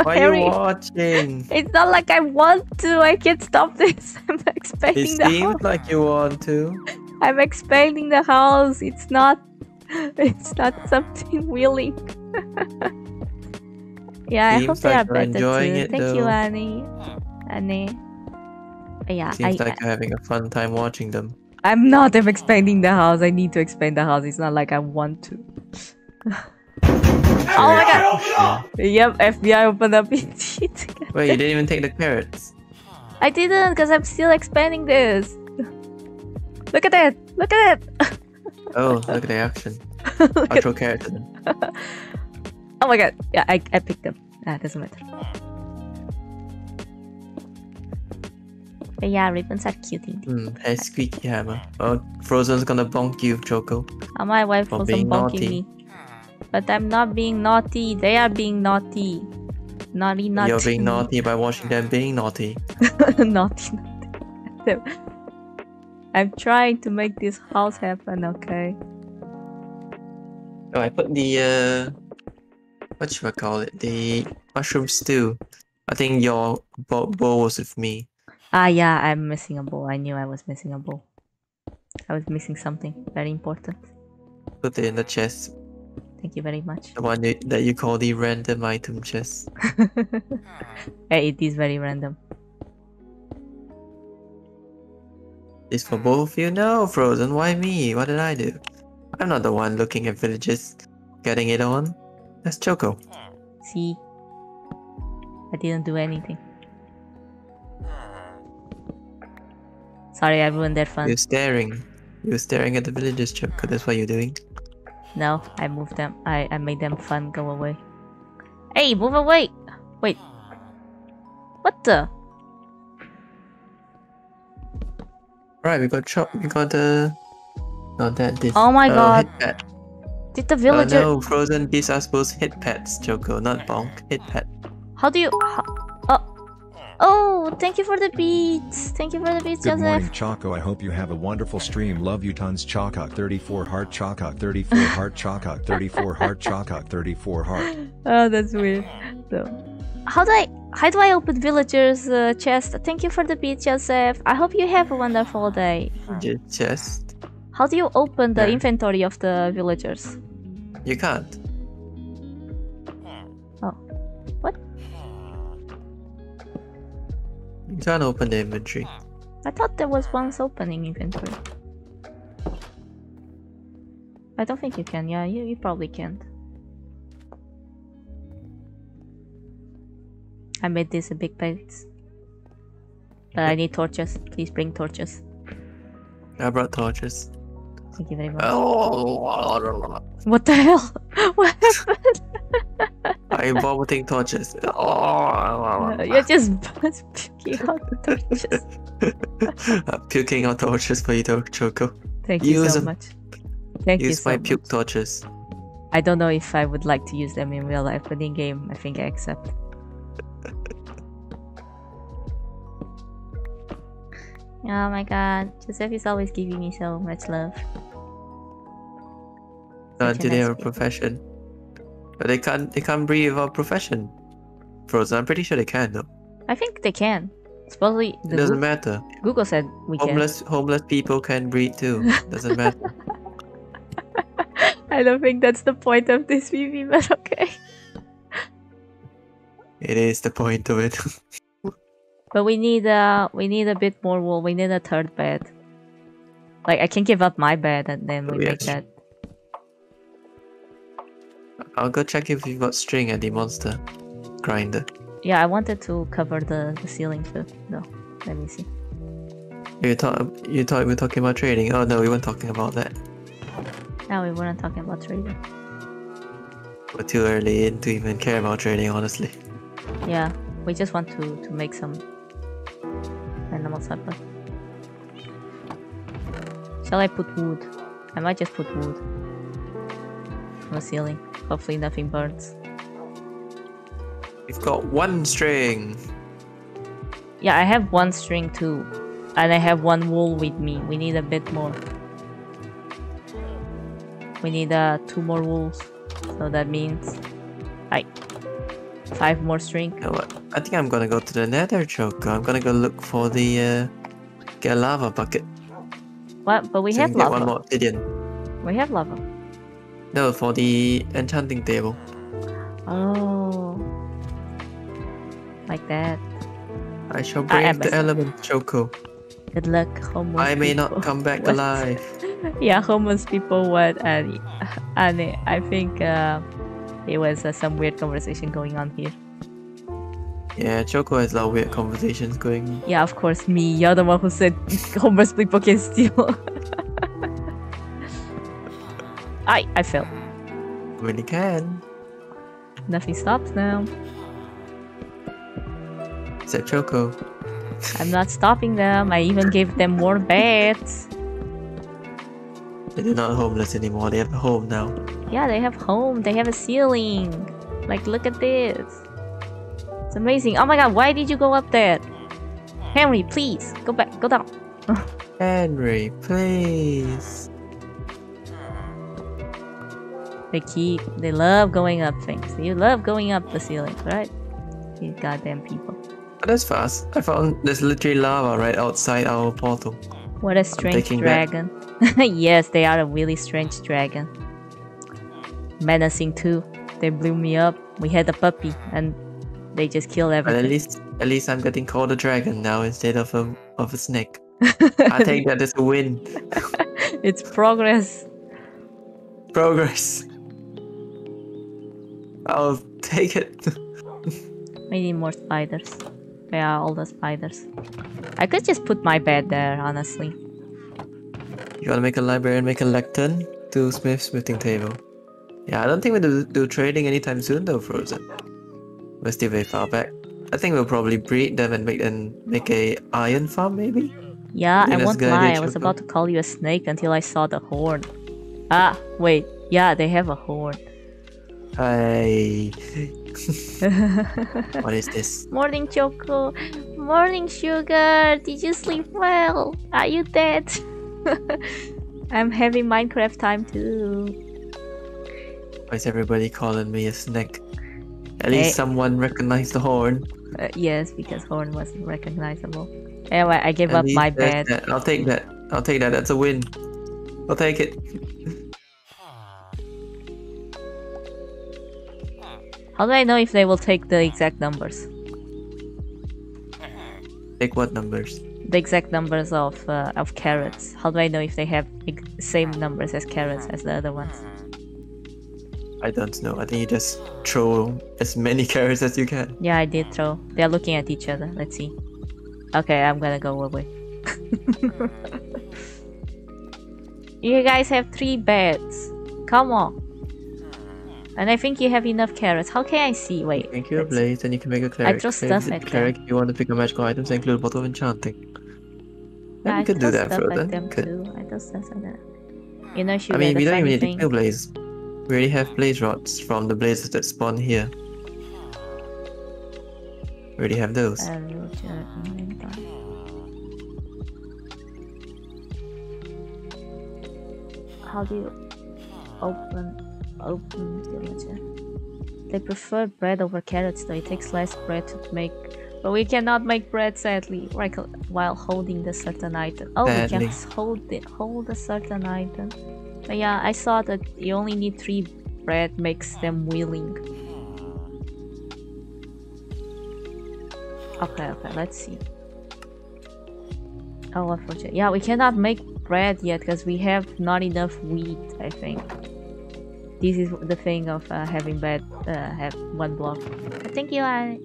Why Harry, you watching? it's not like I want to. I can't stop this. I'm expanding It the house. seems like you want to. I'm expanding the house. It's not. It's not something willing. Yeah, I hope Seems they like are better enjoying too. it, Thank you. Annie. Annie. Yeah, I, Seems like you're having a fun time watching them. I'm not. I'm expanding the house. I need to expand the house. It's not like I want to. oh my god! Yep, FBI opened up indeed. Wait, you didn't even take the carrots. I didn't because I'm still expanding this. Look at that! Look at it! Oh, look at the action. Look I'll at- throw carrots at them. Oh my god! Yeah, I, I picked them. Ah, doesn't matter. But yeah, ribbons are cute indeed. Hmm, hey, squeaky hammer. Oh, Frozen's gonna bonk you, Choco. Oh, my wife For wasn't bonking naughty. me. But I'm not being naughty. They are being naughty. Naughty, naughty. You're being naughty by watching them being naughty. naughty, naughty. I'm trying to make this house happen, okay? Oh, I put the uh, what should I call it? The mushroom stew. I think your bo- bowl was with me. Ah, yeah, I'm missing a bowl. I knew I was missing a bowl. I was missing something very important. Put it in the chest, Thank you very much. the one that that you call the random item chest. It is very random. It's for both of you? No, Frozen. Why me? What did I do? I'm not the one looking at villages, getting it on. That's Choco. See? I didn't do anything. Sorry, I ruined their fun. You're staring. You're staring at the villagers, Choco. That's what you're doing. No, I moved them. I, I made them fun go away. Hey, move away! Wait. What the? Right, we got chop. We got the. Not that. This. Oh my uh, God. Hit pet. Did the Oh villager. no, Frozen. These are supposed hit pets, Choco, not bonk. Hit pet. How do you. How, oh. Oh, thank you for the beats. Thank you for the beats, Good Joseph. morning, Choco. I hope you have a wonderful stream. Love you tons, Choco. 34 heart, Choco. 34 heart, Choco. 34 heart, Choco. 34 heart. Oh, that's weird. So, how do I how do I open villagers uh, chest? Thank you for the beat, Joseph. I hope you have a wonderful day. Just chest. How do you open the There. inventory of the villagers? You can't. Oh. What? You can't open the inventory. I thought there was once opening inventory. I don't think you can. Yeah, you, you probably can't. I made this a big base. But I need torches. Please bring torches. I brought torches. Thank you very much. Oh, What the hell? what happened? I'm vomiting torches. You're just puking out the torches. I'm puking out torches for you, to- Choco. Thank you Use so 'em. much. Thank you Use so my much. puke torches. I don't know if I would like to use them in real life, but in game, I think I accept. Oh my god, Joseph is always giving me so much love. Such a do they have a profession? But they can't. They can't breathe without profession. Frozen. I'm pretty sure they can though. I think they can. Supposedly, It doesn't Goo- matter. Google said we can. Homeless homeless people can breathe too. Doesn't matter. I don't think that's the point of this movie, but okay. it is the point of it. But we need uh we need a bit more wool. We need a third bed. Like I can give up my bed and then we Oh, make yes. that. I'll go check if you've got string at the monster grinder. Yeah, I wanted to cover the, the ceiling too. No, let me see. You thought you thought we were talking about trading. Oh no, we weren't talking about that. No, we weren't talking about trading. We're too early in to even care about trading, honestly. Yeah, we just want to to make some animal supper. Shall I put wood? I might just put wood on the ceiling. Hopefully nothing burns. We've got one string. Yeah, I have one string too. And I have one wool with me. We need a bit more. We need uh, two more wools. So that means like five more string. You know? I think I'm gonna go to the nether Choco. I'm gonna go look for the uh, get a lava bucket. What? But we so have lava. one more obsidian. We have lava. No, for the enchanting table. Oh. Like that. I shall I brave the element, Choco. Good luck, homeless I may people. not come back What? alive. yeah, homeless people what and and I think uh, there was uh, some weird conversation going on here. Yeah, Choco has a lot of weird conversations going. Yeah, of course, me. You're the one who said homeless people can steal. I I fell. Really can. Nothing stops now. Except Choco. I'm not stopping them. I even gave them more beds. They're not homeless anymore. They have a home now. Yeah, they have home. They have a ceiling. Like, look at this. It's amazing. Oh my god, why did you go up there? Henry, please go back. Go down. Henry, please. They keep. They love going up things. You love going up the ceilings, right? These goddamn people. That's fast. I found there's literally lava right outside our portal. What a strange dragon. yes, they are a really strange dragon. Menacing too. They blew me up. We had a puppy and they just killed But everything. at least, at least I'm getting called a dragon now instead of a of a snake. I take that as a win. it's progress. Progress. I'll take it. We need more spiders. Where are all the spiders? I could just put my bed there, honestly. You wanna make a library and make a lectern to smith smithing table. Yeah, I don't think we'll do, do trading anytime soon though, Frozen. We're still very far back. I think we'll probably breed them and make and make a iron farm maybe. Yeah, I a won't lie. I was about to call you a snake until I saw the horn. Ah, wait. Yeah, they have a horn. Hey, what is this? Morning, Choco. Morning, Sugar. Did you sleep well? Are you dead? I'm having Minecraft time too. Why is everybody calling me a snake? At least Hey. someone recognized the horn. Uh, yes, because horn wasn't recognizable. Anyway, I gave At up my bed. that. I'll take that. I'll take that. That's a win. I'll take it. How do I know if they will take the exact numbers? Take what numbers? The exact numbers of uh, of carrots. How do I know if they have same numbers as carrots as the other ones? I don't know. I think you just throw as many carrots as you can. Yeah, I did throw. They're looking at each other. Let's see. Okay, I'm gonna go away. you guys have three beds. Come on. And I think you have enough carrots. How can I see? Wait. Make you blaze, and you can make a cleric. throw stuff at them. cleric, you want to pick up magical items, include a bottle of enchanting. Yeah, I you could do that, stuff Frozen. them could. too. I throw stuff at them. You know, shoot I mean, we don't even need to kill blaze. We already have blaze rods from the blazes that spawn here. We already have those. Uh, Roger, inventory. How do you open open? They prefer bread over carrots though. It takes less bread to make but we cannot make bread sadly while holding the certain item. Oh we can hold it hold a certain item. But yeah, I saw that you only need three bread makes them willing. Okay, okay, let's see. Oh, unfortunately. Yeah, we cannot make bread yet because we have not enough wheat, I think. This is the thing of uh, having bed, uh, have one block. Thank you, Anne.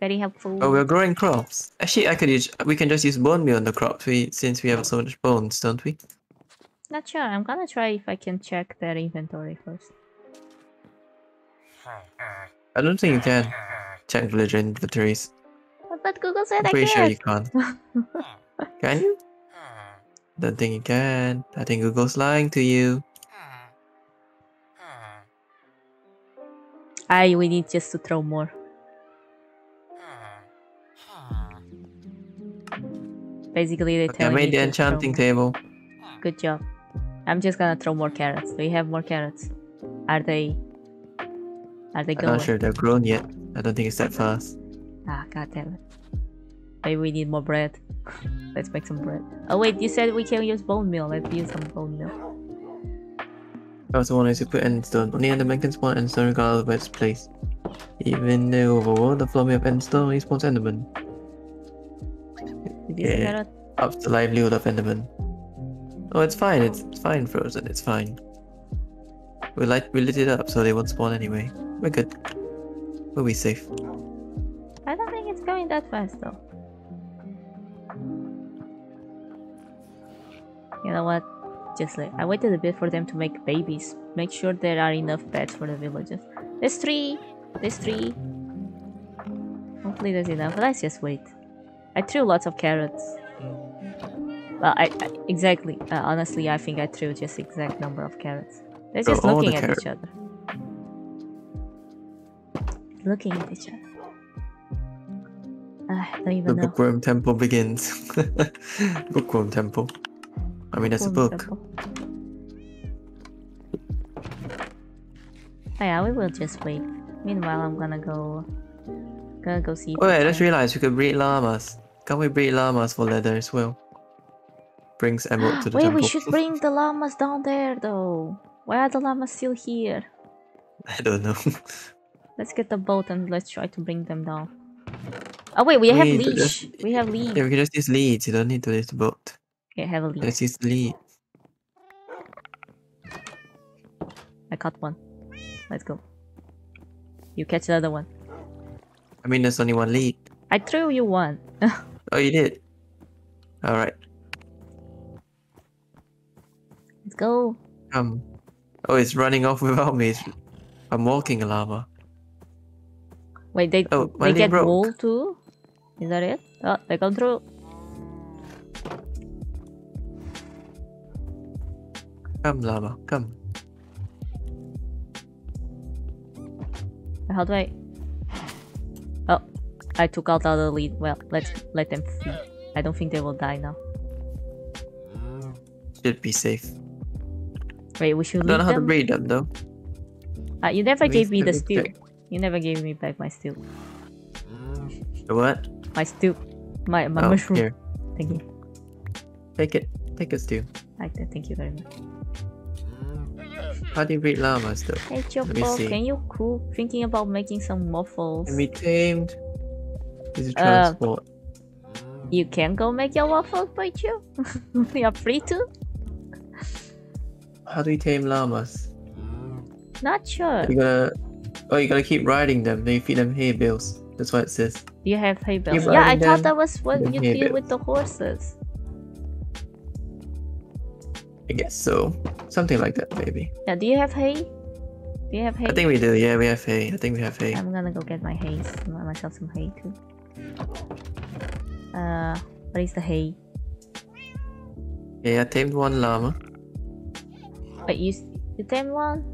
Very helpful. Oh, we're growing crops. Actually, I could use. We can just use bone meal on the crops. We since we have so much bones, don't we? Not sure. I'm gonna try if I can check their inventory first. I don't think you can check villager inventories. But, but Google said I'm I pretty sure you can't. can you? Don't think you can. I think Google's lying to you. I we need just to throw more. Basically, they Okay, I tell made me the enchanting table. Good job. I'm just gonna throw more carrots. Do you have more carrots? Are they? Are they I'm going? not sure they're grown yet. I don't think it's that fast. Ah, god damn it. Maybe we need more bread. Let's make some bread. Oh wait, you said we can use bone meal. Let's use some bone meal. I also wanted to put endstone. Only Enderman can spawn endstone regardless of where it's placed. Even the overworld, the floor may have endstone, he spawns Enderman. Did you say Yeah. Ups the livelihood of Enderman. Oh, it's fine. It's, it's fine, Frozen. It's fine. We light we lit it up so they won't spawn anyway. We're good. We'll be safe. I don't think it's going that fast though. You know what? Just like I waited a bit for them to make babies. Make sure there are enough beds for the villagers. There's three. There's three. Hopefully there's enough. Let's just wait. I threw lots of carrots. Well, I, I exactly. Uh, honestly, I think I threw just exact number of carrots. They're just all the looking at each other. Looking at each other. Ah, I don't The even know. bookworm temple begins. bookworm temple. I mean, that's a book. Oh yeah, we will just wait. Meanwhile, I'm gonna go. Gonna go see. Oh, wait, I just can- realized we could breed llamas. Can't we breed llamas for leather as well? Brings emerald to the Wait, temple. we should bring the llamas down there though. Why are the llamas still here? I don't know. Let's get the boat and let's try to bring them down. Oh wait, we have leash. We have leash. yeah, we can just use leads. You don't need to use the boat. Okay, have a leash. Let's use lead. I caught one. Let's go. You catch the other one. I mean, there's only one lead. I threw you one. Oh, you did? Alright, Let's go. come. Oh, it's running off without me. It's- I'm walking a llama. Wait, they Oh, they get broke. wool too? Is that it? Oh, they come through. Come, llama, come. How do I? Oh, I took out all the other lead. Well, let's let them feed. I don't think they will die now. Should be safe. Wait, we should I don't know how to breed them though. Uh, you never We gave me the steel. You never gave me back my steel. The what? My steel. My my oh, mushroom. here. Thank you. Take it. Take it. Like that. Thank you very much. How do you breed llamas though? Hey Choco, can you cook? Thinking about making some waffles. Can be tamed. Is Uh, transport. You can go make your waffles, by you you're free to. How do you tame llamas? Not sure. You gotta. Oh, you gotta keep riding them. Then you feed them hay bales. That's what it says. You have hay bales. Keep Yeah, I riding thought that was what you do with the horses. I guess so. Something like that, maybe. Yeah, do you have hay? Do you have hay? I think we do. Yeah, we have hay. I think we have hay. I'm gonna go get my hay. Buy myself some hay too. Uh, what is the hay? Yeah, I tamed one llama. Wait, you you tamed one?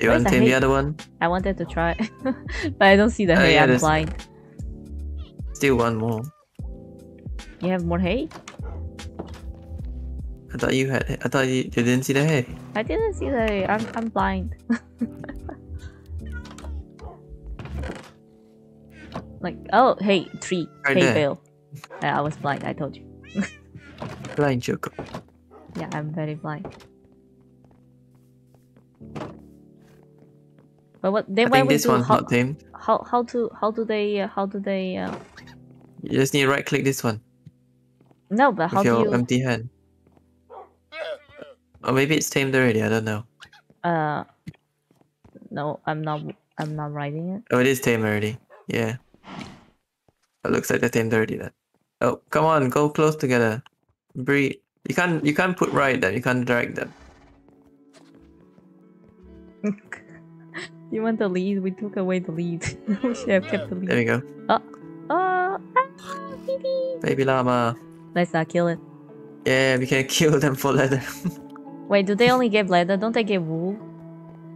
You Where's want to tame hay? the other one? I wanted to try, but I don't see the Uh, hay. yeah, I'm blind. Still one more. You have more hay? I thought you had. I thought you, you didn't see the hay. I didn't see the hay. I'm I'm blind. like oh hey tree Right hay there. bale. Yeah, I was blind. I told you. Blind Choco. Yeah, I'm very blind. But what then I think this do one's how, not tamed. how how to how do they uh, how do they uh, You just need to right click this one no but how with do your you empty hand. Or maybe it's tamed already. I don't know. uh no I'm not I'm not writing it. Oh, it is tamed already. Yeah. It looks like they're tamed already then. Oh, come on, go close together. Breed. You can't. You can't put right them. You can't drag them. you want the lead? We took away the lead. we should have kept the lead. There we go. Oh, ah, baby. Baby llama. Let's not kill it. Yeah, we can kill them for leather. Wait, do they only give leather? Don't they give wool?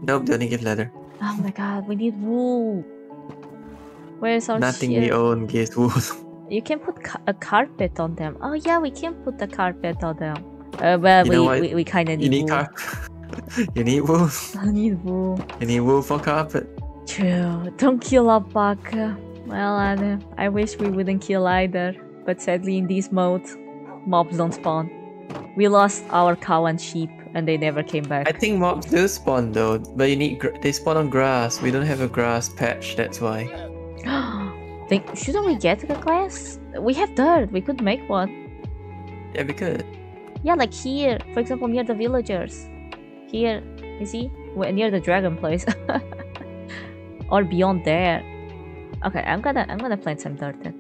nope, they only give leather. Oh my god, we need wool. Where's our Nothing shit? we own gives wool. You can put ca- a carpet on them. Oh yeah, we can put the carpet on them. Uh, well, You we, we we kind of need need wool. you need wool. I need wool. You need wool for carpet. True. Don't kill alpaca. Well, I, I wish we wouldn't kill either. But sadly, in this mode, mobs don't spawn. We lost our cow and sheep, and they never came back. I think mobs do spawn though, but you need gr- they spawn on grass. We don't have a grass patch. That's why. Think, shouldn't we get a glass? We have dirt. We could make one. Yeah, we could. Yeah, like here, for example, near the villagers. Here, you see, Wh- near the dragon place, or beyond there. Okay, I'm gonna I'm gonna plant some dirt then.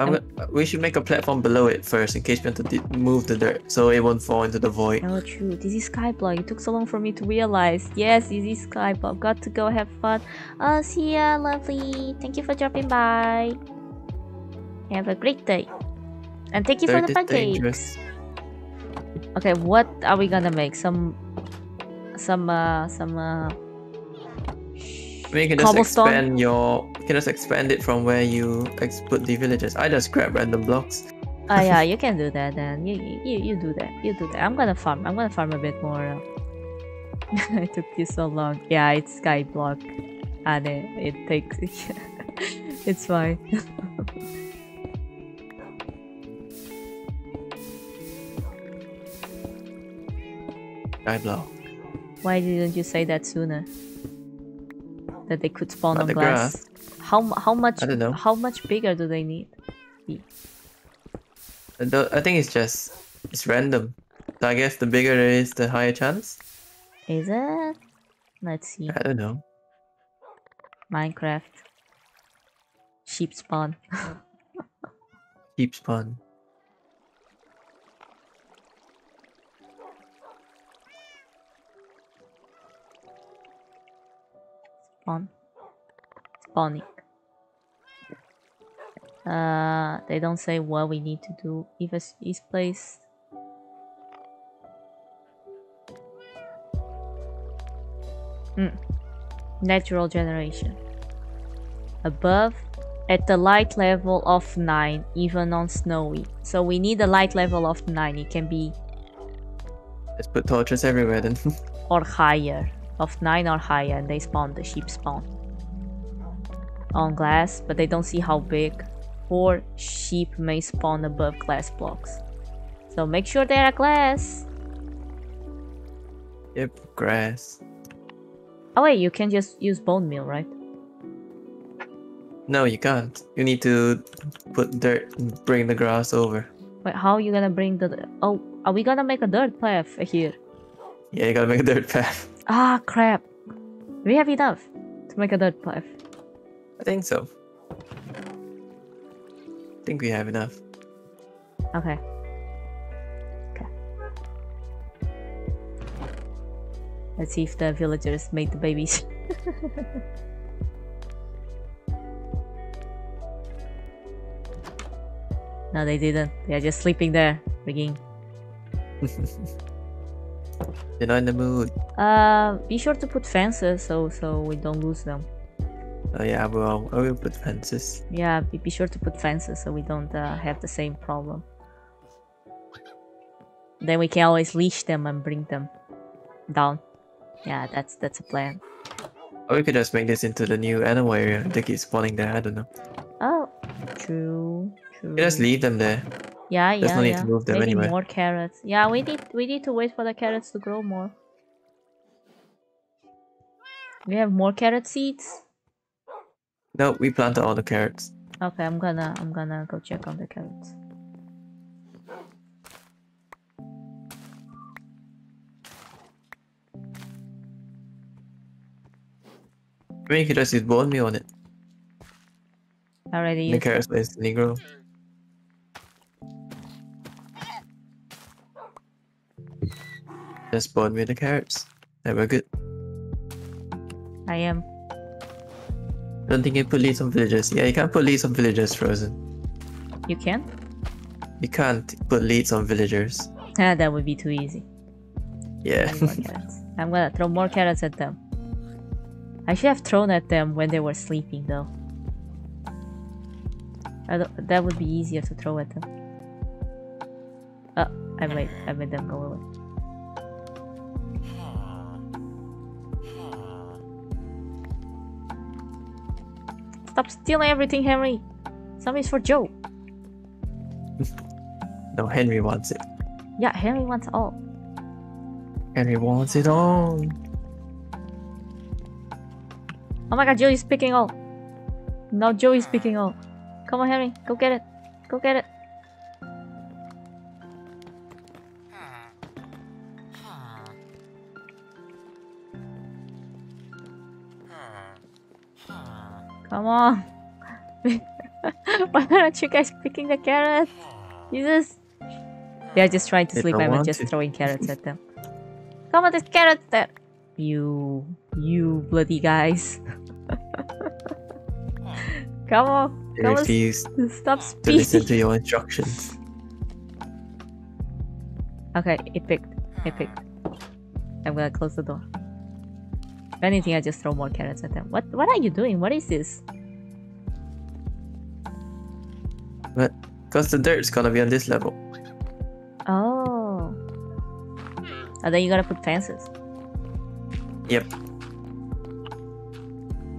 I'm gonna, we should make a platform below it first in case we want to move the dirt so it won't fall into the void. Oh, true. This is Skyblock. It took so long for me to realize. Yes, this is Skyblock. Got to go have fun. Oh, see ya, lovely. Thank you for dropping by. Have a great day. And thank you for the pancakes. dangerous. Okay, what are we gonna make? Some, some, uh, some, uh, I mean, you can just expand your. You can just expand it from where you ex- put the villagers. I just grab random blocks. oh yeah, you can do that then. You, you, you- do that. You do that. I'm gonna farm. I'm gonna farm a bit more. uh. it took you so long. Yeah, it's Skyblock. And it, it takes. it's fine. I block. Why didn't you say that sooner? That they could spawn on glass. How how much I don't know. how much bigger do they need? I, I think it's just it's random. So I guess the bigger it is, the higher chance. Is it? Let's see. I don't know. Minecraft. Sheep spawn. Sheep spawn. Spawn. Spawning. Uh, they don't say what we need to do. If it's is placed. Hmm. Natural generation. Above, at the light level of 9, even on snowy. So we need a light level of 9. It can be Let's put torches everywhere then. or higher. Of 9 or higher, and they spawn, the sheep spawn. On glass, but they don't see how big. 4 sheep may spawn above glass blocks. So make sure they are glass. Yep, grass. Oh wait, you can just use bone meal, right? No, you can't. You need to put dirt and bring the grass over. Wait, how are you gonna bring the? Oh, are we gonna make a dirt path here? Yeah, you gotta make a dirt path. Ah, crap. We have enough to make a dirt path. I think so. I think we have enough. Okay. Okay. Let's see if the villagers made the babies. no, they didn't. They are just sleeping there, rigging. You're not in the mood. Uh, be sure to put fences so so we don't lose them. Oh yeah, well, I will put fences. Yeah, be, be sure to put fences so we don't uh, have the same problem. Then we can always leash them and bring them down. Yeah, that's that's a plan. Or we could just make this into the new animal area. They keep spawning there. I don't know. Oh, true, true. You just leave them there. Yeah, There's yeah, no need yeah. to move them Maybe anyway. more carrots. Yeah, we need we need to wait for the carrots to grow more. We have more carrot seeds. No, we planted all the carrots. Okay, I'm gonna I'm gonna go check on the carrots. I mean, you could just use bone meal on it. Already The carrots instantly grow. Just bone meal the carrots. Then we're good. I am. don't think you put leads on villagers. Yeah, you can't put leads on villagers frozen. You can? You can't put leads on villagers. Ah, that would be too easy. Yeah. I'm gonna throw more carrots at them. I should have thrown at them when they were sleeping, though. That would be easier to throw at them. Oh, I made I made them go away. Stop stealing everything, Henry. Some is for Joe. no, Henry wants it. Yeah, Henry wants all. Henry wants it all. Oh my god, Joe is picking all. Now Joe is picking all. Come on, Henry, go get it. Go get it. Come on. Why aren't you guys picking the carrots? Jesus. They are just trying to They sleep I'm just to. throwing carrots at them. Come on, there's carrots there. You, you bloody guys. Come on, They come on, refuse stop to listen to your instructions. Okay, it picked. It picked. I'm gonna close the door. Anything, I just throw more carrots at them. What? What are you doing? What is this? But because the dirt's gonna be on this level. Oh. Oh, then you gotta put fences. Yep.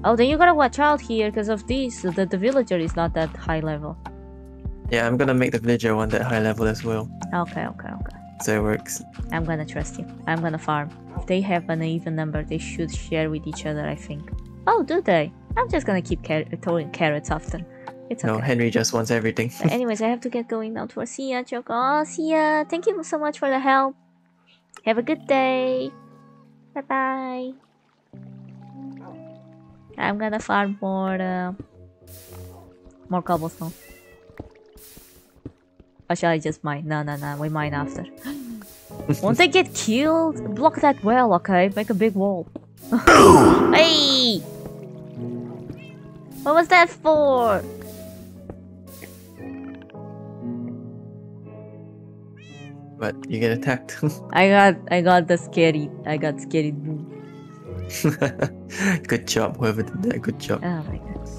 Oh, then you gotta watch out here because of this. The, the villager is not that high level. Yeah, I'm gonna make the villager one that high level as well. Okay, okay, okay. So it works. I'm gonna trust you. I'm gonna farm. If they have an even number, they should share with each other, I think. Oh, do they? I'm just gonna keep car- throwing carrots often. It's okay. No, Henry just wants everything. But anyways, I have to get going now see ya, Choco. Oh, see ya. Thank you so much for the help. Have a good day. Bye bye. I'm gonna farm more, uh, more cobblestone. Or shall I just mine? No, no, no. We mine after. Won't they get killed? Block that well, okay? Make a big wall. hey! What was that for? but you get attacked. I got I got the scary I got scary good job, whoever did that. Good job. Oh my god.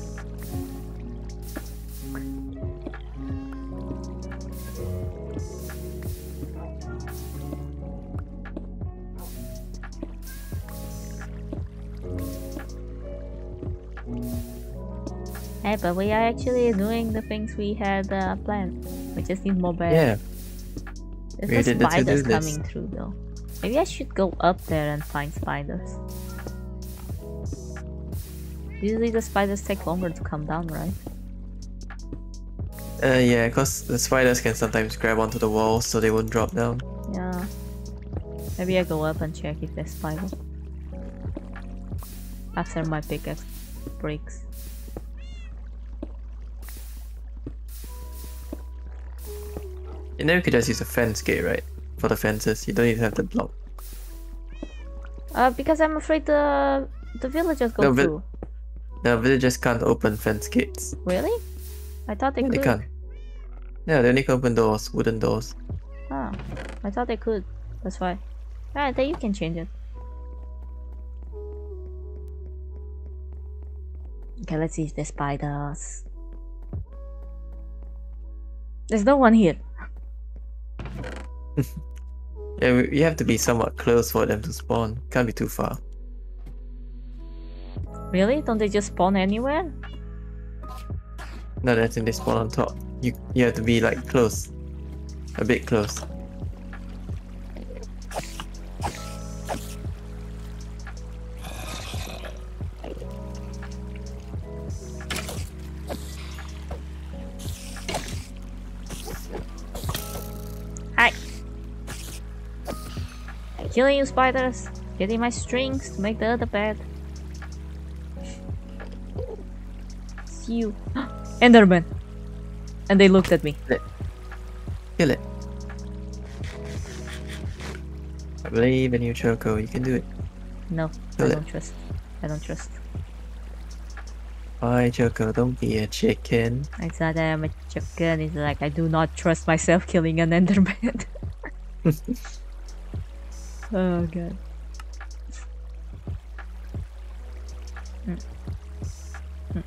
Hey, but we are actually doing the things we had uh, planned. We just need more beds. Yeah, There's we the did the spiders coming through though. Maybe I should go up there and find spiders. Usually the spiders take longer to come down, right? Uh, yeah, because the spiders can sometimes grab onto the walls so they won't drop down. Yeah. Maybe I go up and check if there's spiders. After my pickaxe breaks. You know, you could just use a fence gate, right? For the fences, you don't need to have the block. Uh, because I'm afraid the the villagers go No, through. No, villagers can't open fence gates. Really? I thought they Yeah, could. they can't. Yeah, they only can open doors, wooden doors. Ah, I thought they could. That's why. Alright, then you can change it. Okay, let's see if there's spiders. There's no one here. Yeah, we, we have to be somewhat close for them to spawn. Can't be too far. Really? Don't they just spawn anywhere? No, that's in they spawn on top. You you have to be like close, a bit close. Killing you spiders. Getting my strings to make the other bed. See you. Enderman. And they looked at me. Kill it. Kill it. I believe in you, Choco. You can do it. No, I it. don't trust. I don't trust. Bye, Choco. Don't be a chicken. It's not that I'm a chicken. It's like I do not trust myself killing an Enderman. oh god. Mm. Mm.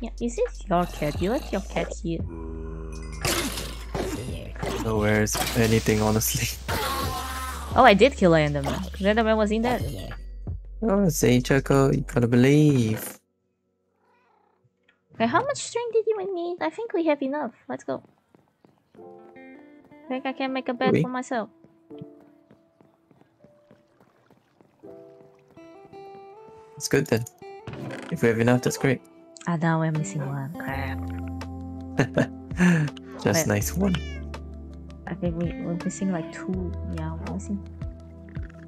Yeah, is this your cat? You let your cat here. Nowhere's anything, honestly. Oh, I did kill an Enderman. The Enderman was in there. Oh, say, Choco. You gotta believe. Okay, how much string did you need? I think we have enough. Let's go. I think I can make a bed for myself. It's good then. If we have enough, that's great. Ah, now we're missing one. Crap. Just Wait. nice one. I think we, we're missing like two. Yeah, we're missing.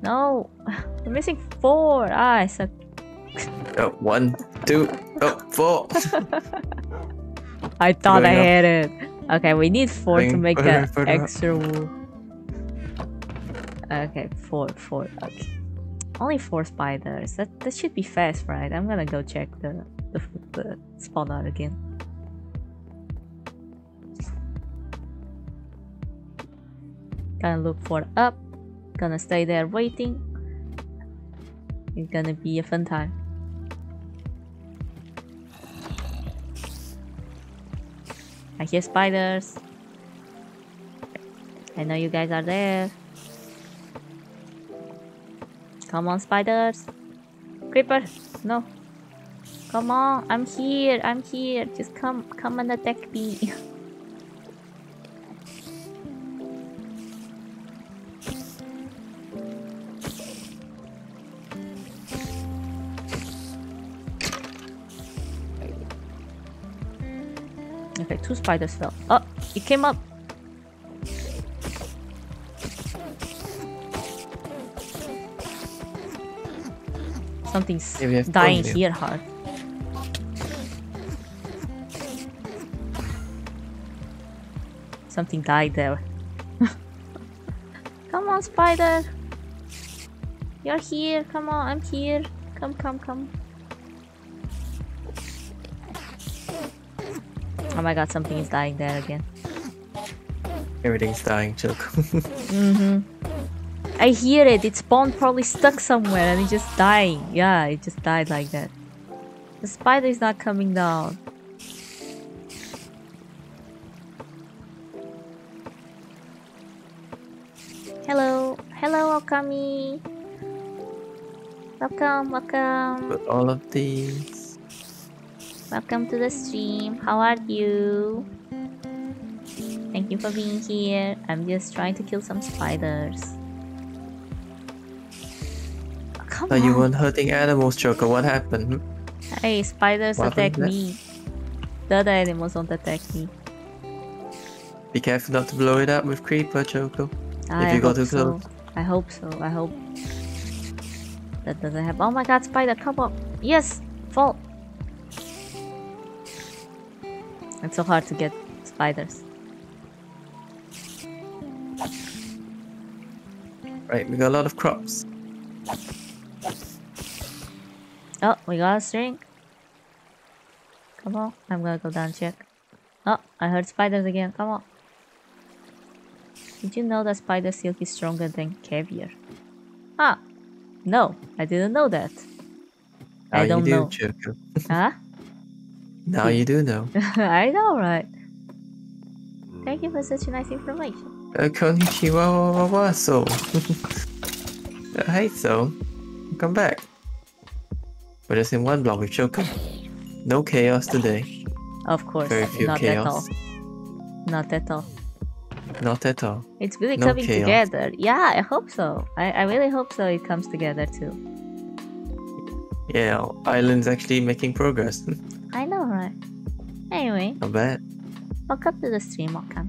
No! We're missing four! Ah, I suck. Oh, one, two, oh, four. I thought I had it. Okay, we need four to make further, that further extra wool. Okay, four, four. Okay. Only four spiders. That that should be fast, right? I'm gonna go check the the, the spawn out again. Gonna look for up. Gonna stay there waiting. It's gonna be a fun time. I hear spiders. I know you guys are there. Come on, spiders. Creeper, no. Come on, I'm here, I'm here. Just come, come and attack me. Spiders fell. Oh, it came up. Something's Yeah, dying here hard. Something died there. come on, spider. You're here. Come on, I'm here. Come, come, come. Oh my god, something is dying there again. Everything's dying, Choco. Mm-hmm. I hear it. It spawned probably stuck somewhere and it's just dying. Yeah, it just died like that. The spider is not coming down. Hello. Hello, Okami. Welcome, welcome. Put all of these. Welcome to the stream. How are you? Thank you for being here. I'm just trying to kill some spiders. Come Thought you weren't hurting animals, Choco. What happened? Hey, spiders What attack me. The other animals don't attack me. Be careful not to blow it up with creeper, Choco. I you go too so. close. I hope so. I hope that doesn't happen. Oh my god, spider, come on. Yes, fall. It's so hard to get spiders. Right, we got a lot of crops. Oh, we got a string. Come on, I'm gonna go down check. Oh, I heard spiders again. Come on. Did you know that spider silk is stronger than Kevlar? Ah, no, I didn't know that. Now I don't do, know. Choco. Huh? Now you do know. I know, right? Thank you for such nice information. Uh, konnichiwa wa wa wa so. uh, hey so. Come back. We're just in one block with Choco. No chaos today. Of course, Very few not chaos. at all. Not at all. Not at all. It's really No coming chaos. together. Yeah, I hope so. I, I really hope so. It comes together too. Yeah, island's actually making progress. I know, right? Anyway, Not bad. welcome to the stream, welcome.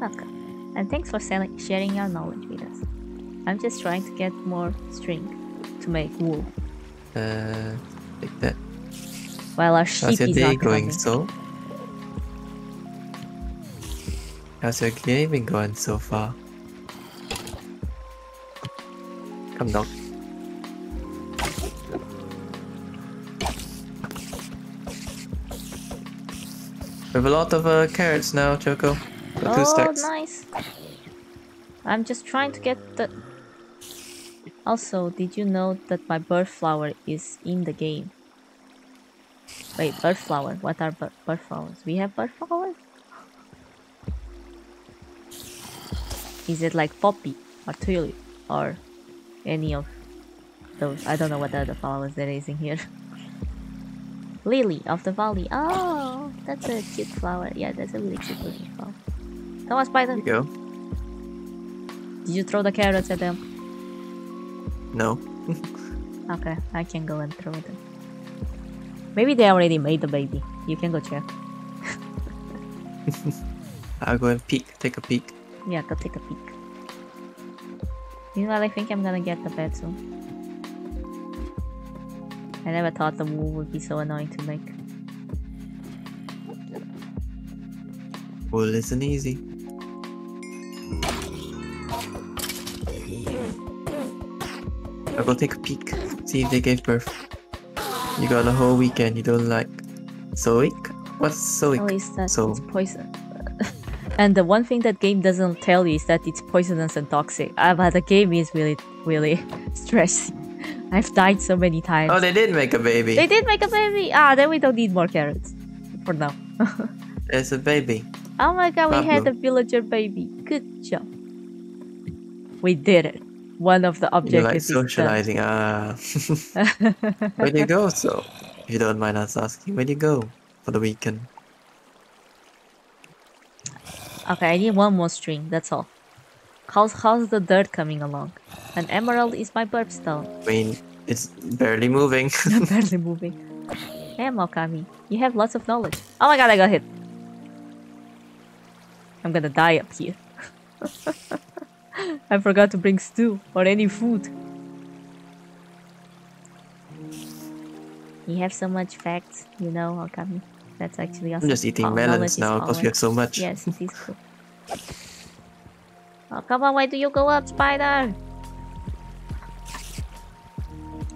Welcome. And thanks for selling, sharing your knowledge with us. I'm just trying to get more string to make wool. Uh, like that. While our How's sheep your is day going, so? How's your gaming going so far? Come down. We have a lot of uh, carrots now, Choco. Two Oh, stacks. nice. I'm just trying to get the. Also, did you know that my bird flower is in the game? Wait, bird flower. What are bird flowers? We have bird flowers? Is it like poppy or tulip or any of those? I don't know what other flowers there is in here. Lily of the valley. Oh, that's a cute flower. Yeah, that's a really cute looking flower. Come on, spider. There you go. Did you throw the carrots at them? No. Okay, I can go and throw them. Maybe they already made the baby. You can go check. I'll go and peek. Take a peek. Yeah, go take a peek. You know what? I think I'm gonna get the bed soon. I never thought the wool would be so annoying to make. Wool isn't easy. I'll go take a peek. See if they gave birth. You got a whole weekend you don't like. Soic? What's soic? At least that so- it's poison. and the one thing that game doesn't tell you is that it's poisonous and toxic. Ah, but the game is really, really stressing. I've died so many times. Oh, they did make a baby. They did make a baby. Ah, then we don't need more carrots for now. There's a baby. Oh my god, we had a villager baby. Good job. We did it. One of the You objectives like socializing. Ah. where do you go, so? If you don't mind us asking, where do you go for the weekend? okay, I need one more string. That's all. How's how's the dirt coming along? An emerald is my birthstone. I mean, it's barely moving. Barely moving. Hey, Mokami, you have lots of knowledge. Oh my god, I got hit. I'm gonna die up here. I forgot to bring stew or any food. You have so much facts, you know, Okami. That's actually awesome. I'm just eating Oh, melons now because we have so much. Yes, it is true. Oh, come on, why do you go up, spider?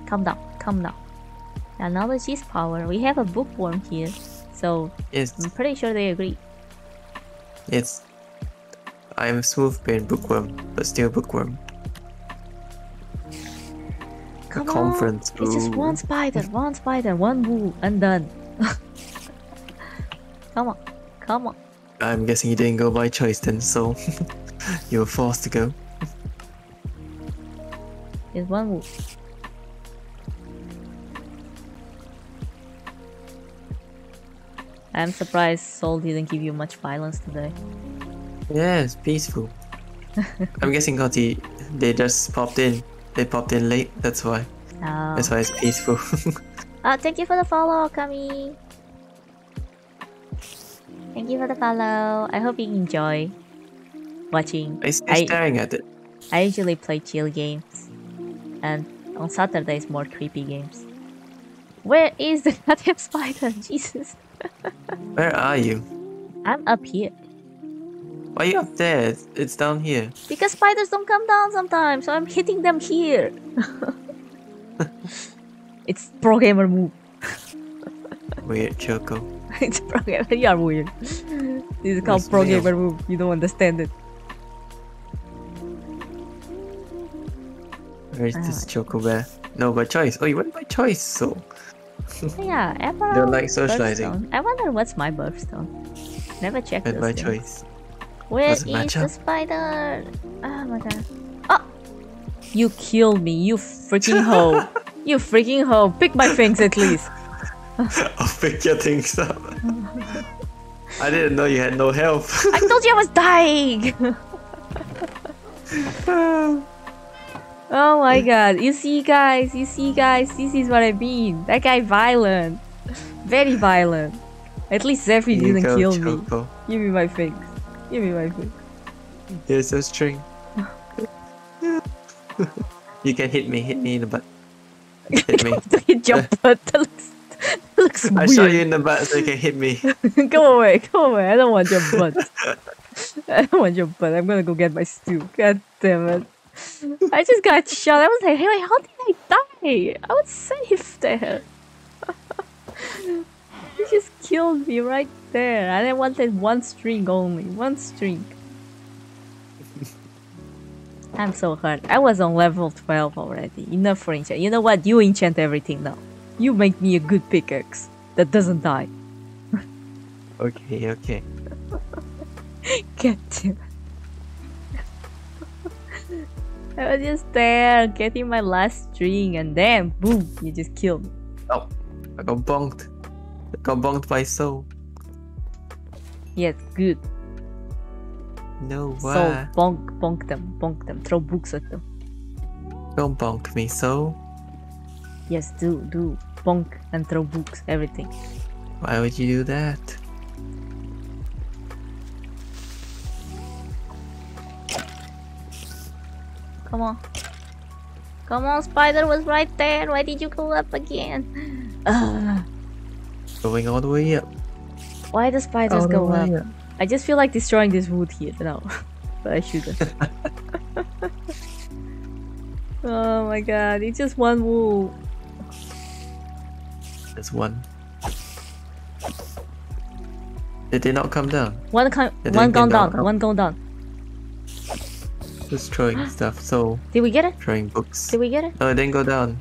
Calm down, calm down. Now, knowledge is power. We have a bookworm here, so Yes, I'm pretty sure they agree. yes. I'm a smooth brain bookworm, but still bookworm. Come a conference. on. It's just one spider, one spider, one wool, and done. come on, come on. I'm guessing you didn't go by choice then, so you were forced to go. There's one wolf. I'm surprised Sol didn't give you much violence today. Yeah, it's peaceful. I'm guessing Gotti, they just popped in. They popped in late, that's why. Oh. That's why it's peaceful. oh, thank you for the follow, Kami. Thank you for the follow. I hope you enjoy watching. I I- staring at it. I usually play chill games, and on Saturdays more creepy games. Where is the goddamn spider? Jesus, Where are you? I'm up here Why are you up there? It's, down here. because spiders don't come down sometimes, so I'm hitting them here. it's pro gamer move. Weird Choco. it's pro gamer. You are weird. This is called pro gamer move. You don't understand it. Where is this Choco Bear? No, by choice. Oh, you went by choice, so. Yeah, Emerald. like socializing. birthstone. I wonder what's my birthstone. Never checked Went by things. choice. Where is the spider? Oh my god. Oh! You killed me, you freaking hoe. you freaking hoe. Pick my things at least. I'll pick your things up. I didn't know you had no health. I told you I was dying! Oh my god. You see, guys, you see, guys, this is what I mean. That guy violent. Very violent. At least Zephyr didn't go, kill me. Give me my things. Give me my things. Here's a string. you can hit me. Hit me in the butt. Hit me. Hit your butt. That looks, that looks I weird. shot you in the butt so you can hit me. go away, go away. I don't want your butt. I don't want your butt. I'm gonna go get my stew. God damn it. I just got shot. I was like, hey, how did I die? I was safe there. you just killed me right there. And I wanted one string only. One string. I'm so hurt. I was on level 12 already. Enough for enchant. You know what? You enchant everything now. You make me a good pickaxe that doesn't die. Okay, okay. God damn I was just there getting my last string and then boom, you just killed me. Oh, I got bonked. I got bonked by soul. Yes, good. No, way. So bonk bonk them, bonk them, throw books at them. Don't bonk me, soul. Yes, do, do. Bonk and throw books, everything. Why would you do that? Come on. Come on, spider was right there. Why did you go up again? Ugh. Going all the way up. why the spiders All go way up? I just feel like destroying this wood here now. but I shouldn't. oh my god, it's just one wool. There's one. Did they not come down? One con- They one gone down. down, one gone down. Just throwing stuff, so Did we get it? throwing books. Did we get it? No, it didn't go down.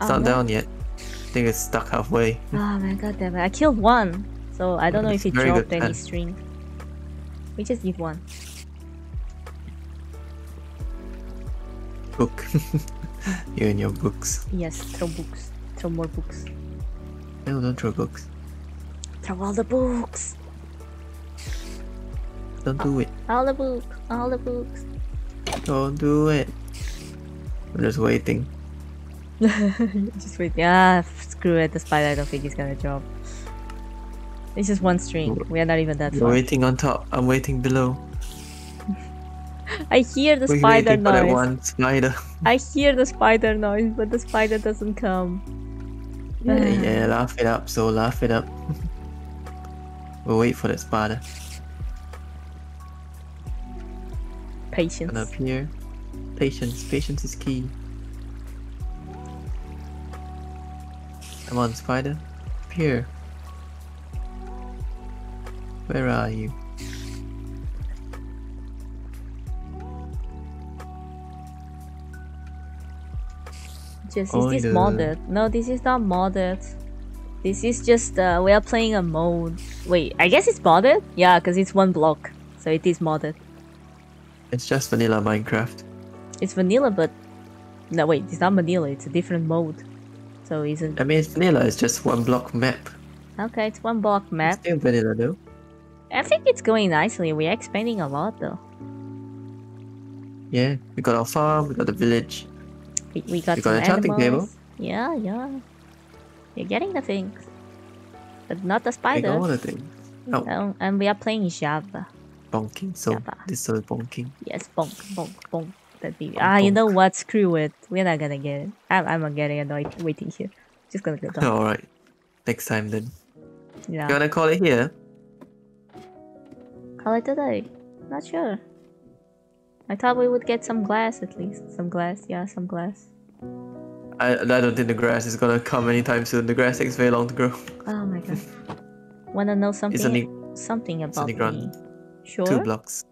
It's Oh, not no. down yet. I think it's stuck halfway. Oh my god damn it. I killed one. So I don't know if it dropped any string. We just need one. Book. you and your books. Yes, throw books. Throw more books. No, don't throw books. Throw all the books. Don't do it. All the books. All the books. Don't do it. I'm just waiting. just wait. Ah, screw it. The spider I don't think he's gonna drop. It's just one string. We are not even that You're far. waiting on top. I'm waiting below. I hear the We're spider waiting for that noise. one spider. I hear the spider noise, but the spider doesn't come. Yeah, yeah, laugh it up, so laugh it up. we'll wait for the spider. Patience. And up here. Patience. Patience is key. Come on, spider. Up here. Where are you? Just Oh, is this no. modded? No, this is not modded. This is just uh, we are playing a mode. Wait, I guess it's modded. Yeah, because it's one block, so it is modded. It's just vanilla Minecraft. It's vanilla, but no, wait, it's not vanilla. It's a different mode. So isn't I mean, it's vanilla. It's just one block map. Okay, it's one block map. Still vanilla though. I think it's going nicely. We're expanding a lot though. Yeah, we got our farm, we got the village. We, we got some got enchanting animals. Yeah, yeah. You're getting the things. But not the spiders. We got all the things. Oh, and we are playing Java. Bonking. So this is bonking. Yes, bonk, bonk, bonk. That be ah, you know what? Screw it. We're not gonna get it. I'm, I'm getting annoyed waiting here. Just gonna go down. All right. Next time then. Yeah. You wanna call it here? Call it today. Not sure. I thought we would get some glass at least. Some glass, yeah, some glass. I, I don't think the grass is gonna come anytime soon. The grass takes very long to grow. Oh my god. Wanna know something? Something about me. Sure. two blocks.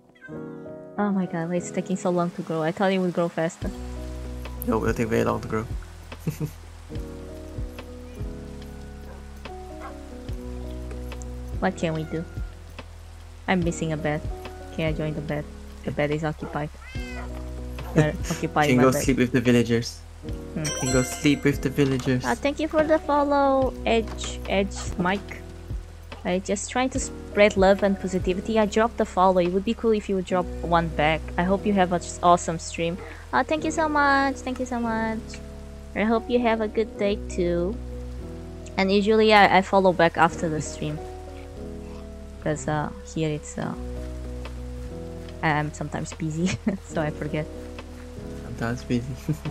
Oh my god, it's taking so long to grow. I thought it would grow faster. No, it'll take very long to grow. What can we do? I'm missing a bed. Can I join the bed? The bed is occupied. Occupying Can go bed. sleep with the villagers. Hmm. Can go sleep with the villagers. Uh, thank you for the follow, Edge, Edge Mike. I just trying to spread love and positivity. I dropped the follow. It would be cool if you would drop one back. I hope you have an awesome stream. Uh, thank you so much. Thank you so much. I hope you have a good day too. And usually I, I follow back after the stream. Because uh, here it's uh, I'm sometimes busy, so I forget. Sometimes busy.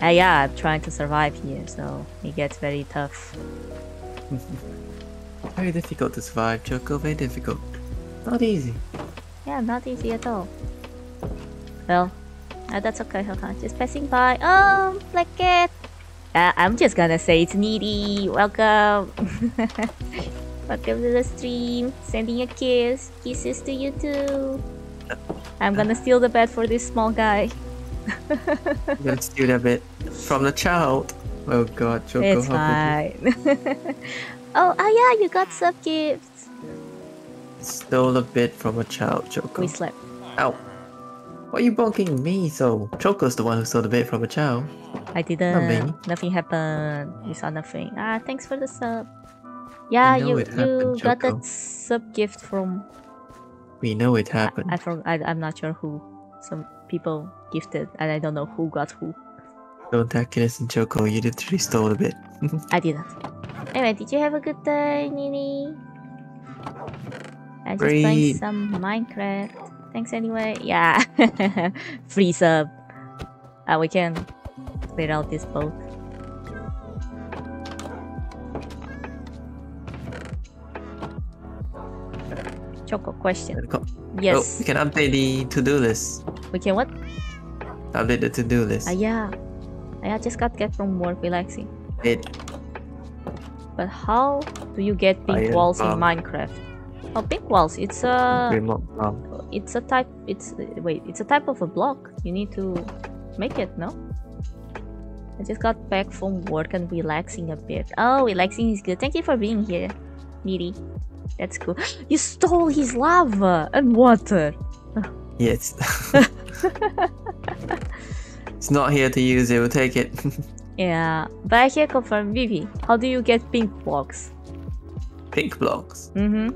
Uh, yeah, I'm trying to survive here, so it gets very tough. very difficult to survive, Choco. Very difficult. Not easy. Yeah, not easy at all. Well, uh, that's okay, okay. Just passing by. Oh, Black Cat! Uh, I'm just gonna say it's needy. Welcome. Welcome to the stream. Sending a kiss. Kisses to you too. I'm gonna steal the bed for this small guy. I'm gonna steal that bed from the child. Oh god, Choco. it's fine. oh, ah, yeah, you got some gifts. stole a bit from a child, Choco. We slept. Ow. Why are you bonking me so? Choco's the one who stole the bit from a child. I didn't. Nothing happened. We saw nothing. Ah, thanks for the sub. Yeah, you you happened, got Choco. that sub gift from We know it I, happened. I, for, I I'm not sure who. Some people gifted, and I don't know who got who. Don't act innocent, Choco. You literally stole a bit. I didn't. Anyway, did you have a good day, Nini? I just playing some Minecraft. Thanks anyway. Yeah, free sub. Uh, we can clear out this boat. Choco question. Oh, Yes, we can update the to-do list. we can what? Update the to-do list. Ah, yeah. I just got get from work relaxing. It. But how do you get pink walls in. Minecraft? Oh, pink walls. It's a it's a type. It's wait. It's a type of a block. You need to make it. No. I just got back from work and relaxing a bit. Oh, relaxing is good. Thank you for being here, Needy. That's cool. You stole his lava and water. Yes. it's not here to use it. We'll take it. Yeah, but I can confirm, Vivi. How do you get pink blocks? pink blocks. Mm-hmm.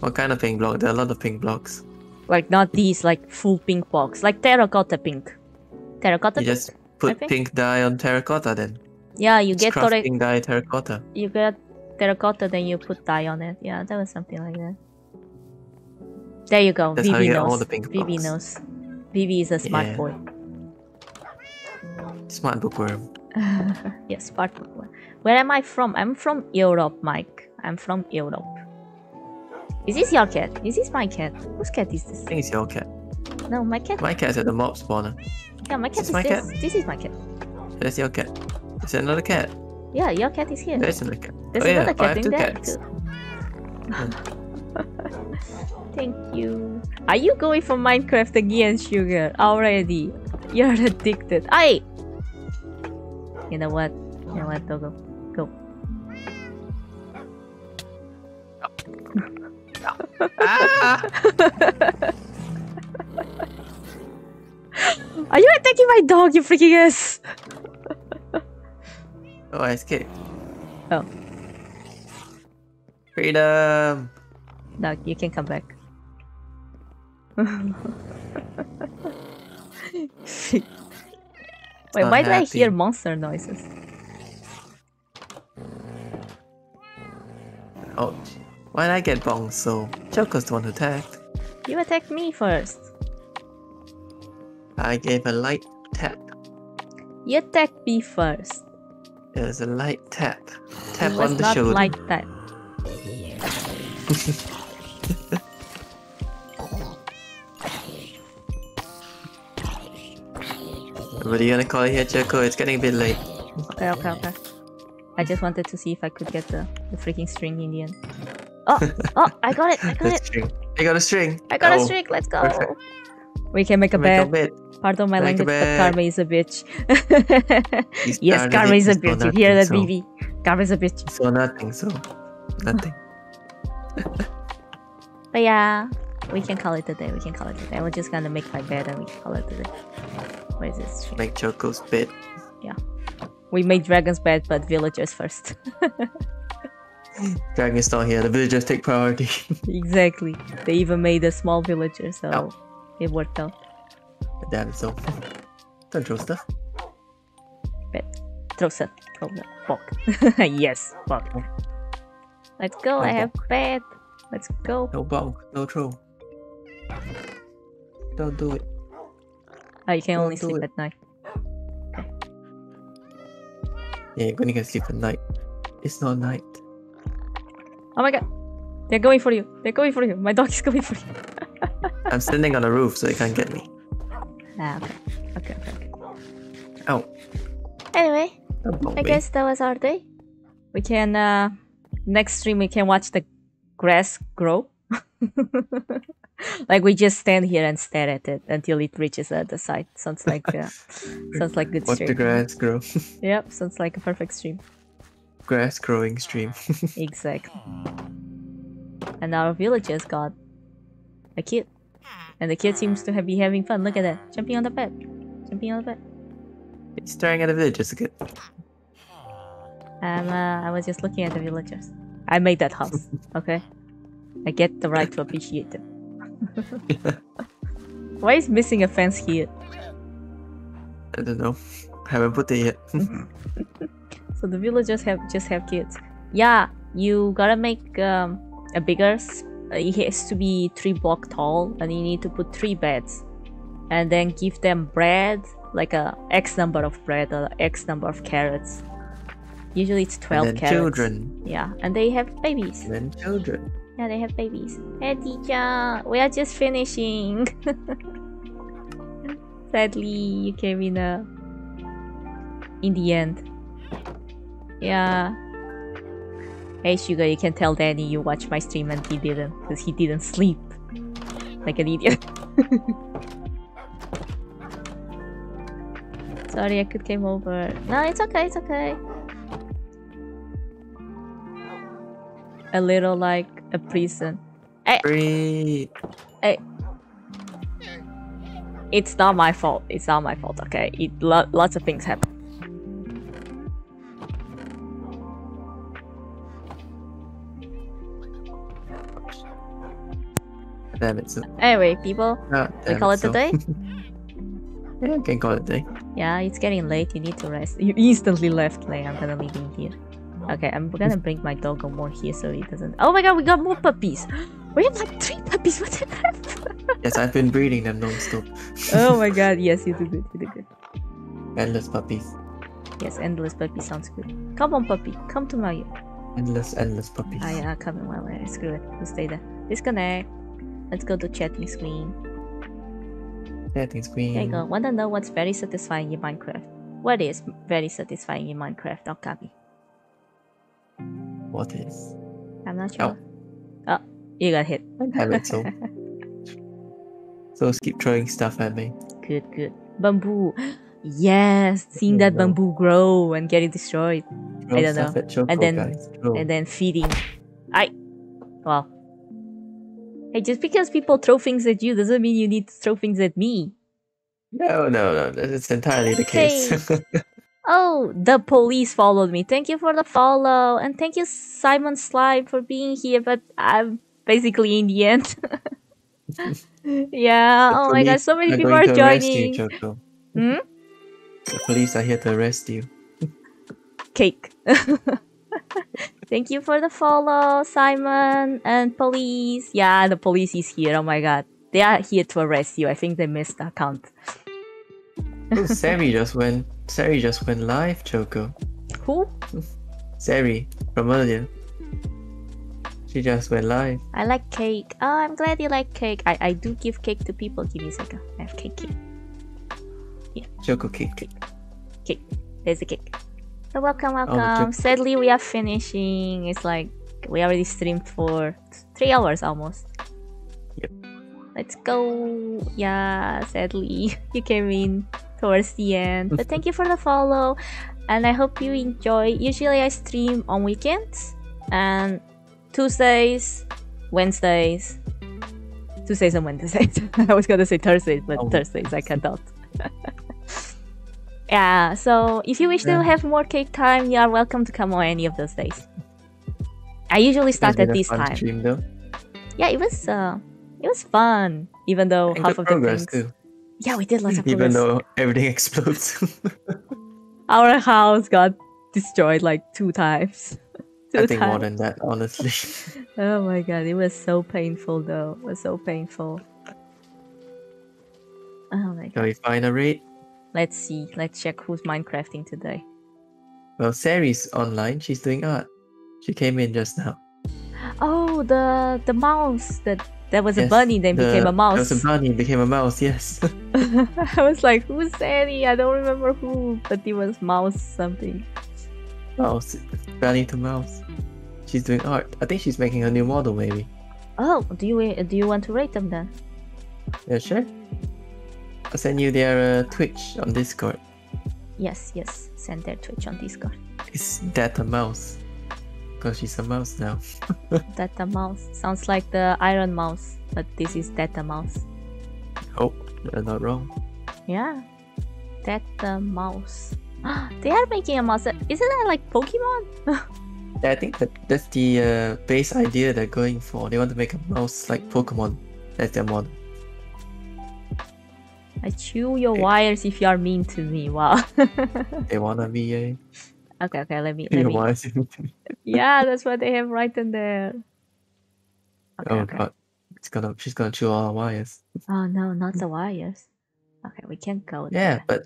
What kind of pink block? There are a lot of pink blocks. Like not these, like full pink blocks, like terracotta pink. Terracotta. You pink? just put pink dye on terracotta then. Yeah, you Just get craft pink dye terracotta. you get terracotta, then you put dye on it. Yeah, that was something like that. There you go. That's how Vivi you get knows. all the pink Vivi knows. Vivi is a smart Yeah. boy. Smart bookworm. yes, smart boy. Where am I from? I'm from Europe, Mike. I'm from Europe. Is this your cat? Is this my cat? Whose cat is this? I think it's your cat. No, my cat. My cat's at the mob spawner. yeah, my cat this is my this. cat? This is my cat. That's your cat. Is there another cat? Yeah, your cat is here. There's another cat. There's oh, yeah. another oh, I cat have in two there cats. Thank you. Are you going for Minecraft again, Sugar? Already. You're addicted. Aye! You know what? You know what, Togo? Go. ah! Are you attacking my dog, you freaking ass? Oh, I escaped. Oh. Freedom! No, you can come back. Wait, why do I hear monster noises? Oh, Why did I get bonged so? Choco's the one who attacked. You attacked me first. I gave a light tap. You attacked me first. It was a light tap. Tap on the shoulder. it was not like that. What are you gonna call it here, Choco? It's getting a bit late. Okay, okay, okay. I just wanted to see if I could get the, the freaking string in the end. Oh, oh, I got it, I got it. string. I got a string. I got a Oh, string, let's go. perfect. We can make a Make a bet. bit. Pardon my Make language, but. Karma is a bitch. Yes, Karma is a bitch. You hear that, so- BB? Karma is a bitch. So nothing, so nothing. But yeah, we can call it a day. We can call it a day. We're just gonna make my bed and we can call it a day. Where is this? Make Choco's Yeah. We made dragon's bed, but villagers first. Dragon's not here. The villagers take priority. exactly. They even made a small villager, so Ow. it worked out. Damn it, so. Don't throw stuff. Bet. Throw set. Throw the fuck. yes, fuck. Oh. Let's go. I Oh, have bed. Let's go. No bonk, no throw. Don't do it. Oh, you can Don't only sleep it. at night. Yeah, you're gonna get sleep at night. It's not night. Oh my god. They're going for you. They're going for you. My dog is going for you. I'm standing on a roof, so they can't get me. Ah, okay. Okay, okay, okay. Ow. Anyway, I guess that was our day. We can uh next stream we can watch the grass grow. like we just stand here and stare at it until it reaches the other side. Sounds like uh, sounds like good stream. Watch the grass grow. Yep, sounds like a perfect stream. grass growing stream. Exactly. And our villagers got a kid. And the kid seems to have, be having fun. Look at that. Jumping on the bed. Jumping on the bed. He's staring at the villagers again. Um, uh, I was just looking at the villagers. I made that house, okay? I get the right to appreciate them. Why is missing a fence here? I don't know. Haven't put it yet. So the villagers have just have kids. Yeah, you gotta make um, a bigger. Uh, it has to be three block tall, and you need to put three beds, and then give them bread, like a X number of bread or X number of carrots. Usually it's twelve and then carrots. children. Yeah, and they have babies. And then children. Yeah, they have babies. Hey, teacher, we are just finishing. Sadly, you came in a in the end. Yeah. Hey, Sugar, you can tell Danny you watched my stream and he didn't, because he didn't sleep. Like an idiot. Sorry, I could came over. No, it's okay, it's okay. A little like a prison. Hey. Hey. It's not my fault. It's not my fault. Okay, it lo- lots of things happen. Damn it, so. Anyway, people, Ah, we call it so. a day. yeah, can call it a day. Yeah, it's getting late. You need to rest. You instantly left. Like I'm gonna leave him here. Okay, I'm gonna bring my dog more here so he doesn't. Oh my god, we got more puppies. We have like three puppies. What the? Yes, I've been breeding them non-stop. oh my god, yes, you do good. You do good. Endless puppies. Yes, endless puppy sounds good. Come on, puppy. Come to my. Endless, endless puppies. Ah, yeah, coming. in. Well, well, screw it. You stay there. Disconnect. Let's go to chatting screen. Setting screen. There you go. Wanna know what's very satisfying in Minecraft? What is very satisfying in Minecraft, Okabe? What is? I'm not oh. sure. Oh, you got hit. Damn it, so. so keep throwing stuff at me. Good, good. Bamboo. Yes, seeing that Bamboo. bamboo grow and getting destroyed, Throw I don't know. Choco, And then- guys. And then feeding. I. Well. Hey, just because people throw things at you doesn't mean you need to throw things at me. No, no, no. That's entirely the case. Oh, the police followed me. Thank you for the follow. And thank you, Simon Slide, for being here. But I'm basically in the end. yeah. The oh my god, so many are people are you, joining. Choco. Hmm? The police are here to arrest you. Cake. thank you for the follow, Simon and police. Yeah, the police is here. Oh my god. They are here to arrest you. I think they missed the account. Sammy just went. Sari just went live, Choco. Who? Sari from earlier. She just went live. I like cake. Oh, I'm glad you like cake. I, I do give cake to people. Give me a second. I have cake here. Choco cake. Cake. Cake. There's the cake. So welcome, oh, welcome. choc- Sadly, we are finishing. It's like we already streamed for three hours almost. Yep. Let's go. Yeah, sadly, you came in towards the end. But thank you for the follow. And I hope you enjoy. Usually, I stream on weekends and Tuesdays, Wednesdays, Tuesdays and Wednesdays. I was gonna say Thursdays, but Oh. Thursdays I cannot. yeah, so if you wish to have more cake time, you are welcome to come on any of those days. I usually start at this time. Stream. Yeah, it was uh, it was fun. Even though And half of the things. too. Yeah, we did lots of Even though everything explodes. Our house got destroyed like two times. two I think more than that, honestly. Oh my god, it was so painful though. It was so painful. Oh my god. Shall we find a raid? Let's see. Let's check who's Minecrafting today. Well, Sari's online. She's doing art. She came in just now. Oh, the the mouse that that was a bunny then The- became a There mouse. was a bunny, became a mouse, yes. I was like, who's Annie? I don't remember who, but it was mouse something. mouse. Bunny to mouse. She's doing art. I think she's making a new model, maybe. Oh, do you do you want to rate them then? Yeah, sure. I'll send you their uh, Twitch on Discord. Yes, yes. Send their Twitch on Discord. It's that a mouse. Because she's a mouse now. Data mouse sounds like the Iron Mouse, but this is Data Mouse. Oh, you're not wrong. Yeah, Data Mouse. they are making a mouse. Isn't that like Pokemon? Yeah, I think that that's the uh, base idea they're going for. They want to make a mouse like Pokemon. That's their model. I chew your wires if you are mean to me. Wow. They wanna be a. okay, okay. Let me. Let me. Yeah, that's what they have right in there. Okay, oh okay. god. It's gonna she's gonna chew all our wires. Oh no, not the wires. Okay, we can't go Yeah, there. but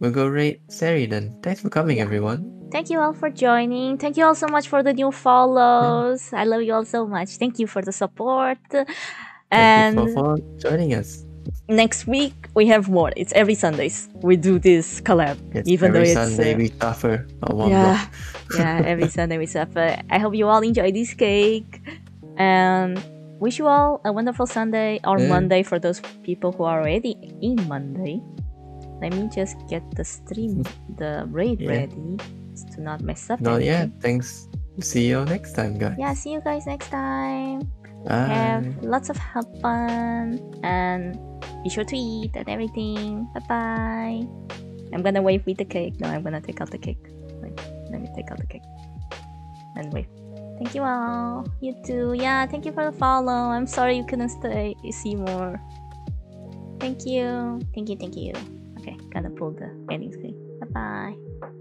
we'll go rate Sari then. Thanks for coming Yeah. everyone. Thank you all for joining. Thank you all so much for the new follows. I love you all so much. Thank you for the support. Thank And you for, for joining us. Next week we have more. It's every Sundays we do this collab. Yes, Even though every it's, Sunday uh, we suffer yeah, yeah. Every Sunday we suffer. I hope you all enjoy this cake, and wish you all a wonderful Sunday or Yeah. Monday for those people who are already in Monday. Let me just get the stream, the raid Yeah. ready, to not mess up. Not yet. Thanks. See you next time, guys. Yeah, see you guys next time. Have lots of have fun and be sure to eat and everything. Bye bye. I'm gonna wave with the cake. No, I'm gonna take out the cake. Wait, let me take out the cake and wave. Thank you all. You too. Yeah, thank you for the follow. I'm sorry you couldn't stay. See more. Thank you. Thank you. Thank you. Okay, gonna pull the ending screen. Bye bye.